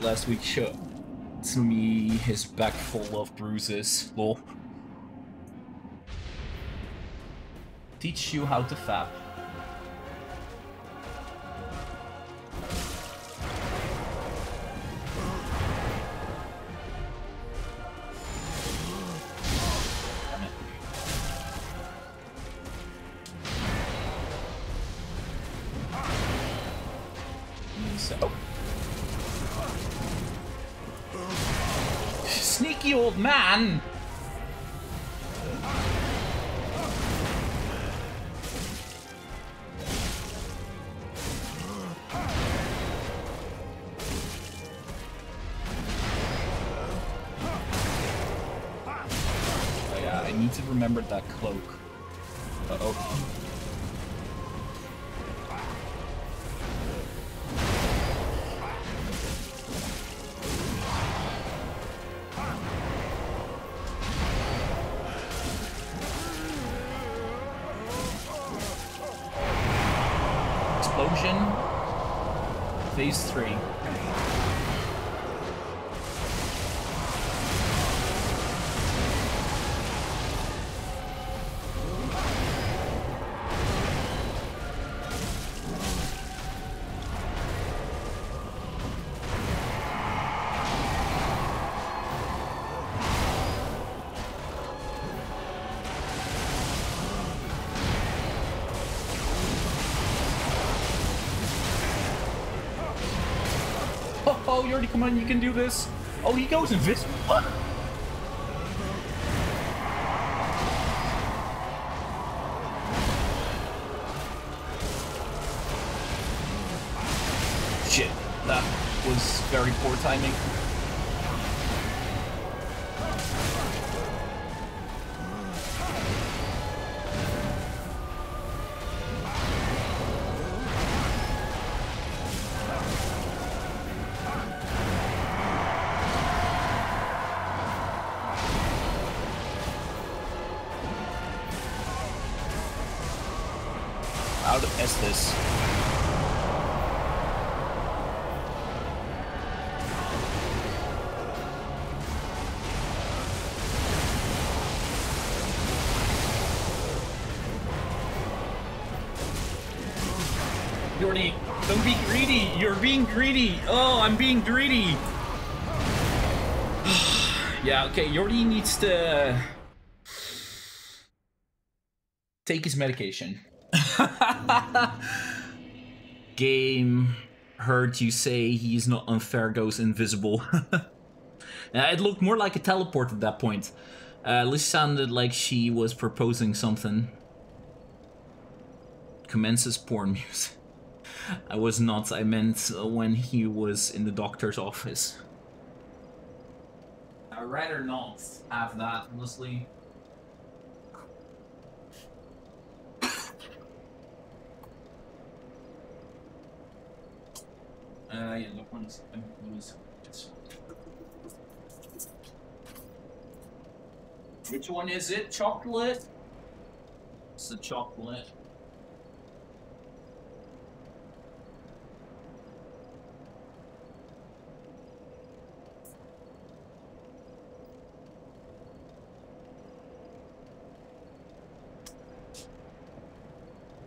Coach last week to me his back full of bruises. Lol. Teach you how to fap. Oh, go, Joordy, come on, you can do this. Oh, he goes invisible. What? Shit, that was very poor timing. Greedy. Oh, I'm being greedy. yeah, okay, Joordy needs to take his medication. Game heard you say he's not unfair, goes invisible. It looked more like a teleport at that point. Uh, Liz sounded like she was proposing something. Commences porn music. I was not, I meant uh, when he was in the doctor's office. I'd rather not have that, honestly. Uh, yeah, look one's lose Which one is it? Chocolate? It's the chocolate.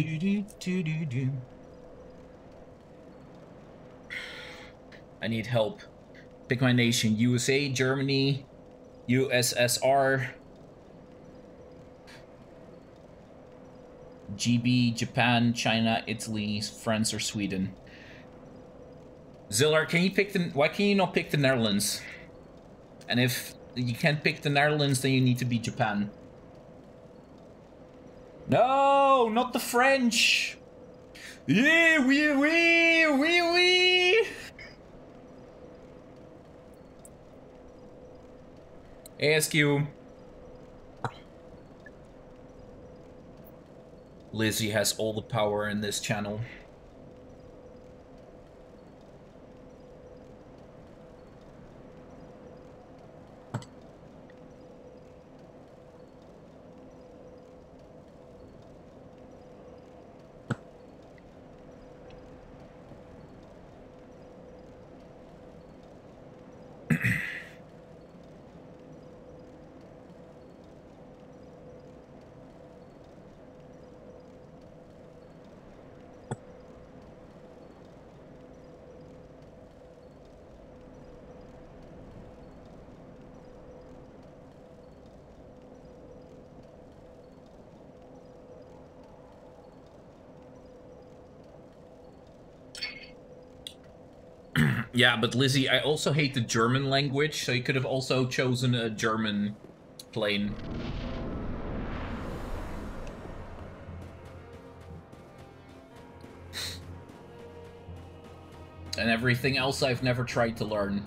Do do do do do. I need help. Pick my nation: USA, Germany, USSR, GB, Japan, China, Italy, France, or Sweden. Zillar, can you pick the? Why can you not pick the Netherlands? And if you can't pick the Netherlands, then you need to be Japan. No, not the French. Yeah, oui, oui, oui, oui. ASQ. Lizzie has all the power in this channel. Yeah, but Lizzie, I also hate the German language, so you could have also chosen a German plane. and everything else I've never tried to learn.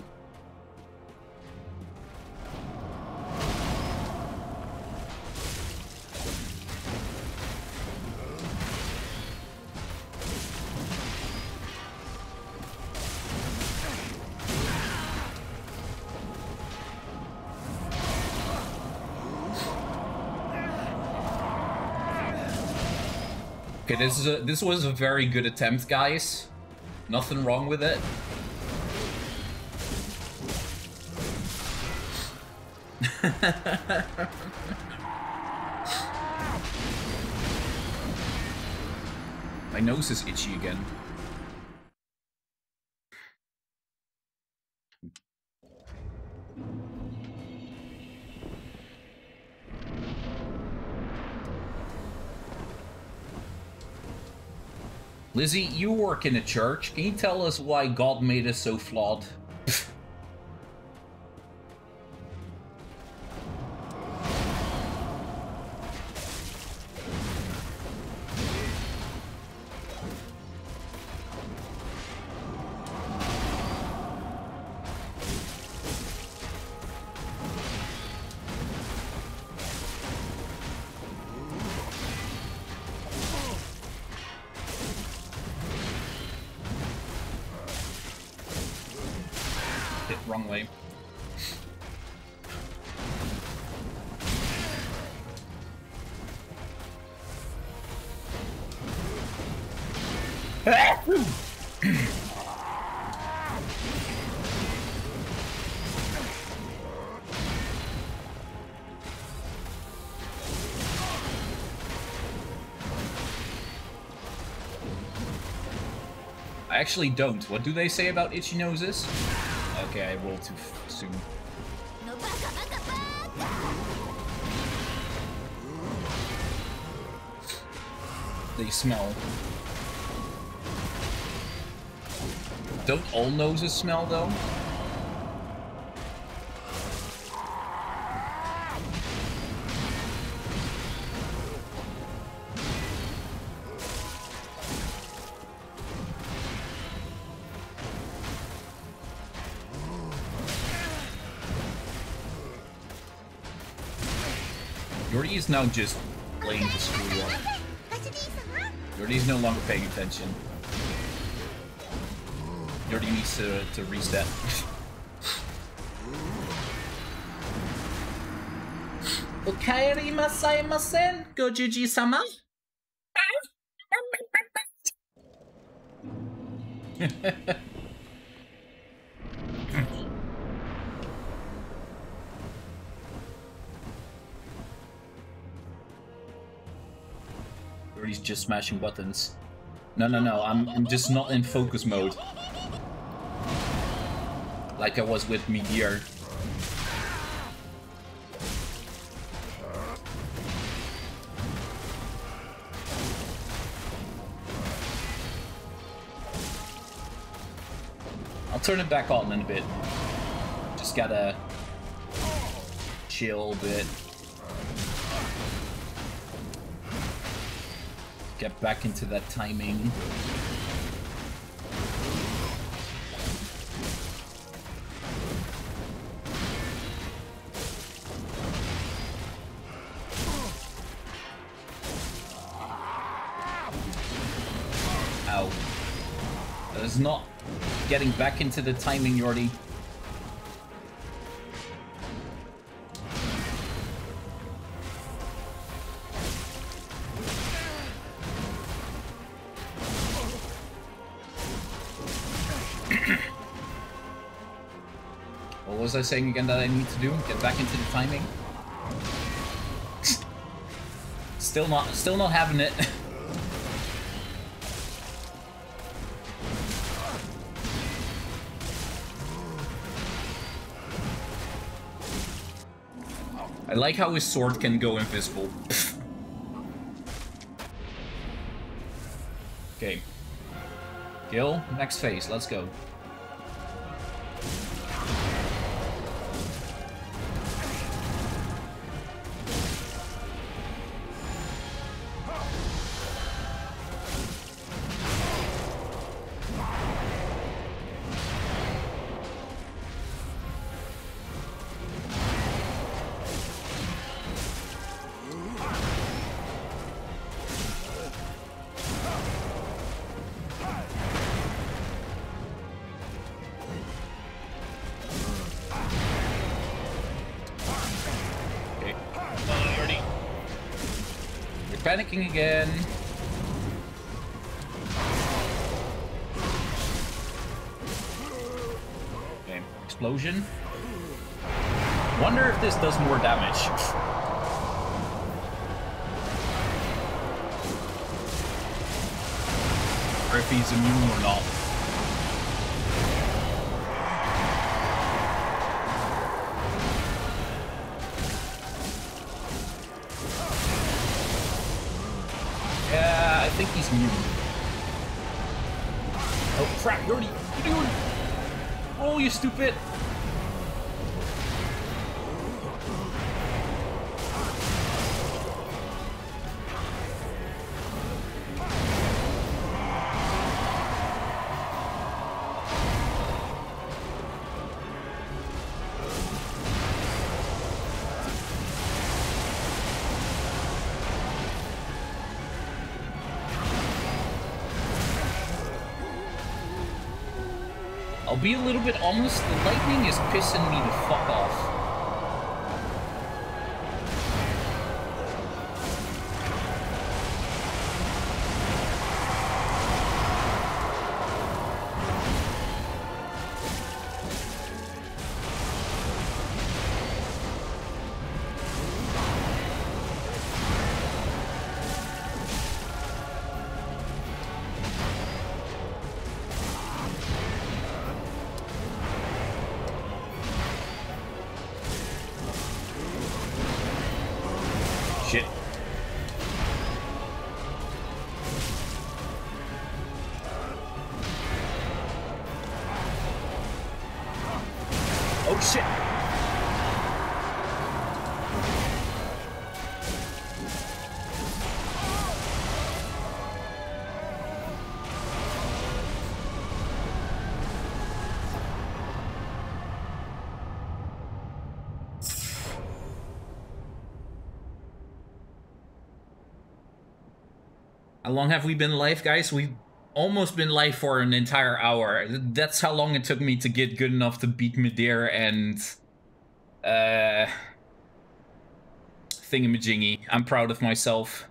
Okay, this is a this was a very good attempt, guys. Nothing wrong with it. My nose is itchy again. Lizzie, you work in a church. Can you tell us why God made us so flawed? Actually don't. What do they say about itchy noses? Okay, I rolled too soon. They smell. Don't all noses smell though? Joordy is now just playing the screw you up. Joordy's no longer paying attention. Joordy needs to, to reset. Okay, masaimasen, Gojiji-sama. Joordy's just smashing buttons. No, no, no, I'm, I'm just not in focus mode. Like I was with Midir. I'll turn it back on in a bit. Just gotta chill a bit. Get back into that timing. Ow. That is not getting back into the timing, Joordy. Was I saying again that I need to do? Get back into the timing? still not still not having it. I like how his sword can go invisible. okay. Gil, next phase, let's go. Stupid! Be a little bit honest, the lightning is pissing me the long have we been live, guys? We've almost been live for an entire hour. That's how long it took me to get good enough to beat Midir and... Uh... Thingamajiggy. I'm proud of myself.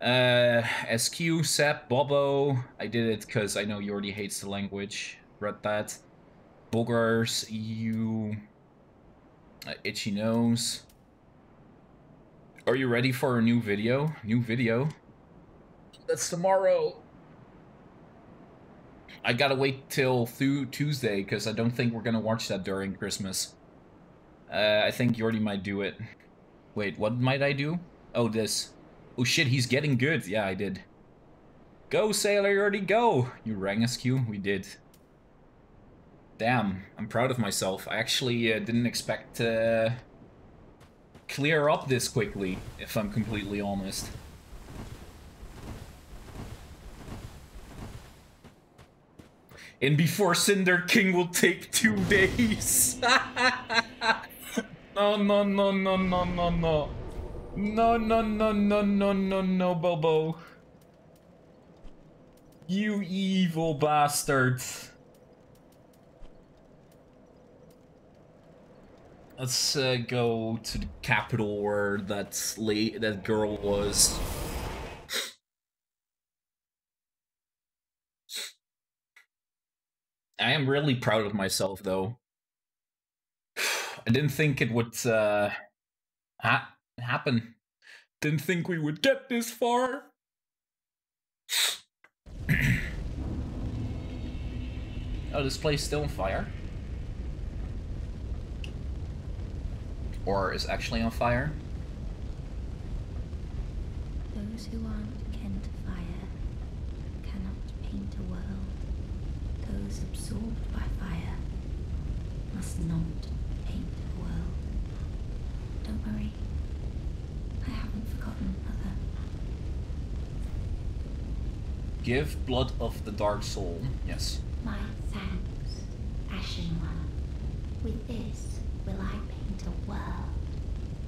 Uh, SQ, Sep, Bobo. I did it because I know Joordy hates the language. Read that. Boogers, you... Uh, itchy Nose. Are you ready for a new video? New video? That's tomorrow. I gotta wait till th Tuesday because I don't think we're gonna watch that during Christmas. Uh, I think Joordy might do it. Wait, what might I do? Oh, this. Oh shit, he's getting good. Yeah, I did. Go, Sailor Joordy, go! You rang us, Q? We did. Damn, I'm proud of myself. I actually uh, didn't expect to clear up this quickly, if I'm completely honest. And before Cinder King will take two days. no, no, no, no, no, no, no. No, no, no, no, no, no, no, Bobo. You evil bastard. Let's uh, go to the capital where that late that girl was. I am really proud of myself, though. I didn't think it would uh, ha happen. Didn't think we would get this far. oh, this place still on fire. Or is actually on fire. Those who aren't kin to fire cannot paint a world. Those absorbed by fire must not paint a world. Don't worry, I haven't forgotten, Mother. Give blood of the dark soul. Yes. My thanks, Ashen One. With this will I paint a world.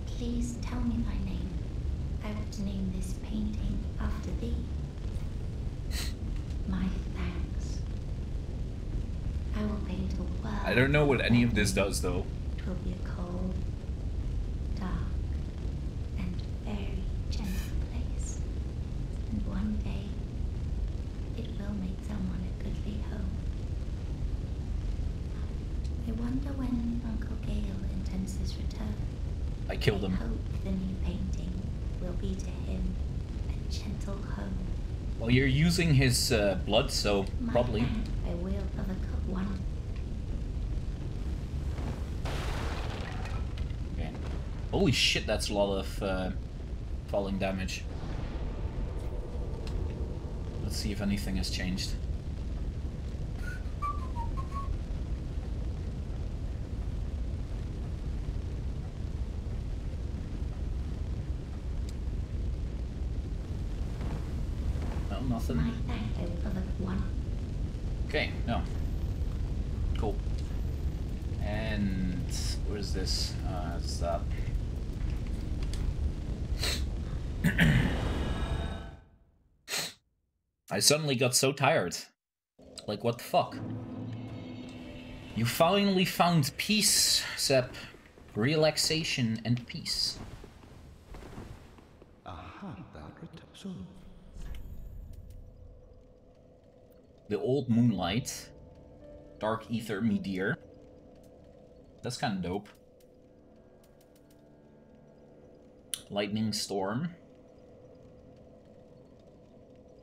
Please tell me thy name. I will name this painting after thee. My thanks. I will paint a world. I don't know what any of this does, though. It will be a cold, dark, and very gentle place. And one day, it will make someone a goodly home. wonder when Uncle Gael intends his return. I killed I him. hope the new painting will be to him a gentle home. Well, you're using his uh, blood, so My probably. hand by will cut one. Okay. Holy shit, that's a lot of uh, falling damage. Let's see if anything has changed. No, nothing. My hand by will of a one. Okay, no. Cool. And what is this? Uh, it's that. I suddenly got so tired. Like, what the fuck? You finally found peace, Sep. Relaxation and peace. Aha, that so. The old moonlight. Darkeater Midir. That's kind of dope. Lightning storm.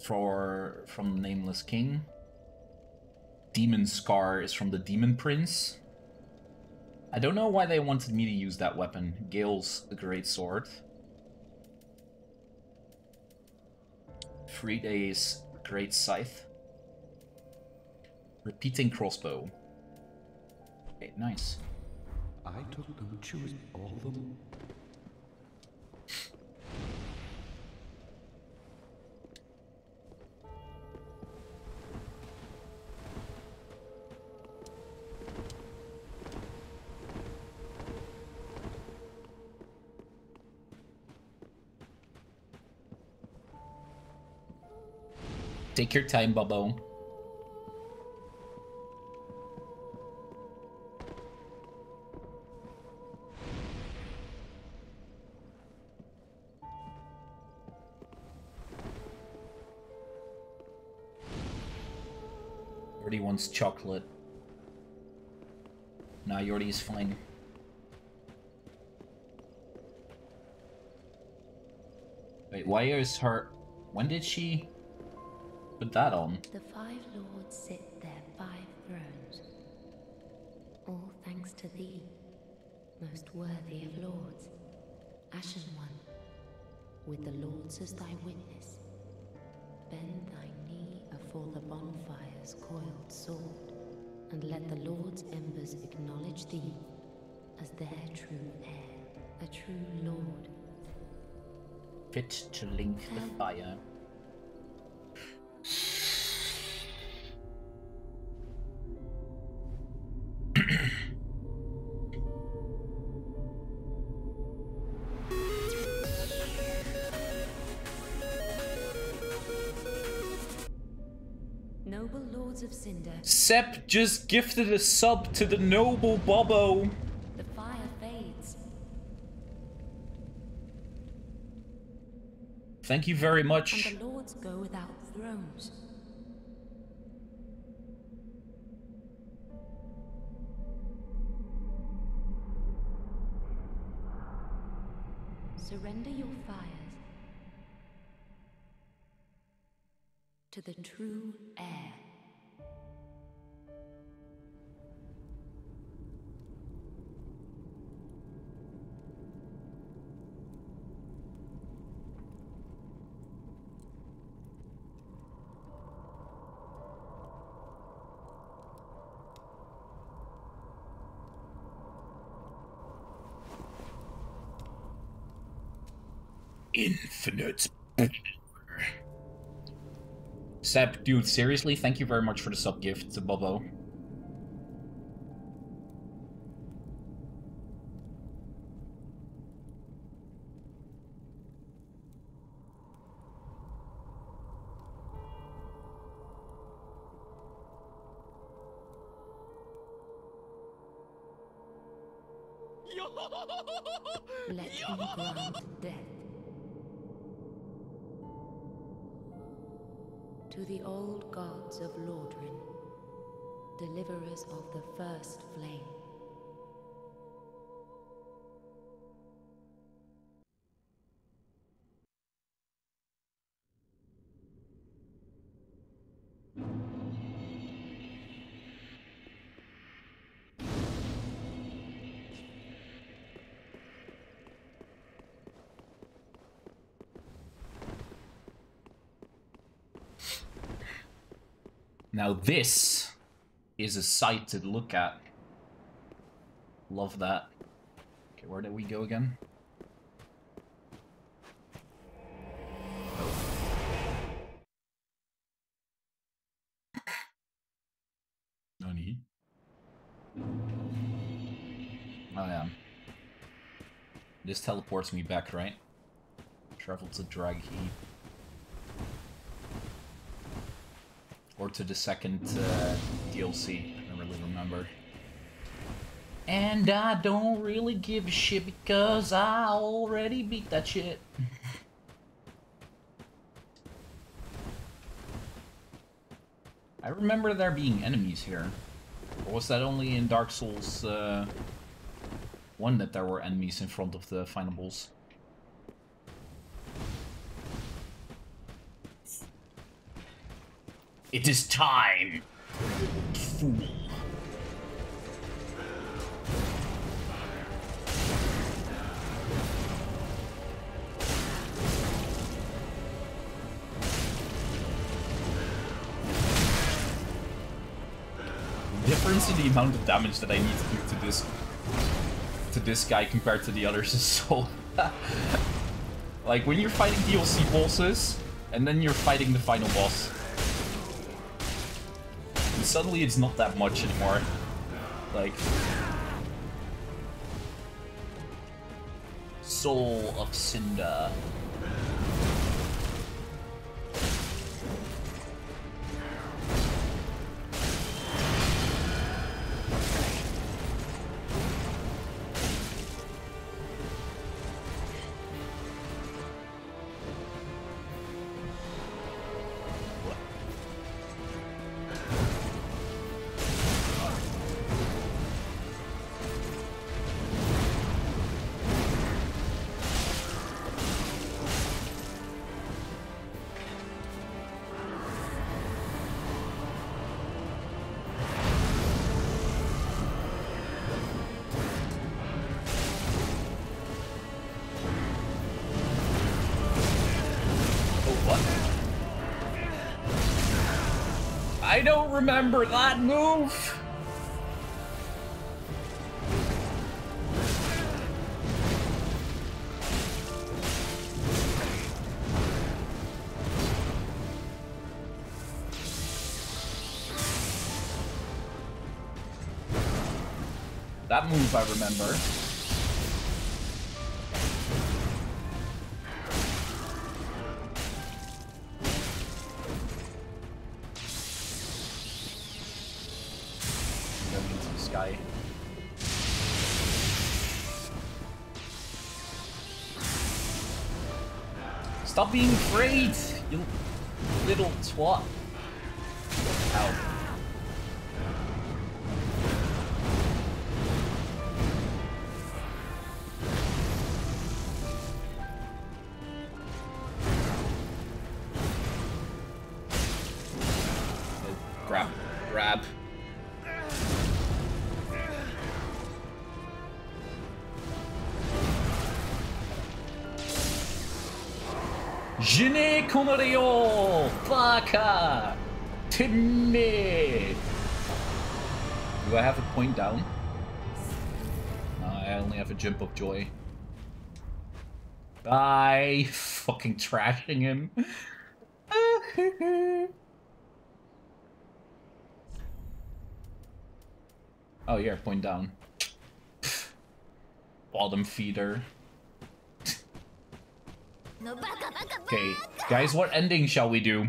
For from Nameless King. Demon Scar is from the Demon Prince. I don't know why they wanted me to use that weapon. Gael's Great Sword. Friede's Great Scythe. Repeating crossbow. Okay, nice. I took them, choose all of them. Take your time, Bubbo. Wants chocolate. Nah, Joordy is fine. Wait, why is her... When did she put that on? The five lords sit their five thrones. All thanks to thee, most worthy of lords. Ashen one, with the lords as thy witness. Bend thy knee afore the bonfire's coiled sword, and let the lord's embers acknowledge thee as their true heir, a true lord. Fit to link the fire. Sep just gifted a sub to the noble Bobbo. the fire fades. Thank you very much. And the lords go without thrones. Surrender your fires to the true heir. Sep, dude, seriously, thank you very much for the sub gift to Bobbo. Now this is a sight to look at. Love that. Okay, where did we go again? Nani? Oh yeah. This teleports me back, right? Travel to Dreg Heap. Or to the second uh, DLC. I don't really remember. And I don't really give a shit because I already beat that shit. I remember there being enemies here. Or was that only in Dark Souls uh, 1 that there were enemies in front of the final boss? It is time! Fool. difference in the amount of damage that I need to do to this to this guy compared to the others is so like when you're fighting DLC bosses and then you're fighting the final boss suddenly it's not that much anymore. Like Soul of Cinder remember that move. That move I remember. Being afraid, you little twat. Je ne connais Baka! Timmy! Do I have a point down? No, I only have a jump of joy. Bye! Fucking trashing him. oh, yeah, point down. Bottom feeder. Okay, guys, what ending shall we do?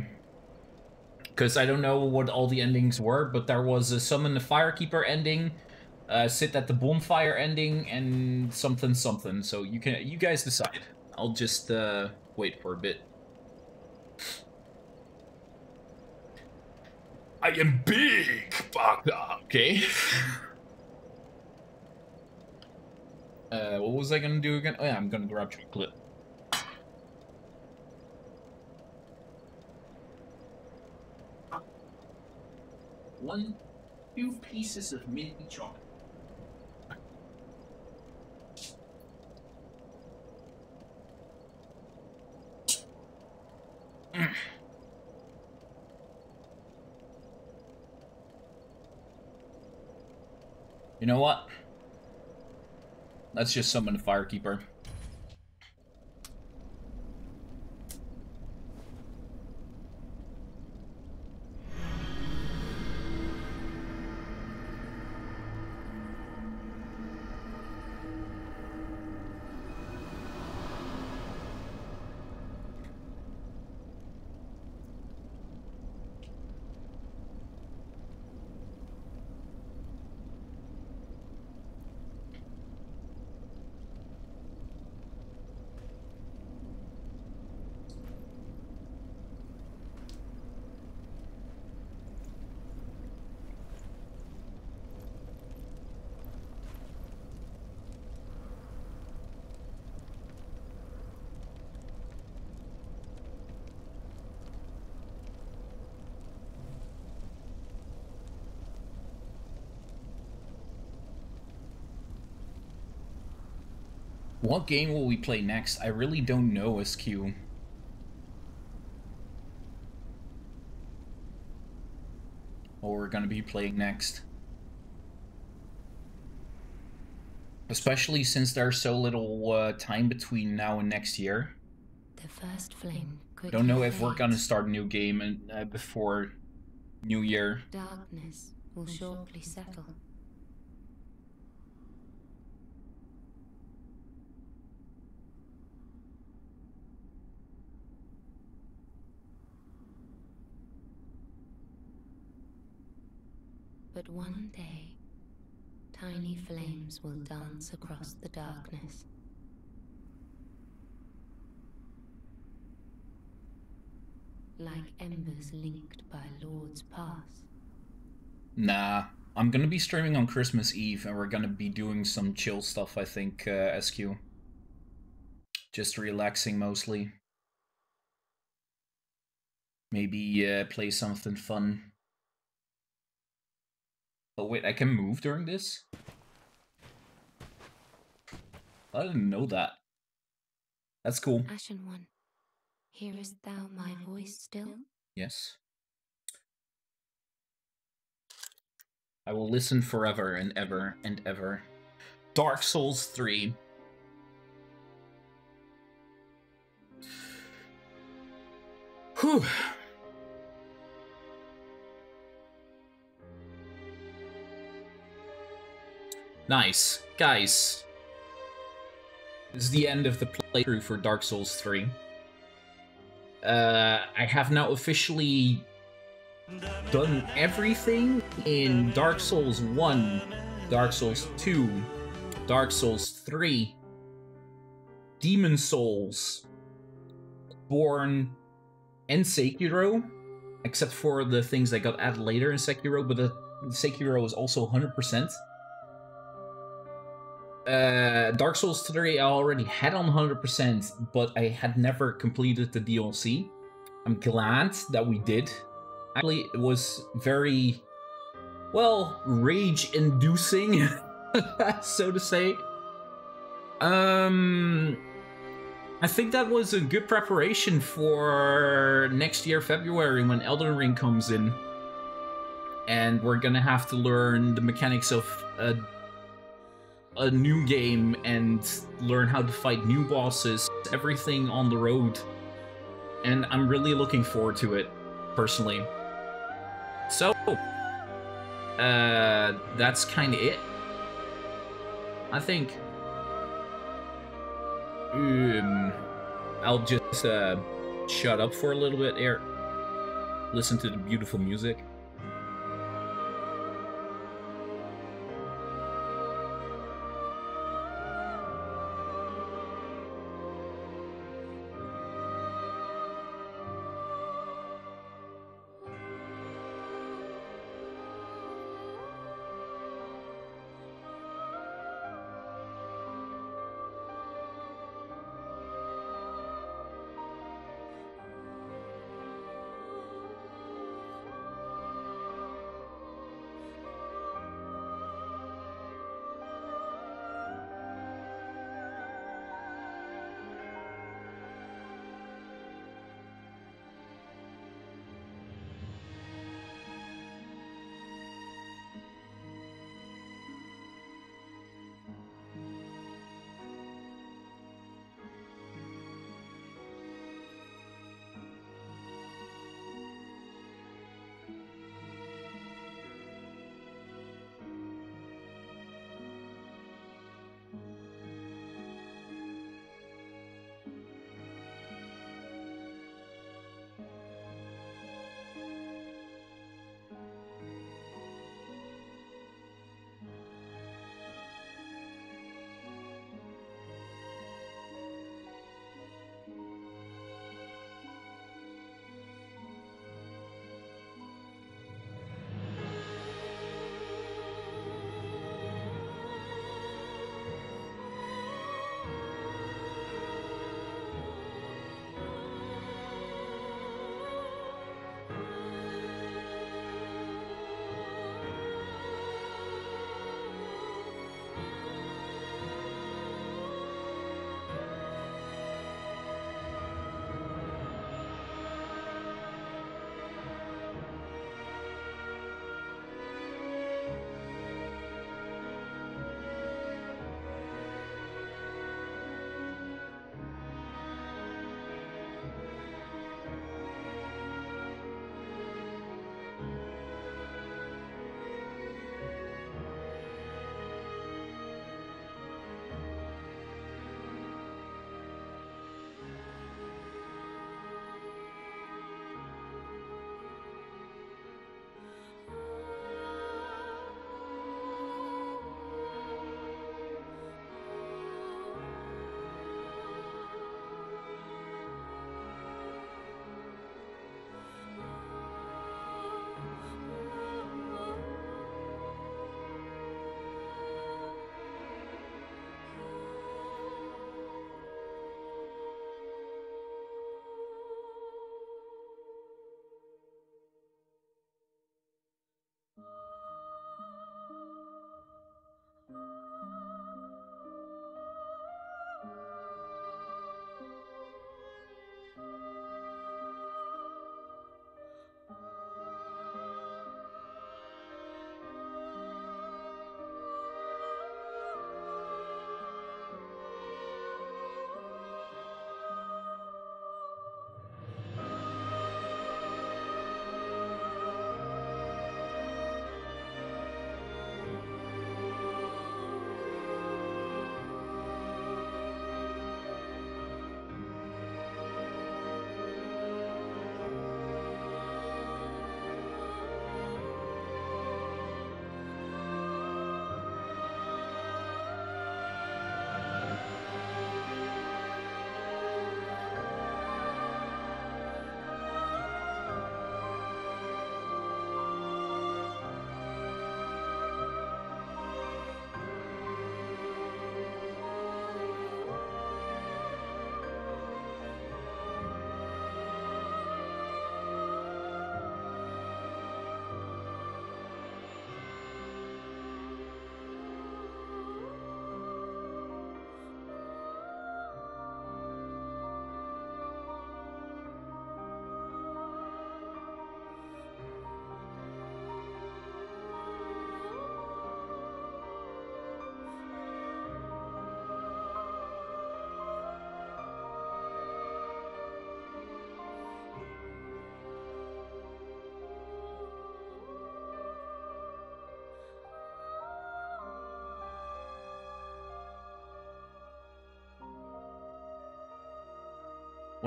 Because I don't know what all the endings were, but there was a summon the firekeeper ending, uh, sit at the bonfire ending, and something something. So you can you guys decide. I'll just uh, wait for a bit. I am big, Baka. Okay. uh, what was I gonna do again? Oh yeah, I'm gonna grab chocolate. one, two pieces of minty chocolate. You know what? Let's just summon the firekeeper. What game will we play next? I really don't know, SQ. What we're gonna be playing next. Especially since there's so little uh, time between now and next year. The first flame Don't know if we're gonna start a new game and uh, before New Year. Darkness will shortly settle. One day, tiny flames will dance across the darkness. Like embers linked by Lord's Pass. Nah, I'm gonna be streaming on Christmas Eve, and we're gonna be doing some chill stuff. I think uh, SQ. Just relaxing mostly. Maybe uh, play something fun. Oh wait, I can move during this. I didn't know that. That's cool. Ashen One, hearest thou my voice still? Yes. I will listen forever and ever and ever. Dark Souls 3. Whew. Nice. Guys, this is the end of the playthrough for Dark Souls 3. Uh, I have now officially done everything in Dark Souls 1, Dark Souls 2, Dark Souls 3, Demon Souls, Born, and Sekiro, except for the things that got added later in Sekiro, but the Sekiro is also 100%. Uh, Dark Souls 3 I already had on 100%, but I had never completed the DLC. I'm glad that we did. Actually, it was very, well, rage-inducing, so to say. Um, I think that was a good preparation for next year, February, when Elden Ring comes in. And we're gonna have to learn the mechanics of a, a new game and learn how to fight new bosses, everything on the road. And I'm really looking forward to it, personally. So, uh, that's kind of it. I think. Um, I'll just uh, shut up for a little bit here. Listen to the beautiful music.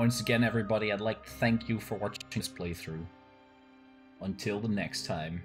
Once again, everybody, I'd like to thank you for watching this playthrough. Until the next time.